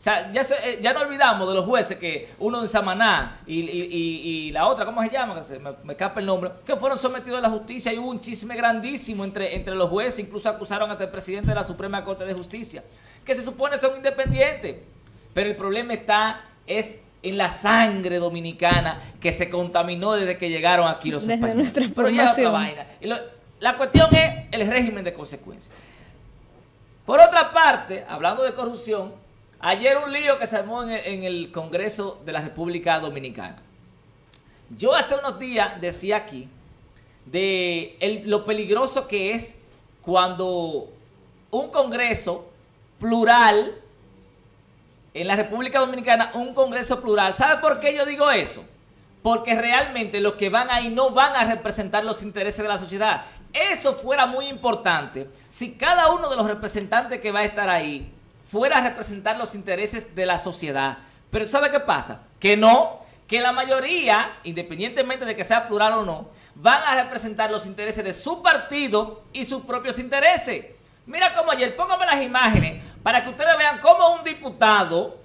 O sea, ya, se- eh, ya no olvidamos de los jueces que uno de Samaná y, y- y- y la otra, ¿cómo se llama? Se me, me escapa el nombre, que fueron sometidos a la justicia y hubo un chisme grandísimo entre, entre los jueces, incluso acusaron hasta el presidente de la Suprema Corte de Justicia, que se supone son independientes. Pero el problema está es en la sangre dominicana que se contaminó desde que llegaron aquí los Desde españoles. nuestra formación. vaina. Y lo- la cuestión es el régimen de consecuencias. Por otra parte, hablando de corrupción, ayer un lío que se armó en el, en el Congreso de la República Dominicana. Yo hace unos días decía aquí de lo peligroso que es cuando un Congreso plural en la República Dominicana, un Congreso plural. ¿Sabe por qué yo digo eso? Porque realmente los que van ahí no van a representar los intereses de la sociedad. Eso fuera muy importante si cada uno de los representantes que va a estar ahí fuera a representar los intereses de la sociedad. Pero ¿sabe qué pasa? Que no, que la mayoría, independientemente de que sea plural o no, van a representar los intereses de su partido y sus propios intereses. Mira como ayer, póngame las imágenes para que ustedes vean cómo un diputado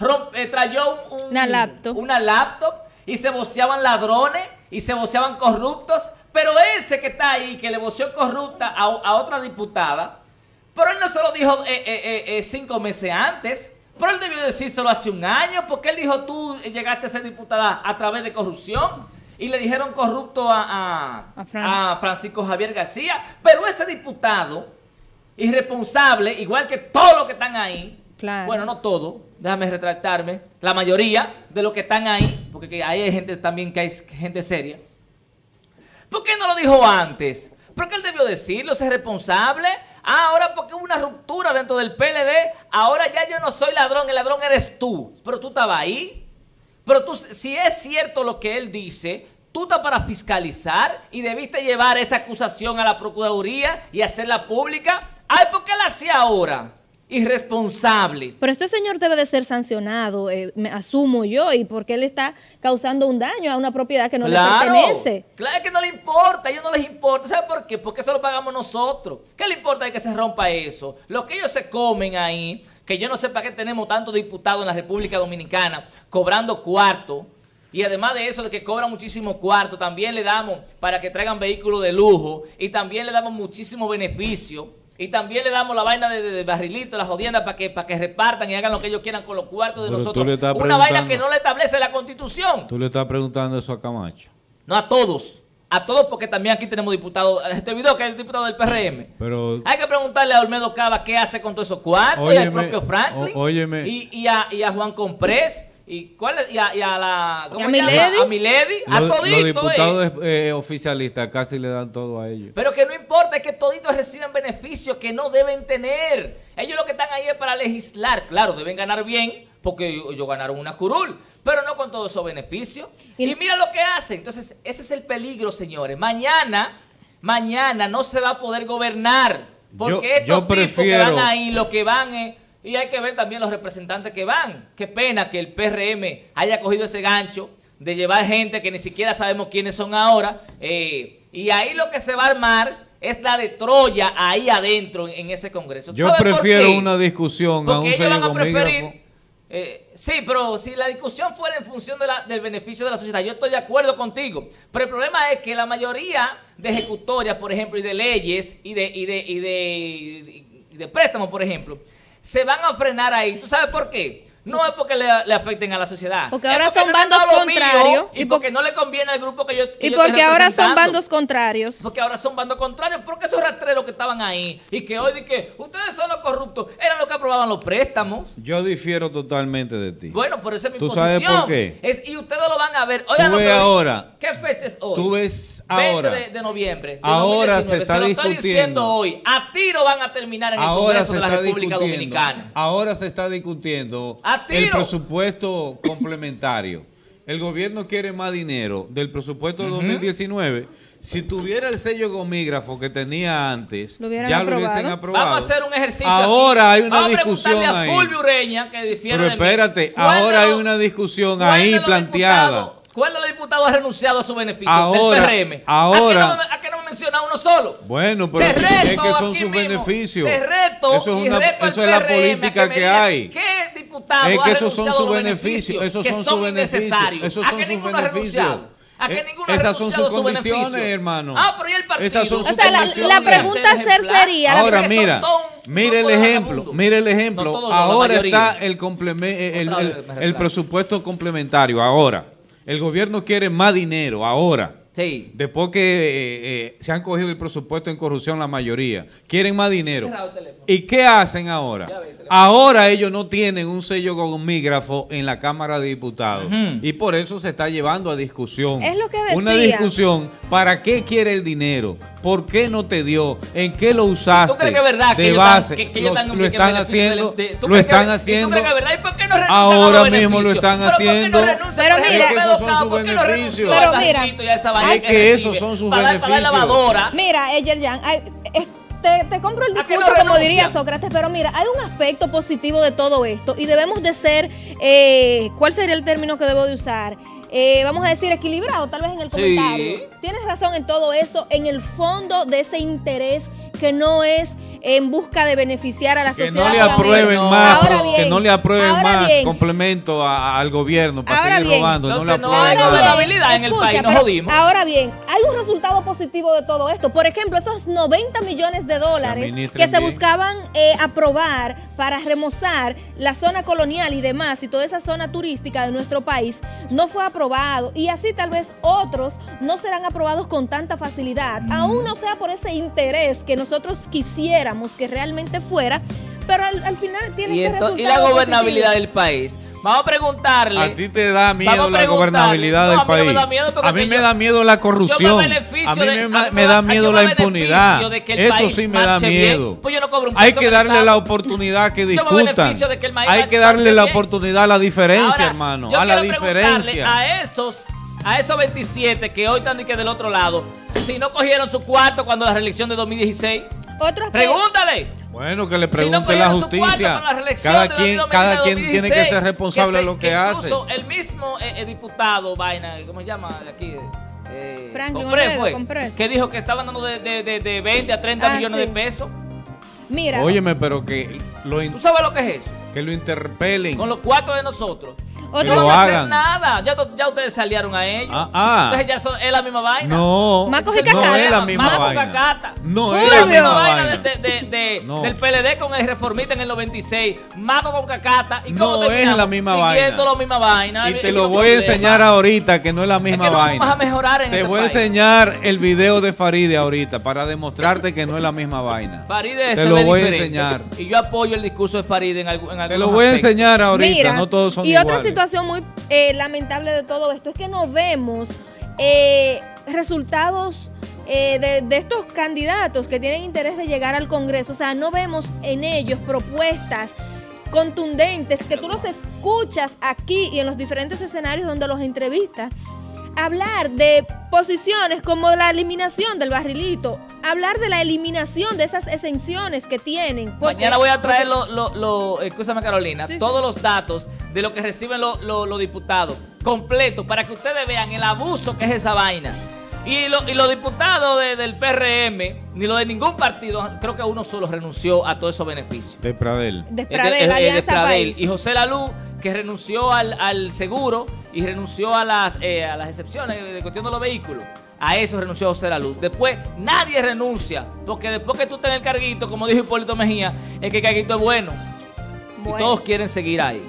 romp- eh, trayó un- un- Una laptop. una laptop y se voceaban ladrones y se voceaban corruptos, pero ese que está ahí, que le voceó corrupta a, a otra diputada, pero él no se lo dijo eh, eh, eh, cinco meses antes, pero él debió decírselo hace un año, porque él dijo, tú llegaste a ser diputada a través de corrupción. Y le dijeron corrupto a, a- A Fran- a Francisco Javier García. Pero ese diputado, irresponsable, igual que todos los que están ahí, Claro. bueno, no todo, déjame retractarme, la mayoría de los que están ahí, porque que ahí hay gente también que hay gente seria. ¿Por qué no lo dijo antes? ¿Por qué él debió decirlo? ¿Ser responsable? Ah, ahora porque hubo una ruptura dentro del PLD, ahora ya yo no soy ladrón, el ladrón eres tú. Pero tú estabas ahí. Pero tú, si es cierto lo que él dice, tú estás para fiscalizar y debiste llevar esa acusación a la Procuraduría y hacerla pública. Ay, ¿por qué la hacía ahora? Irresponsable. Pero este señor debe de ser sancionado, eh, me asumo yo, y porque él está causando un daño a una propiedad que no le pertenece. Claro que no le importa, a ellos no les importa. ¿Sabe por qué? Porque eso lo pagamos nosotros. ¿Qué le importa de que se rompa eso? Lo que ellos se comen ahí, que yo no sé para qué tenemos tantos diputados en la República Dominicana cobrando cuarto, Y además de eso, de que cobran muchísimo cuarto, también le damos para que traigan vehículos de lujo y también le damos muchísimo beneficio. Y también le damos la vaina de, de- de barrilito, la jodienda, para que, para que repartan y hagan lo que ellos quieran con los cuartos de Pero nosotros. Una vaina que no le establece la constitución. Tú le estás preguntando eso a Camacho. No a todos. A todos porque también aquí tenemos diputados. Este video que es diputado del PRM. Pero, Hay que preguntarle a Olmedo Cava qué hace con todos esos cuartos y al propio Franklin. ó- óyeme. Y, y a, y a Juan Comprés. Y, ¿cuál es? y, a, y a la. ¿Cómo ¿Y a llama? Miledis? A Milady. A los, los todito. eh. diputados eh, oficialistas casi le dan todo a ellos. Pero que no importa, es que toditos reciben beneficios que no deben tener. Ellos lo que están ahí es para legislar. Claro, deben ganar bien, porque ellos ganaron una curul, pero no con todos esos beneficios. Y, mira lo que hacen. Entonces, ese es el peligro, señores. Mañana, mañana no se va a poder gobernar. Porque Yo- estos yo tipos que van ahí, lo que van es... Y hay que ver también los representantes que van. Qué pena que el PRM haya cogido ese gancho de llevar gente que ni siquiera sabemos quiénes son ahora. eh, y ahí lo que se va a armar es la de Troya ahí adentro en, ese Congreso. ¿Tú Yo prefiero una discusión a un ellos van a preferir... eh, sí, pero si la discusión fuera en función de la- del beneficio de la sociedad, yo estoy de acuerdo contigo. Pero el problema es que la mayoría de ejecutorias, por ejemplo, y de leyes y de, y de, y de, y de préstamos, por ejemplo, se van a frenar ahí. ¿Tú sabes por qué? No es porque le, le afecten a la sociedad. Porque ahora son no bandos contrarios Y, y porque no le conviene al grupo que yo que Y yo porque ahora son bandos contrarios. Porque ahora son bandos contrarios. Porque esos rastreros que estaban ahí y que hoy di que ustedes son los corruptos, eran los que aprobaban los préstamos. Yo difiero totalmente de ti. Bueno, por eso es mi ¿Tú posición. sabes por qué? Es, y ustedes lo van a ver. Oigan, Tú lo ves que- ahora. ¿Qué fecha es hoy? Tú ves 20 ahora. de, de noviembre. de Ahora 2019. se está lo estoy discutiendo. diciendo hoy. A tiro van a terminar en el Ahora Congreso se de la está República discutiendo. Dominicana. Ahora se está discutiendo ¡A el tiro! presupuesto complementario. El gobierno quiere más dinero del presupuesto de Ujú. 2019. Si tuviera el sello gomígrafo que tenía antes, Lo hubieran ya lo aprobado. hubiesen aprobado. Vamos a hacer un ejercicio Ahora aquí. hay una Vamos a discusión preguntarle a ahí. Fulvio Ureña, que Pero de mí. espérate, ¿Cuál de ahora hay una discusión ahí planteada. ¿Cuál de los diputados ha renunciado a su beneficio Ahora, del PRM? ahora- ¿A qué, no, me- a qué no me menciona uno solo? Bueno, pero Te es que- es reto que son sus mismo. beneficios. Te reto eso es, y una- reto al eso es la política que, hay. ¿Qué diputado Es ha esos son renunciado sus beneficios. Esos son sus beneficios. innecesarios? Esos ¿A son sus ninguno ha renunciado? beneficios. ¿A que Eh, ninguno ha esas son renunciado sus a su condiciones, beneficio? hermano. Ah, pero ¿y el partido? Esas son O sus sea, la, condiciones. la pregunta a ser sería... la Ahora mira, mire el ejemplo, mire el ejemplo. No, ahora está el, el, el- presupuesto complementario. Ahora, el gobierno quiere más dinero. Ahora. Sí. Después que eh, eh, se han cogido el presupuesto en corrupción la mayoría, quieren más dinero. ¿Y qué hacen ahora? Ahora ellos no tienen un sello gomígrafo en la Cámara de Diputados. Y por eso se está llevando a discusión. Es lo que Una decía. discusión. ¿Para qué quiere el dinero? ¿Por qué no te dio? ¿En qué lo usaste? ¿Tú crees que es verdad de base. que- que Lo- están- lo haciendo. del- de- ¿tú Lo crees que- están ¿Y tú haciendo. crees que es verdad? ¿Y por qué no renuncian a Ahora mismo lo están ¿Pero por qué no haciendo. Pero mira- a esos son Pedro sus ¿por qué no beneficios. renunció Pero mira, Es que esos son sus beneficios. lavadora? Mira, Eyer ay, eh, te, te compro el ¿A qué discurso no como diría? Sócrates, pero mira, hay un aspecto positivo de todo esto y debemos de ser, eh, ¿cuál sería el término que debo de usar? Eh, vamos a decir equilibrado, tal vez en el comentario. Tienes razón en todo eso, en el fondo de ese interés que no es en busca de beneficiar a la Que sociedad. no le aprueben más, ahora que no le aprueben ahora más bien, complemento a- al gobierno para Ahora seguir bien, robando. No no aprueben hay gobernabilidad en el país, nos jodimos. Ahora bien, hay un resultado positivo de todo esto. Por ejemplo, esos 90 millones de dólares que se bien. buscaban eh, aprobar para remozar la zona colonial y demás y toda esa zona turística de nuestro país no fue aprobado. Y así tal vez otros no serán aprobados con tanta facilidad. Aún no sea por ese interés que nosotros quisiéramos que realmente fuera, pero al, al final tiene Y, este y la gobernabilidad positivo. del país. Vamos a preguntarle. A ti te da miedo la gobernabilidad No, del a mí no me país. da miedo porque a mí yo- me da miedo la corrupción. Yo me a mí me, da miedo la impunidad. de que el Eso país sí me da miedo. Pues yo no cobro un Hay que darle la oportunidad que Yo me discutan. que Hay que darle la bien. oportunidad a la diferencia, Ahora, hermano. yo A la diferencia. A esos, a esos 27 que hoy están de que del otro lado, si no cogieron su cuarto cuando la reelección de 2016, Otros pregúntale. Bueno, que le Si no pregunte la cogieron su cuarto justicia. la reelección Cada de quien, 2016, cada quien tiene que ser responsable de se- lo que, hace. Incluso el mismo eh, eh, diputado, vaina, ¿cómo se llama? Aquí. Eh, Franklin que dijo que estaban dando de, de, de, de 20 a 30 Ah, millones sí. de pesos. Mira, Óyeme, pero que lo, ¿Tú sabes lo que es eso? que lo interpelen. Con los cuartos de nosotros. No van a hacer hagan. nada. Ya, ya ustedes se aliaron a ellos. Ah, ah. Entonces ya son, es la misma vaina. No, Maco y no Cacata. es la misma Maco vaina. Cacata. No es la misma vaina vaina. de- de- de- No. del PLD con el reformista en el 96. Maco con Cacata. ¿Y cómo No es la misma Siguiendo vaina. la misma vaina. Y Es te lo no voy a enseñar ahorita que no es la misma que no vaina. vamos a mejorar en Te este voy a enseñar el video de Faride ahorita para demostrarte que no es la misma vaina. Faride Te se lo voy a enseñar. Y yo apoyo el discurso de Faride en, algunos Te lo voy a enseñar ahorita, no todos son iguales. Situación muy eh, lamentable de todo esto es que no vemos eh, resultados eh, de, de estos candidatos que tienen interés de llegar al Congreso. O sea, no vemos en ellos propuestas contundentes que tú los escuchas aquí y en los diferentes escenarios donde los entrevistas hablar de posiciones como la eliminación del barrilito, hablar de la eliminación de esas exenciones que tienen. porque- Mañana voy a traer porque- lo, lo, lo- escúchame Carolina, Sí, sí. todos los datos de lo que reciben lo- lo- los diputados, completo, para que ustedes vean el abuso que es esa vaina. Y, lo- y los diputados de- del PRM, ni lo de ningún partido, creo que uno solo renunció a todos esos beneficios. De Pradel. de Pradel, de- de. Y José Lalú, que renunció al, al seguro y renunció a las, eh, a las excepciones de cuestión de los vehículos. A eso renunció José Lalú. Después, nadie renuncia, porque después que tú tenés el carguito, como dijo Hipólito Mejía, es que el carguito es bueno. Bueno. Y todos quieren seguir ahí.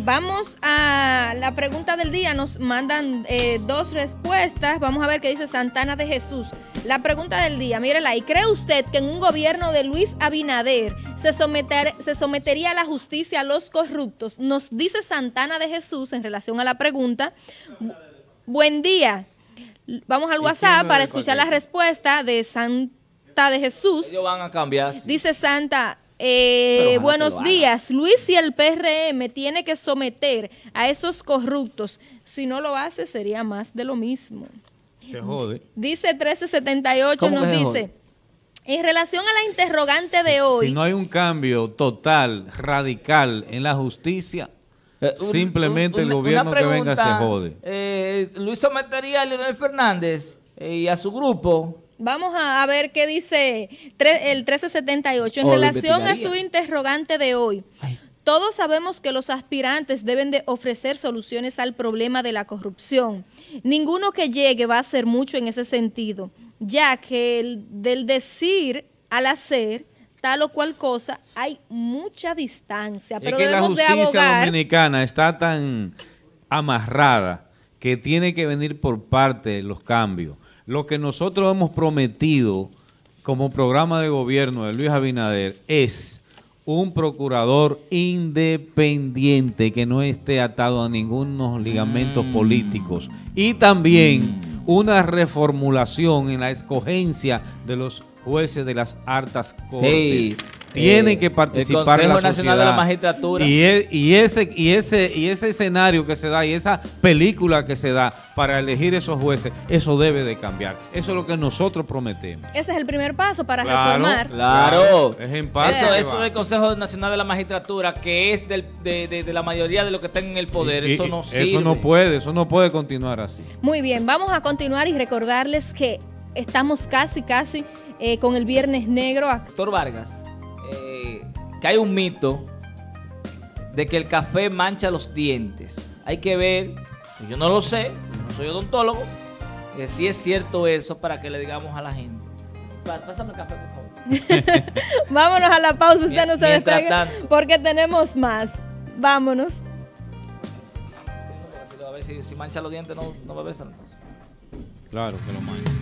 Vamos a la pregunta del día. Nos mandan eh, dos respuestas. Vamos a ver qué dice Santana de Jesús. La pregunta del día, mírela ahí. ¿Cree usted que en un gobierno de Luis Abinader se, someter- se sometería a la justicia a los corruptos? Nos dice Santana de Jesús en relación a la pregunta. Bu- Buen día. Vamos al WhatsApp para escuchar la respuesta de Santa de Jesús. Ellos van a cambiar. Dice Santa, eh, buenos días. Luis y el PRM tiene que someter a esos corruptos. Si no lo hace, sería más de lo mismo. Se jode. Dice 1378, ¿Cómo nos dice, en relación a la interrogante de hoy, Si no hay un cambio total, radical en la justicia, un- simplemente el gobierno que venga se jode. eh, Luis sometería a Leonel Fernández eh, y a su grupo. Vamos a, a ver qué dice el 1378. En O lo relación a su interrogante de hoy, todos sabemos que los aspirantes deben de ofrecer soluciones al problema de la corrupción. Ninguno que llegue va a hacer mucho en ese sentido, ya que el- del decir al hacer tal o cual cosa hay mucha distancia, pero es que la debemos de justicia abogar dominicana está tan amarrada que tiene que venir por parte los cambios. Lo que nosotros hemos prometido como programa de gobierno de Luis Abinader es un procurador independiente que no esté atado a ningunos ligamentos Mm. políticos y también una reformulación en la escogencia de los jueces de las altas cortes. Sí. Tiene Eh, que el participar Consejo la Nacional de la sociedad. Magistratura. Y, e- y ese y ese y ese escenario que se da y esa película que se da para elegir esos jueces, eso debe de cambiar. Eso es lo que nosotros prometemos. ese es el primer paso para Claro, reformar. Claro. Es en paz Eso, eso del Consejo Nacional de la Magistratura, que es del- de, de- de la mayoría de los que están en el poder, Y- eso no sirve. Eso no puede, eso no puede continuar así. Muy bien, vamos a continuar y recordarles que estamos casi, casi eh, con el Viernes Negro. Doctor Vargas, eh, que hay un mito de que el café mancha los dientes. Hay que ver, yo no lo sé, yo no soy odontólogo, eh, si es cierto eso para que le digamos a la gente. Pásame el café, por favor. Vámonos a la pausa, usted no se distraiga tanto. porque tenemos más. Vámonos. A ver si, si mancha los dientes, no, no va a ver entonces. Claro que lo mancha.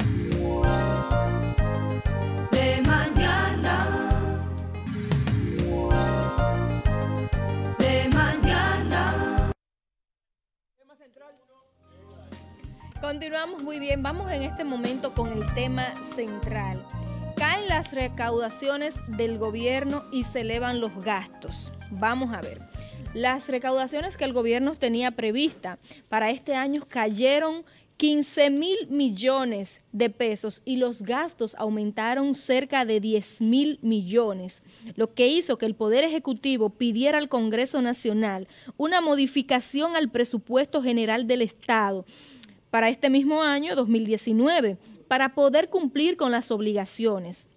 de mañana. Continuamos muy bien. Vamos en este momento con el tema central. Caen las recaudaciones del gobierno y se elevan los gastos. Vamos a ver. Las recaudaciones que el gobierno tenía prevista para este año cayeron 15 mil millones de pesos y los gastos aumentaron cerca de 10 mil millones, lo que hizo que el Poder Ejecutivo pidiera al Congreso Nacional una modificación al presupuesto general del Estado para este mismo año 2019 para poder cumplir con las obligaciones.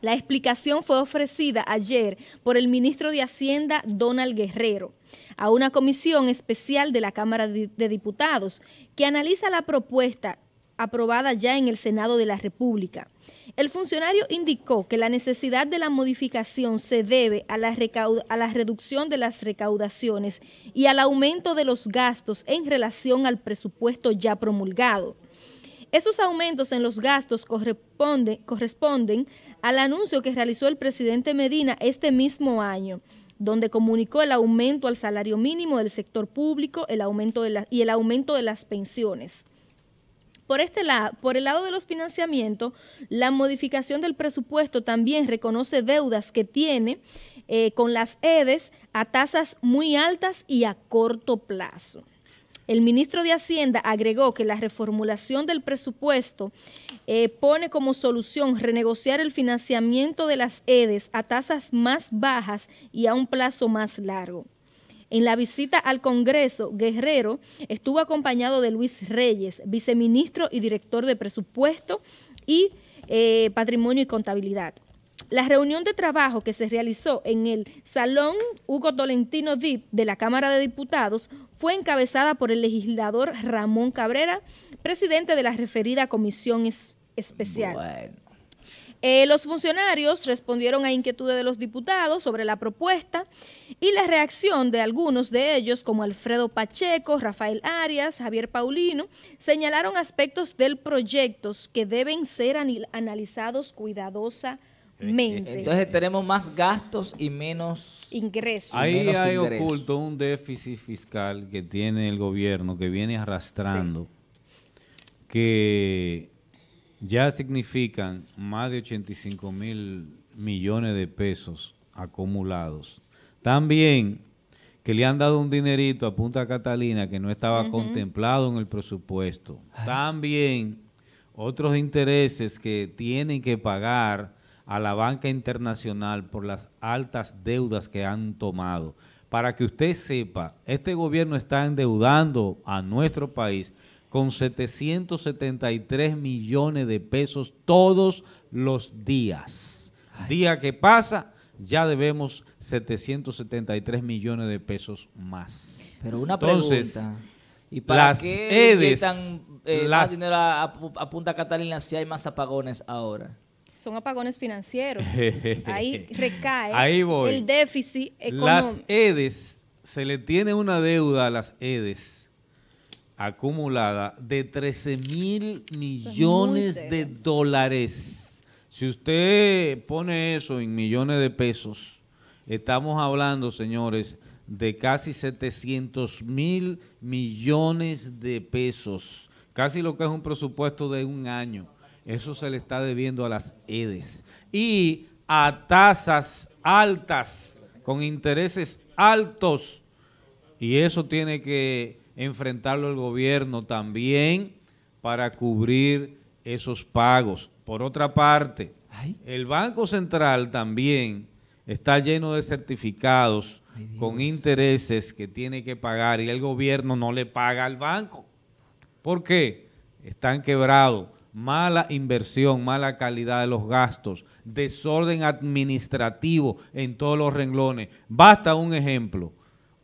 La explicación fue ofrecida ayer por el ministro de Hacienda, Donald Guerrero, a una comisión especial de la Cámara de Diputados que analiza la propuesta aprobada ya en el Senado de la República. El funcionario indicó que la necesidad de la modificación se debe a la, reducción de las recaudaciones y al aumento de los gastos en relación al presupuesto ya promulgado. Esos aumentos en los gastos corresponde- corresponden al anuncio que realizó el presidente Medina este mismo año, donde comunicó el aumento al salario mínimo del sector público el aumento y el aumento de las pensiones. Por, este lado, por el lado de los financiamientos, la modificación del presupuesto también reconoce deudas que tiene eh, con las EDES a tasas muy altas y a corto plazo. El ministro de Hacienda agregó que la reformulación del presupuesto eh, pone como solución renegociar el financiamiento de las EDES a tasas más bajas y a un plazo más largo. En la visita al Congreso, Guerrero estuvo acompañado de Luis Reyes, viceministro y director de presupuesto y eh, patrimonio y contabilidad. La reunión de trabajo que se realizó en el Salón Hugo Tolentino DIP de la Cámara de Diputados fue encabezada por el legislador Ramón Cabrera, presidente de la referida comisión es- especial. Eh, los funcionarios respondieron a inquietudes de los diputados sobre la propuesta y la reacción de algunos de ellos, como Alfredo Pacheco, Rafael Arias, Javier Paulino, señalaron aspectos del proyecto que deben ser analizados cuidadosamente. Entonces tenemos más gastos y menos ingresos. Ahí Menos hay ingresos. oculto un déficit fiscal que tiene el gobierno, que viene arrastrando, que ya significan más de 85 mil millones de pesos acumulados. También que le han dado un dinerito a Punta Catalina que no estaba contemplado en el presupuesto. También otros intereses que tienen que pagar a la banca internacional por las altas deudas que han tomado. Para que usted sepa, este gobierno está endeudando a nuestro país con 773 millones de pesos todos los días. Día que pasa, ya debemos 773 millones de pesos más. Pero una Entonces, pregunta. ¿Y para las qué EDES, eh, más las dinero a, a Punta Catalina si hay más apagones ahora? Son apagones financieros. Ahí recae Ahí voy. el déficit Las económico. EDES, se le tiene una deuda a las EDES acumulada de 13 mil millones de dólares. Si usted pone eso en millones de pesos, estamos hablando, señores, de casi 700 mil millones de pesos. Casi lo que es un presupuesto de un año. Eso se le está debiendo a las EDES. Y a tasas altas, con intereses altos. Y eso tiene que enfrentarlo el gobierno también para cubrir esos pagos. Por otra parte, el Banco Central también está lleno de certificados con intereses que tiene que pagar y el gobierno no le paga al banco. ¿Por qué? Están quebrados. Mala inversión, mala calidad de los gastos, desorden administrativo en todos los renglones. Basta un ejemplo.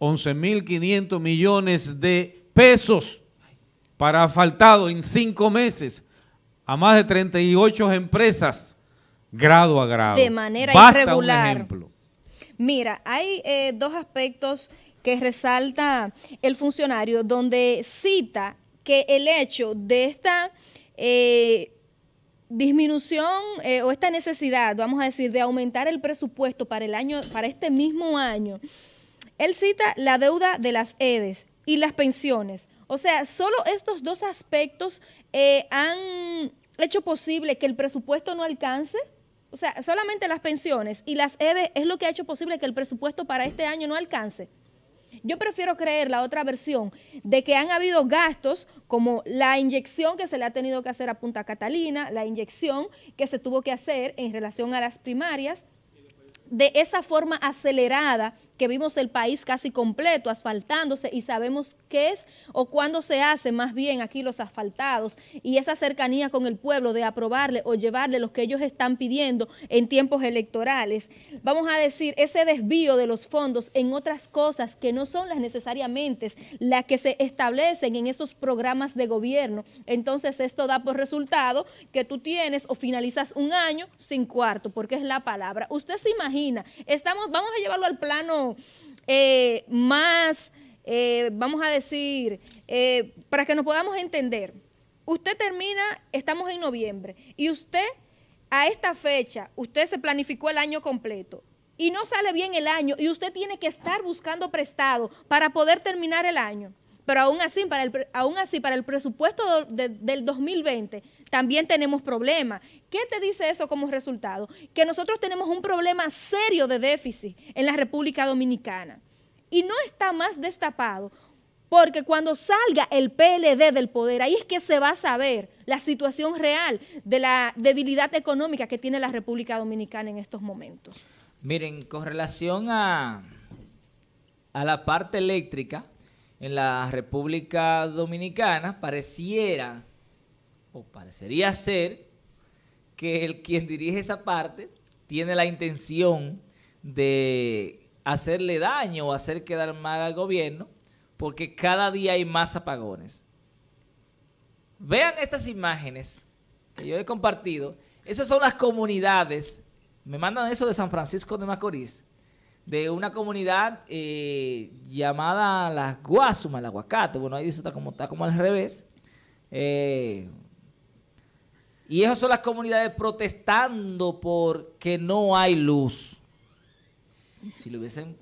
11.500 millones de pesos para asfaltado en cinco meses a más de 38 empresas, grado a grado. De manera Basta un irregular. ejemplo. Mira, hay eh, dos aspectos que resalta el funcionario, donde cita que el hecho de esta eh, disminución eh, o esta necesidad, vamos a decir, de aumentar el presupuesto para el año, para este mismo año, él cita la deuda de las EDES y las pensiones. O sea, solo estos dos aspectos eh, han hecho posible que el presupuesto no alcance. O sea, solamente las pensiones y las EDES es lo que ha hecho posible que el presupuesto para este año no alcance. Yo prefiero creer la otra versión de que han habido gastos como la inyección que se le ha tenido que hacer a Punta Catalina, la inyección que se tuvo que hacer en relación a las primarias, de esa forma acelerada que vimos el país casi completo asfaltándose y sabemos qué es o cuándo se hace más bien aquí los asfaltados y esa cercanía con el pueblo de aprobarle o llevarle lo que ellos están pidiendo en tiempos electorales. Vamos a decir, ese desvío de los fondos en otras cosas que no son las necesariamente las que se establecen en esos programas de gobierno. Entonces esto da por resultado que tú tienes o finalizas un año sin cuarto, porque es la palabra. Usted se imagina, estamos, vamos a llevarlo al plano eh, más, eh, vamos a decir, eh, para que nos podamos entender. Usted termina, estamos en noviembre, y usted a esta fecha, usted se planificó el año completo y no sale bien el año y usted tiene que estar buscando prestado para poder terminar el año. Pero aún así, para el, aún así, para el presupuesto de- del 2020 también tenemos problemas. ¿Qué te dice eso como resultado? Que nosotros tenemos un problema serio de déficit en la República Dominicana. Y no está más destapado porque cuando salga el PLD del poder, ahí es que se va a saber la situación real de la debilidad económica que tiene la República Dominicana en estos momentos. Miren, con relación a, a la parte eléctrica en la República Dominicana, pareciera o parecería ser que el quien dirige esa parte tiene la intención de hacerle daño o hacer quedar mal al gobierno porque cada día hay más apagones. Vean estas imágenes que yo he compartido. Esas son las comunidades. Me mandan eso de San Francisco de Macorís. De una comunidad eh, llamada Las Guasumas, el aguacate. Bueno, ahí dice está como, está como al revés. Eh, y esas son las comunidades protestando porque no hay luz. Si lo hubiesen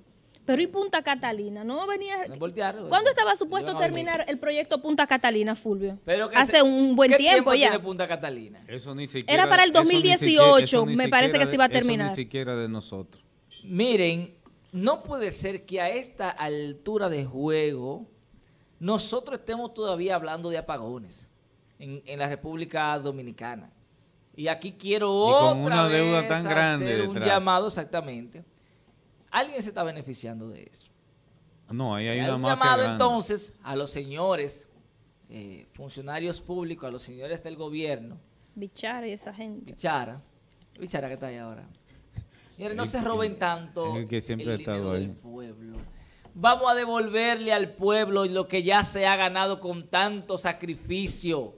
Pero y Punta Catalina, ¿no venía? voltear, ¿Cuándo estaba supuesto terminar el proyecto Punta Catalina, Fulvio? Pero que Hace se- un buen ¿qué tiempo, ya. tiene Punta Catalina? Eso ni siquiera, Era para el eso ni 2018, siquiera- eso ni me parece que se iba a de- eso terminar. ni siquiera de nosotros. Miren, no puede ser que a esta altura de juego nosotros estemos todavía hablando de apagones en, en la República Dominicana. Y aquí quiero Y con otra una deuda vez tan grande hacer un detrás. llamado exactamente. Alguien se está beneficiando de eso. No, ahí hay Hay una un mafia llamado grande. entonces a los señores eh, funcionarios públicos, a los señores del gobierno, Bichara y esa gente. Bichara, Bichara que está ahí ahora. Señores, no El se roben tanto el que siempre ha el estado dinero ahí. del pueblo. Vamos a devolverle al pueblo lo que ya se ha ganado con tanto sacrificio.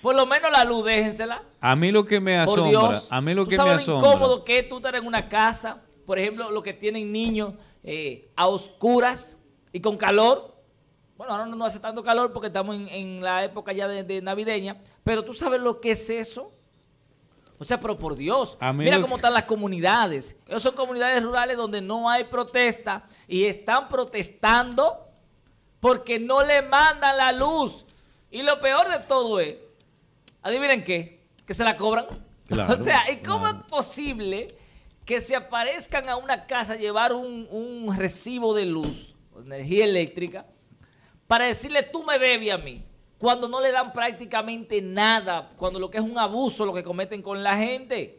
Por lo menos la luz, déjensela. A mí lo que me Por asombra, Dios. a mí lo ¿Tú que me sabes lo asombra. incómodo que es tú estar en una casa, por ejemplo, los que tienen niños eh, a oscuras y con calor. Bueno, ahora no, no hace tanto calor porque estamos en, en la época ya de, de navideña, pero tú sabes lo que es eso. O sea, pero por Dios, mira lo- cómo están las comunidades. Esas son comunidades rurales donde no hay protesta y están protestando porque no le mandan la luz. Y lo peor de todo es, adivinen qué, que se la cobran. Claro, o sea, ¿y cómo es posible que se aparezcan a una casa a llevar un, un recibo de luz, energía eléctrica, para decirle tú me debes a mí? Cuando no le dan prácticamente nada, cuando lo que es un abuso lo que cometen con la gente.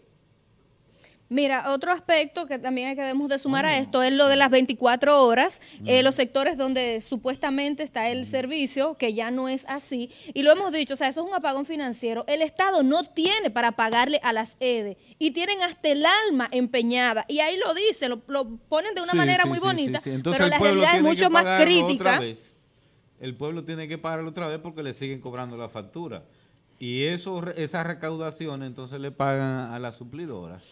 Mira, otro aspecto que también debemos de sumar a esto es lo de las 24 horas, eh, los sectores donde supuestamente está el servicio, que ya no es así. Y lo hemos dicho, o sea, eso es un apagón financiero. El Estado no tiene para pagarle a las EDE y tienen hasta el alma empeñada. Y ahí lo dicen, lo, lo ponen de una Sí, manera sí, muy sí, bonita. Entonces pero la realidad es que mucho más crítica. El pueblo tiene que pagarlo otra vez porque le siguen cobrando la factura. Y eso, esas recaudaciones entonces le pagan a las suplidoras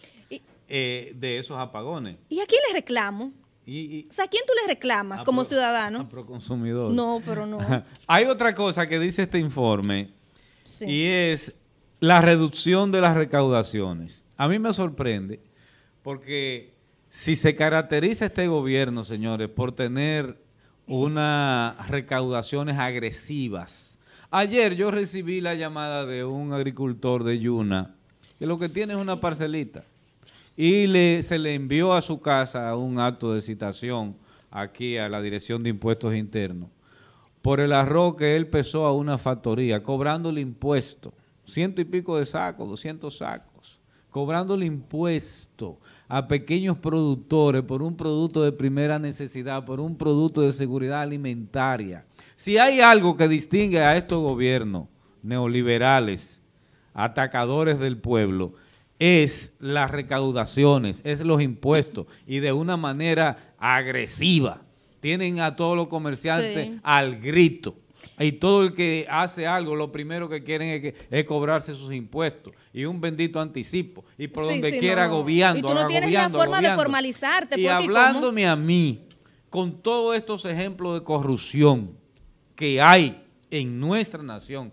eh, de esos apagones. ¿Y a quién le reclamo? Y, y O sea, ¿a quién tú le reclamas como pro- ciudadano? a Proconsumidor. No, pero no. Hay otra cosa que dice este informe Sí. y es la reducción de las recaudaciones. A mí me sorprende porque si se caracteriza este gobierno, señores, por tener unas recaudaciones agresivas. Ayer yo recibí la llamada de un agricultor de Yuna que lo que tiene es una parcelita y le, se le envió a su casa un acto de citación aquí a la Dirección de Impuestos Internos. Por el arroz que él pesó a una factoría, cobrándole impuesto, ciento y pico de sacos, 200 sacos, cobrándole impuesto a pequeños productores por un producto de primera necesidad, por un producto de seguridad alimentaria. Si hay algo que distingue a estos gobiernos neoliberales, atacadores del pueblo, es las recaudaciones, es los impuestos y de una manera agresiva. Tienen a todos los comerciantes Sí. al grito. Y todo el que hace algo, lo primero que quieren es, que- es cobrarse sus impuestos y un bendito anticipo. Y por Sí, donde sí, quiera no. agobiando. Y tú no tienes la agobiando, forma de agobiando. formalizarte. Y hablándome a mí, con todos estos ejemplos de corrupción que hay en nuestra nación,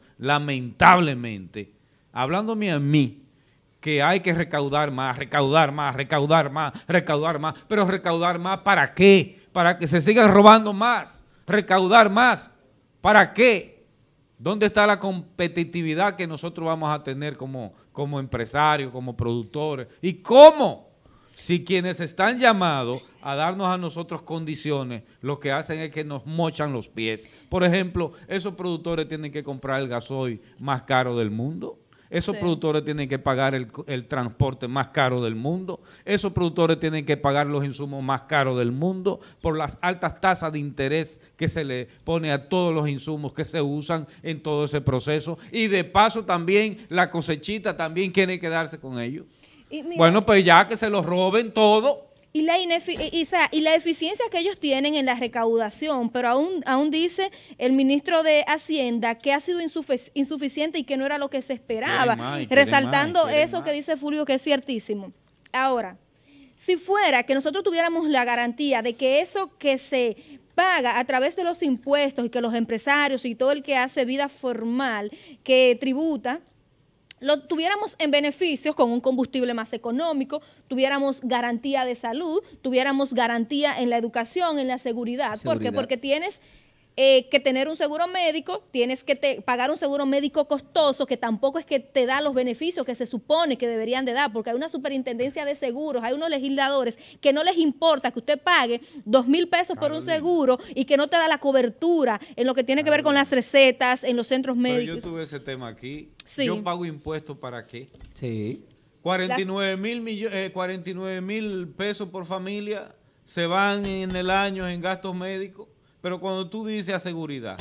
lamentablemente, hablándome a mí, que hay que recaudar más, recaudar más, recaudar más, recaudar más, pero recaudar más ¿para qué? Para que se sigan robando más, recaudar más, ¿para qué? ¿Dónde está la competitividad que nosotros vamos a tener como, como empresarios, como productores? ¿Y cómo? Si quienes están llamados a darnos a nosotros condiciones, lo que hacen es que nos mochan los pies. Por ejemplo, esos productores tienen que comprar el gasoil más caro del mundo. Esos Sí. productores tienen que pagar el, el transporte más caro del mundo. Esos productores tienen que pagar los insumos más caros del mundo por las altas tasas de interés que se le pone a todos los insumos que se usan en todo ese proceso. Y de paso también la cosechita también quiere quedarse con ellos. Y mira, Bueno, pues ya que se los roben todo. Y la, y, la eficiencia que ellos tienen en la recaudación, pero aún, aún dice el ministro de Hacienda que ha sido insufic- insuficiente y que no era lo que se esperaba, más resaltando más eso más. que dice Fulvio que es ciertísimo. Ahora, si fuera que nosotros tuviéramos la garantía de que eso que se paga a través de los impuestos y que los empresarios y todo el que hace vida formal, que tributa, lo tuviéramos en beneficios con un combustible más económico, tuviéramos garantía de salud, tuviéramos garantía en la educación, en la seguridad. ¿Por qué? Porque tienes eh, que tener un seguro médico, tienes que te- pagar un seguro médico costoso que tampoco es que te da los beneficios que se supone que deberían de dar, porque hay una superintendencia de seguros, hay unos legisladores que no les importa que usted pague dos mil pesos por un seguro y que no te da la cobertura en lo que tiene que ver con las recetas, en los centros Pero médicos. yo tuve ese tema aquí. Sí. Yo pago impuestos para qué? Sí. 49 mil eh, 49 mil pesos por familia se van en el año en gastos médicos, pero cuando tú dices a seguridad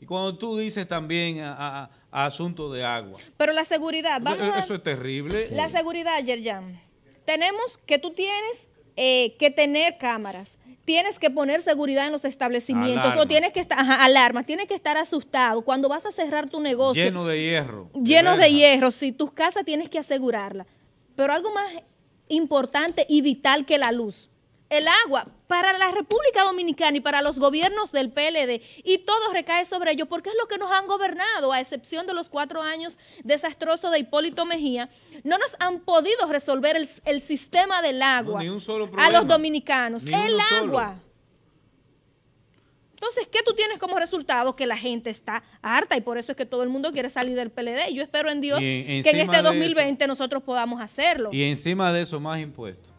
y cuando tú dices también a, a- a asuntos de agua, Pero la seguridad, vamos a... eso es terrible. La seguridad, Yerjan. Tenemos que tú tienes eh, que tener cámaras. Tienes que poner seguridad en los establecimientos Alarma. o tienes que estar, ajá, alarma, tienes que estar asustado cuando vas a cerrar tu negocio. lleno de hierro. llenos de hierro, sí, tus casas tienes que asegurarla. Pero algo más importante y vital que la luz. El agua para la República Dominicana y para los gobiernos del PLD y todo recae sobre ellos porque es lo que nos han gobernado, a excepción de los cuatro años desastrosos de Hipólito Mejía, no nos han podido resolver el, el sistema del agua a los dominicanos. Ni el solo. agua. Entonces, ¿qué tú tienes como resultado? Que la gente está harta y por eso es que todo el mundo quiere salir del PLD. Yo espero en Dios en- que en este de 2020 nosotros podamos hacerlo. Y encima de eso, más impuestos.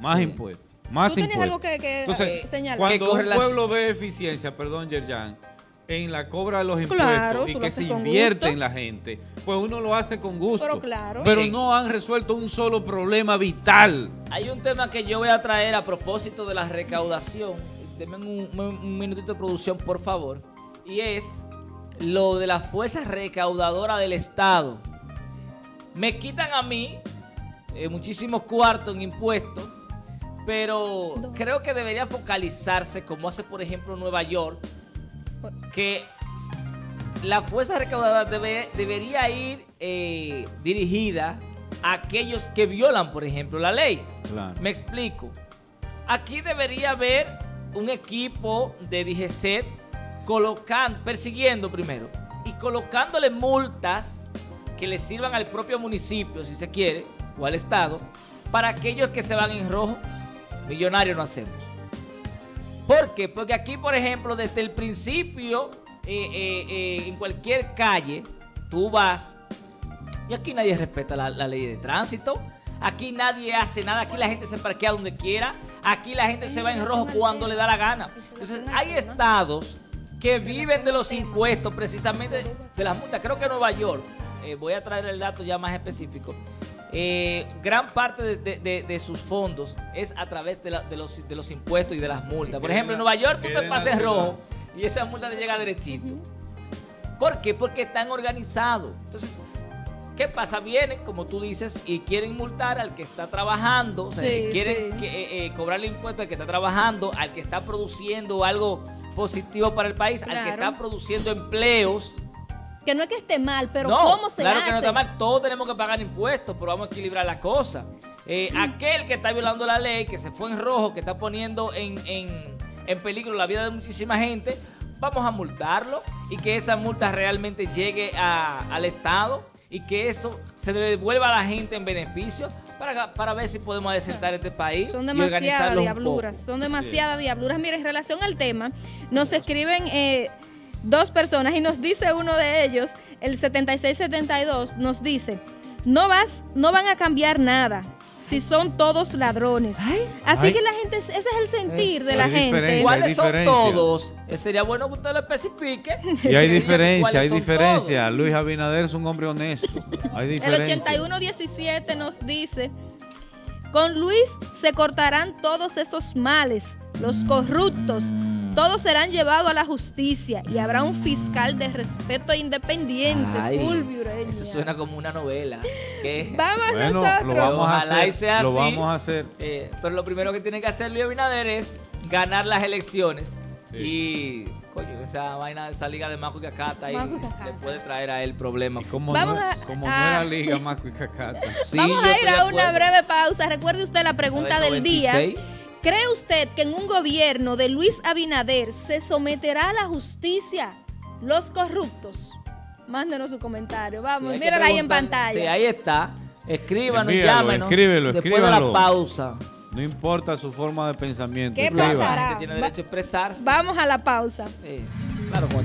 Más impuestos. Más ¿Tú impuestos. algo que- que, Entonces, eh, señalar? Cuando ¿Qué un pueblo ve eficiencia, perdón, Yerjan, en la cobra de los impuestos Claro, y que se invierte en la gente, pues uno lo hace con gusto. Pero claro. Pero no han resuelto un solo problema vital. Hay un tema que yo voy a traer a propósito de la recaudación. Denme un, un- un minutito de producción, por favor. Y es lo de la fuerza recaudadora del Estado. Me quitan a mí eh, muchísimos cuartos en impuestos, pero creo que debería focalizarse, como hace por ejemplo Nueva York, que la fuerza recaudadora debe- debería ir eh, dirigida a aquellos que violan, por ejemplo, la ley. Claro. Me explico. Aquí debería haber un equipo de DGCET colocando, persiguiendo primero y colocándole multas que le sirvan al propio municipio, si se quiere, o al Estado, para aquellos que se van en rojo. Millonarios no hacemos. ¿Por qué? Porque aquí, por ejemplo, desde el principio, eh, eh, eh, en cualquier calle, tú vas y aquí nadie respeta la, ley de tránsito. Aquí nadie hace nada. Aquí la gente se parquea donde quiera. Aquí la gente se va en rojo cuando le da la gana. Entonces, hay estados que viven de los impuestos, precisamente de las multas. Creo que Nueva York, voy a traer el dato ya más específico. Eh, gran parte de, de- de- de sus fondos es a través de, la- de los, de los impuestos y de las multas. Por ejemplo, en Nueva York tú te la- rojo y esa multa te llega derechito. ¿Por qué? Porque están organizados. Entonces, ¿qué pasa? Vienen, como tú dices, y quieren multar al que está trabajando, o sea, Sí, quieren sí. que, eh, eh, cobrarle impuestos al que está trabajando, al que está produciendo algo positivo para el país, al que está produciendo empleos. Que no es que esté mal, pero no, ¿cómo se claro hace? que no está mal, todos tenemos que pagar impuestos, pero vamos a equilibrar la cosa. Eh, aquel que está violando la ley, que se fue en rojo, que está poniendo en, en- en peligro la vida de muchísima gente, vamos a multarlo y que esa multa realmente llegue a- al Estado y que eso se le devuelva a la gente en beneficio para, para ver si podemos desentar este país. Son demasiadas diabluras, son demasiadas diabluras. Mira, en relación al tema, nos escriben eh, dos personas y nos dice uno de ellos, el 7672, nos dice, no vas, no van a cambiar nada si son todos ladrones. Así Ay. que la gente, ese es el sentir de la gente. ¿Cuáles son todos? Eh, sería bueno que usted lo especifique. Y hay diferencia, hay diferencia. Luis Abinader es un hombre honesto. Hay El diferencia. 8117 nos dice, con Luis se cortarán todos esos males, los corruptos, todos serán llevados a la justicia y habrá un fiscal de respeto e independiente, Ay, Fulvio Ureña. Eso suena como una novela. ¿Qué? Vamos Bueno, nosotros. lo vamos a Ojalá hacer, y sea lo así. vamos a hacer. Eh, pero lo primero que tiene que hacer Luis Abinader es ganar las elecciones. Y, coño, esa vaina de esa liga de Maco y Cacata y le puede traer a él problemas. Como, Vamos no, a- como a- no era Liga Maco y Cacata. Sí, Vamos a ir a una breve pausa. Recuerde usted la pregunta del del día. 96. ¿Cree usted que en un gobierno de Luis Abinader se someterá a la justicia los corruptos? Mándenos su comentario. Sí, Vamos, que mírala ahí en pantalla. Sí, ahí está. Escríbanos, Envíalo, llámenos. escríbelo, Después escríbalo. de la pausa. No importa su forma de pensamiento. ¿Qué escriba. pasará? La gente tiene derecho a expresarse. Vamos a la pausa. Eh, claro, como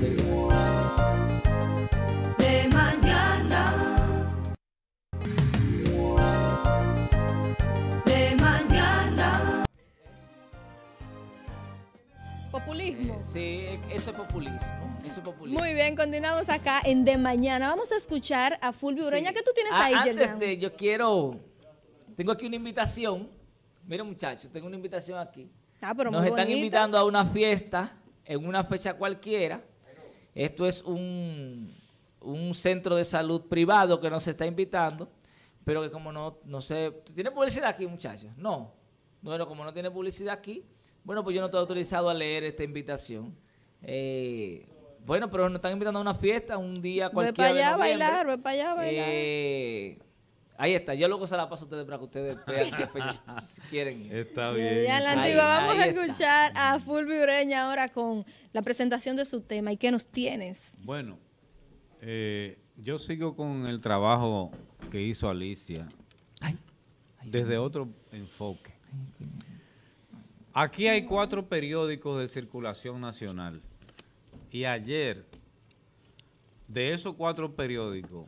Populismo. Sí, eso es populismo. Eso es populismo. Muy bien, continuamos acá en De Mañana. Vamos a escuchar a Fulvio Ureña. ¿Qué tú tienes Ah, ahí, Antes de, yo quiero, tengo aquí una invitación. Miren muchachos, tengo una invitación aquí. Ah, pero Nos muy están invitando a una fiesta en una fecha cualquiera. Esto es un, un centro de salud privado que nos está invitando, pero que como no, no sé, ¿tiene publicidad aquí muchachos? No. Bueno, como no tiene publicidad aquí, bueno, pues yo no estoy autorizado a leer esta invitación. Eh, bueno, pero nos están invitando a una fiesta un día Ve cualquiera para allá a bailar, ve para allá a bailar. Eh, ahí está, yo luego se la paso a ustedes para que ustedes vean qué fecha si quieren. Está Ya bien. en la Ahí- antigua vamos a ahí está. escuchar a Fulvio Ureña ahora con la presentación de su tema. ¿Y qué nos tienes? Bueno, eh, yo sigo con el trabajo que hizo Alicia desde otro enfoque. Aquí hay cuatro periódicos de circulación nacional. Y ayer de esos cuatro periódicos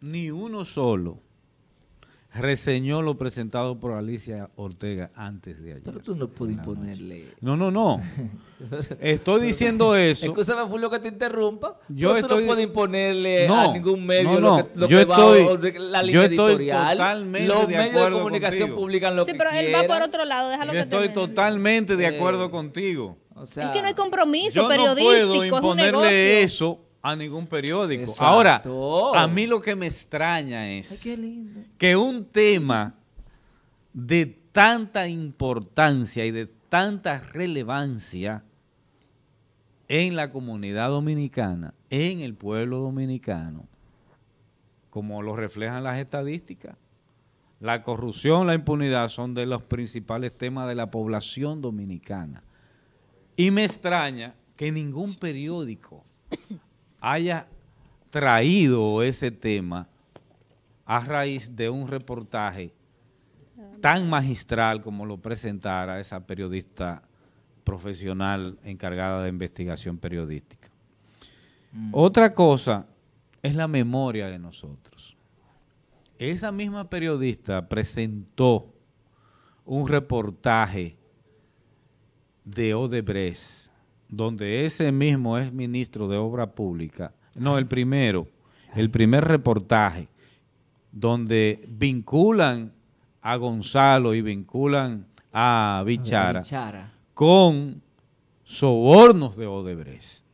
ni uno solo reseñó lo presentado por Alicia Ortega antes de ayer. Pero tú no puedes imponerle. No, no, no. Estoy diciendo eso. Escúchame, Fulvio, que te interrumpa. Yo pero tú estoy- no puedes imponerle No, a ningún medio no, no. lo que, lo Yo que va estoy- o de la yo línea estoy editorial. totalmente Los de medios de acuerdo comunicación contigo. publican lo Sí, que pero él va quieran. por otro lado, déjalo Yo que estoy termine. totalmente de Eh, acuerdo contigo. O sea, Es que no hay compromiso Yo no periodístico, puedo es un imponerle negocio. eso a ningún periódico. Exacto. Ahora, a mí lo que me extraña es que un tema de tanta importancia y de tanta relevancia en la comunidad dominicana, en el pueblo dominicano, como lo reflejan las estadísticas, la corrupción, la impunidad son de los principales temas de la población dominicana. Y me extraña que ningún periódico haya traído ese tema a raíz de un reportaje tan magistral como lo presentara esa periodista profesional encargada de investigación periodística. Otra cosa es la memoria de nosotros. Esa misma periodista presentó un reportaje de Odebrecht, donde ese mismo es ministro de Obra Pública, no, el primero, el primer reportaje donde vinculan a Gonzalo y vinculan a Bichara, Bichara. con sobornos de Odebrecht.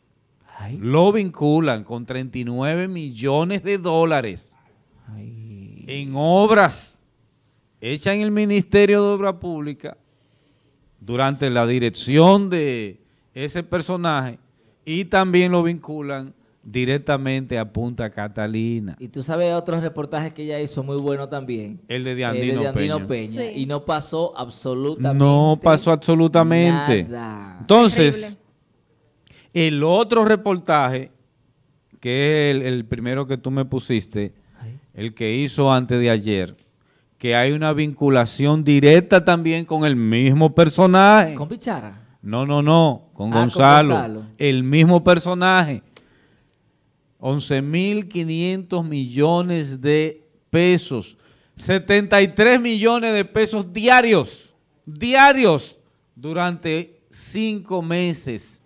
Lo vinculan con 39 millones de dólares en obras hechas en el Ministerio de Obra Pública durante la dirección de ese personaje y también lo vinculan directamente a Punta Catalina. Y tú sabes otros reportajes que ella hizo muy bueno también. El de Eh, Diandino de Diandino Peña. Peña. Y no pasó absolutamente No pasó absolutamente. nada. Entonces, el otro reportaje, que es el, el primero que tú me pusiste, el que hizo antes de ayer, que hay una vinculación directa también con el mismo personaje. ¿Con Bichara? No, no, no, con Ah, con Gonzalo. El mismo personaje. 11.500 millones de pesos. 73 millones de pesos diarios. Diarios. Durante cinco meses.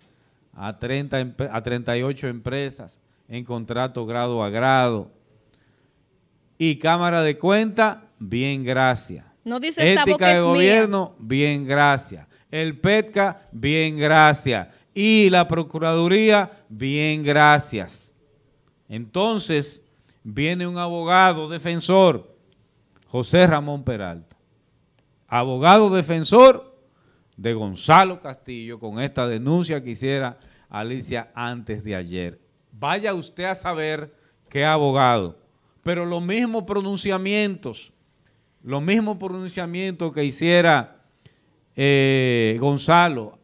A, 30, empre- a 38 empresas en contrato grado a grado. Y Cámara de Cuenta, bien, gracias. No dice esta Ética boca de es mía. gobierno, bien, gracias. El PETCA, bien, gracias. Y la Procuraduría, bien, gracias. Entonces, viene un abogado defensor, José Ramón Peralta, abogado defensor de Gonzalo Castillo con esta denuncia que hiciera Alicia antes de ayer. Vaya usted a saber qué abogado, pero los mismos pronunciamientos, los mismos pronunciamientos que hiciera eh, Gonzalo,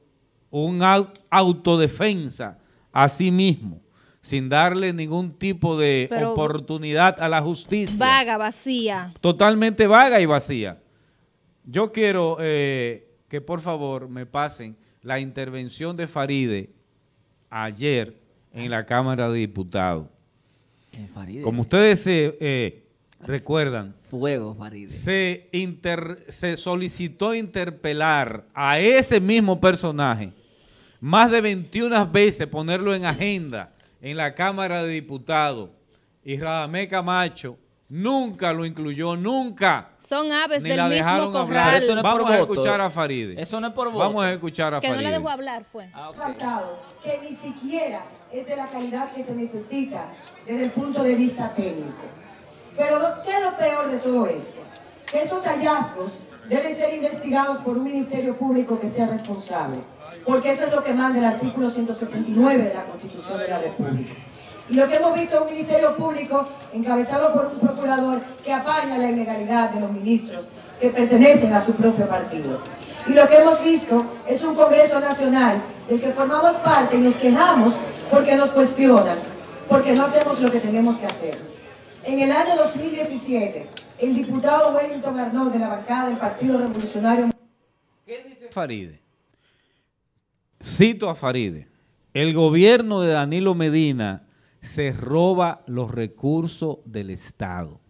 un au- autodefensa a sí mismo, sin darle ningún tipo de Pero- oportunidad a la justicia Vaga, vacía. totalmente vaga y vacía. Yo quiero eh, que por favor me pasen la intervención de Faride ayer en la Cámara de Diputados. Faride. Como ustedes se eh, recuerdan, Fuego, Faride. se, inter- se solicitó interpelar a ese mismo personaje más de 21 veces, ponerlo en agenda en la Cámara de Diputados. Y Radamé Camacho nunca lo incluyó, nunca. Son aves Ni del la mismo dejaron hablar. corral. Eso no es por Vamos a voto. escuchar a Faride. Eso no es por voto. Vamos a escuchar a Que no la dejó hablar fue. faltado, que ni siquiera es de la calidad que se necesita desde el punto de vista técnico. Pero ¿qué es lo peor de todo esto? Que estos hallazgos deben ser investigados por un ministerio público que sea responsable, porque eso es lo que manda el artículo 169 de la Constitución de la República. Y lo que hemos visto es un ministerio público encabezado por un procurador que apaña la ilegalidad de los ministros que pertenecen a su propio partido. Y lo que hemos visto es un Congreso Nacional del que formamos parte y nos quejamos porque nos cuestionan, porque no hacemos lo que tenemos que hacer. En el año 2017, el diputado Wellington Arnaud de la bancada del Partido Revolucionario Faride. Cito a Faride. El gobierno de Danilo Medina se roba los recursos del Estado.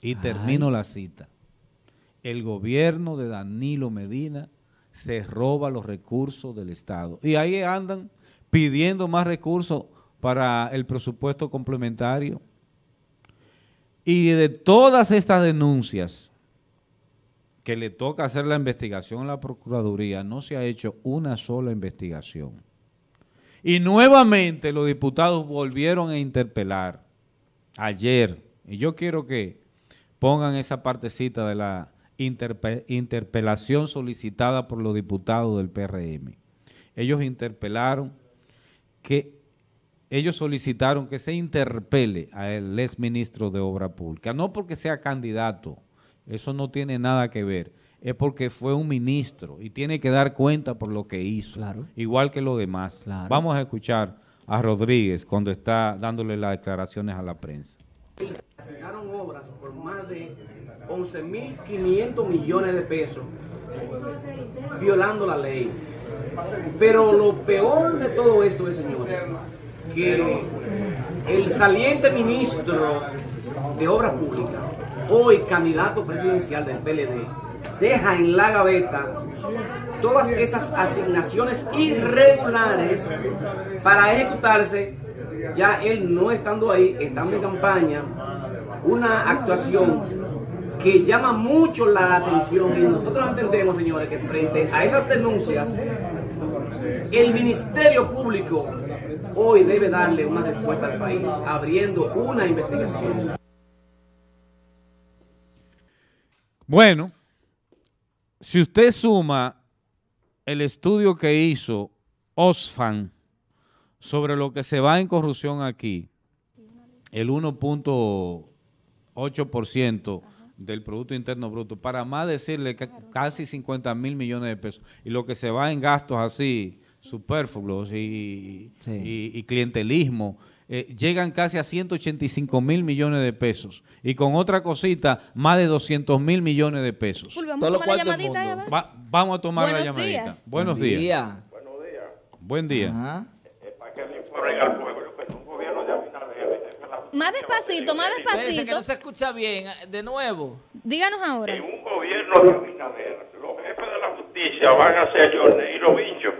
Y termino la cita. El gobierno de Danilo Medina se roba los recursos del Estado. Y ahí andan pidiendo más recursos para el presupuesto complementario. Y de todas estas denuncias que le toca hacer la investigación a la Procuraduría, no se ha hecho una sola investigación. Y nuevamente los diputados volvieron a interpelar ayer. Y yo quiero que pongan esa partecita de la interpe- interpelación solicitada por los diputados del PRM. Ellos interpelaron que ellos solicitaron que se interpele al exministro de Obra Pública, no porque sea candidato, eso no tiene nada que ver, es porque fue un ministro y tiene que dar cuenta por lo que hizo, igual que los demás. Vamos a escuchar a Rodríguez cuando está dándole las declaraciones a la prensa. Asignaron obras por más de 11.500 millones de pesos, violando la ley. Pero lo peor de todo esto es, señores, que el saliente ministro de Obras Públicas, hoy candidato presidencial del PLD, deja en la gaveta todas esas asignaciones irregulares para ejecutarse, ya él no estando ahí, estando en campaña, una actuación que llama mucho la atención. Y nosotros entendemos, señores, que frente a esas denuncias, el Ministerio Público hoy debe darle una respuesta al país, abriendo una investigación. Bueno, si usted suma el estudio que hizo Osfan sobre lo que se va en corrupción aquí, el 1.8% del Producto Interno Bruto, para más decirle que casi 50 mil millones de pesos, y lo que se va en gastos así, superfluos y, y- y clientelismo, eh, llegan casi a 185 mil millones de pesos, y con otra cosita, más de 200 mil millones de pesos. Vamos a tomar la llamadita, va. Va- vamos a tomar la Buenos llamadita. días. Buenos Buen días. día. Buen día. Más despacito, más Espérese, que despacito. no se escucha bien. De nuevo. Díganos ahora. gobierno de Abinader, los jefes de la justicia van a ser Leonel y los bichos.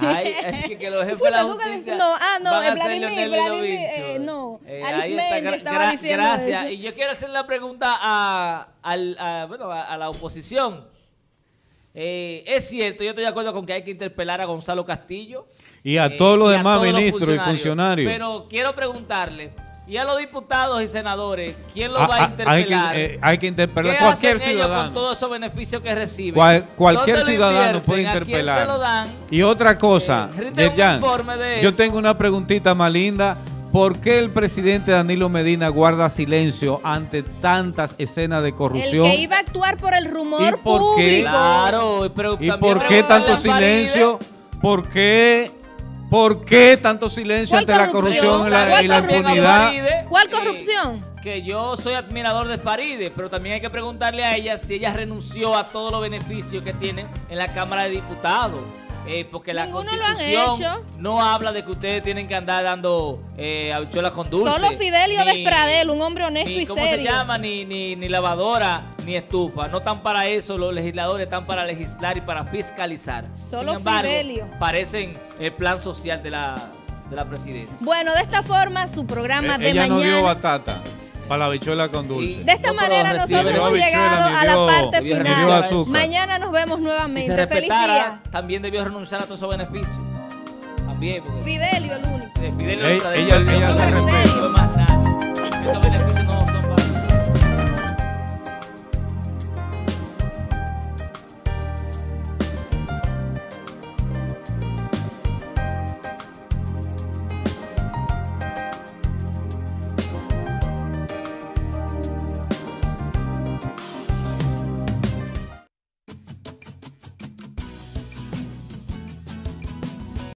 Ay, es que, que los jefes de la Fulvio, tú que- justicia no, ah, no, van eh, Vladimir, Vladimir, eh, no, Eh, estaba gra- diciendo Gracias. eso. Y yo quiero hacer la pregunta a, bueno, a, a la oposición. Eh, es cierto, yo estoy de acuerdo con que hay que interpelar a Gonzalo Castillo. Y a eh, todos los a demás ministros y funcionarios. Pero quiero preguntarle, y a los diputados y senadores, ¿quién los Ah, va a ah, hay, que, interpelar? eh, hay que interpelar ¿Qué cualquier hacen ellos con ciudadano. todos esos beneficios que reciben? Cual- cualquier ¿Dónde lo ciudadano puede invierten? ¿A quién interpelar. se lo dan? Y otra cosa, un Yerjan, informe de yo tengo una preguntita más linda. ¿Por qué el presidente Danilo Medina guarda silencio ante tantas escenas de El corrupción? que iba a actuar por el rumor ¿Y por qué? público. Claro, pero ¿Y por qué tanto silencio? ¿Por qué? ¿Por qué tanto silencio ¿Cuál ante la corrupción y la, impunidad? ¿Cuál corrupción? que yo soy admirador de Faride, pero también hay que preguntarle a ella si ella renunció a todos los beneficios que tienen en la Cámara de Diputados. Eh, porque la Ninguno lo han Constitución hecho. no habla de que ustedes tienen que andar dando eh, habichuelas con dulce. Solo Fidelio ni- Despradel, un hombre honesto ni y cómo serio. se llama, ni, ni, ni lavadora, ni estufa. No están para eso, los legisladores están para legislar y para fiscalizar. Solo Sin embargo, Fidelio. parecen el plan social de la, de la presidencia. Bueno, de esta forma, su programa Eh, de ella no dio mañana. batata para la bichuela con dulce. De esta manera nosotros hemos llegado a la parte final. Mañana nos vemos Si nuevamente. se Feliz día. también debió renunciar a todos esos beneficios. También. Fidelio, el único. Eh, Fidelio López, ella- ella se respeta.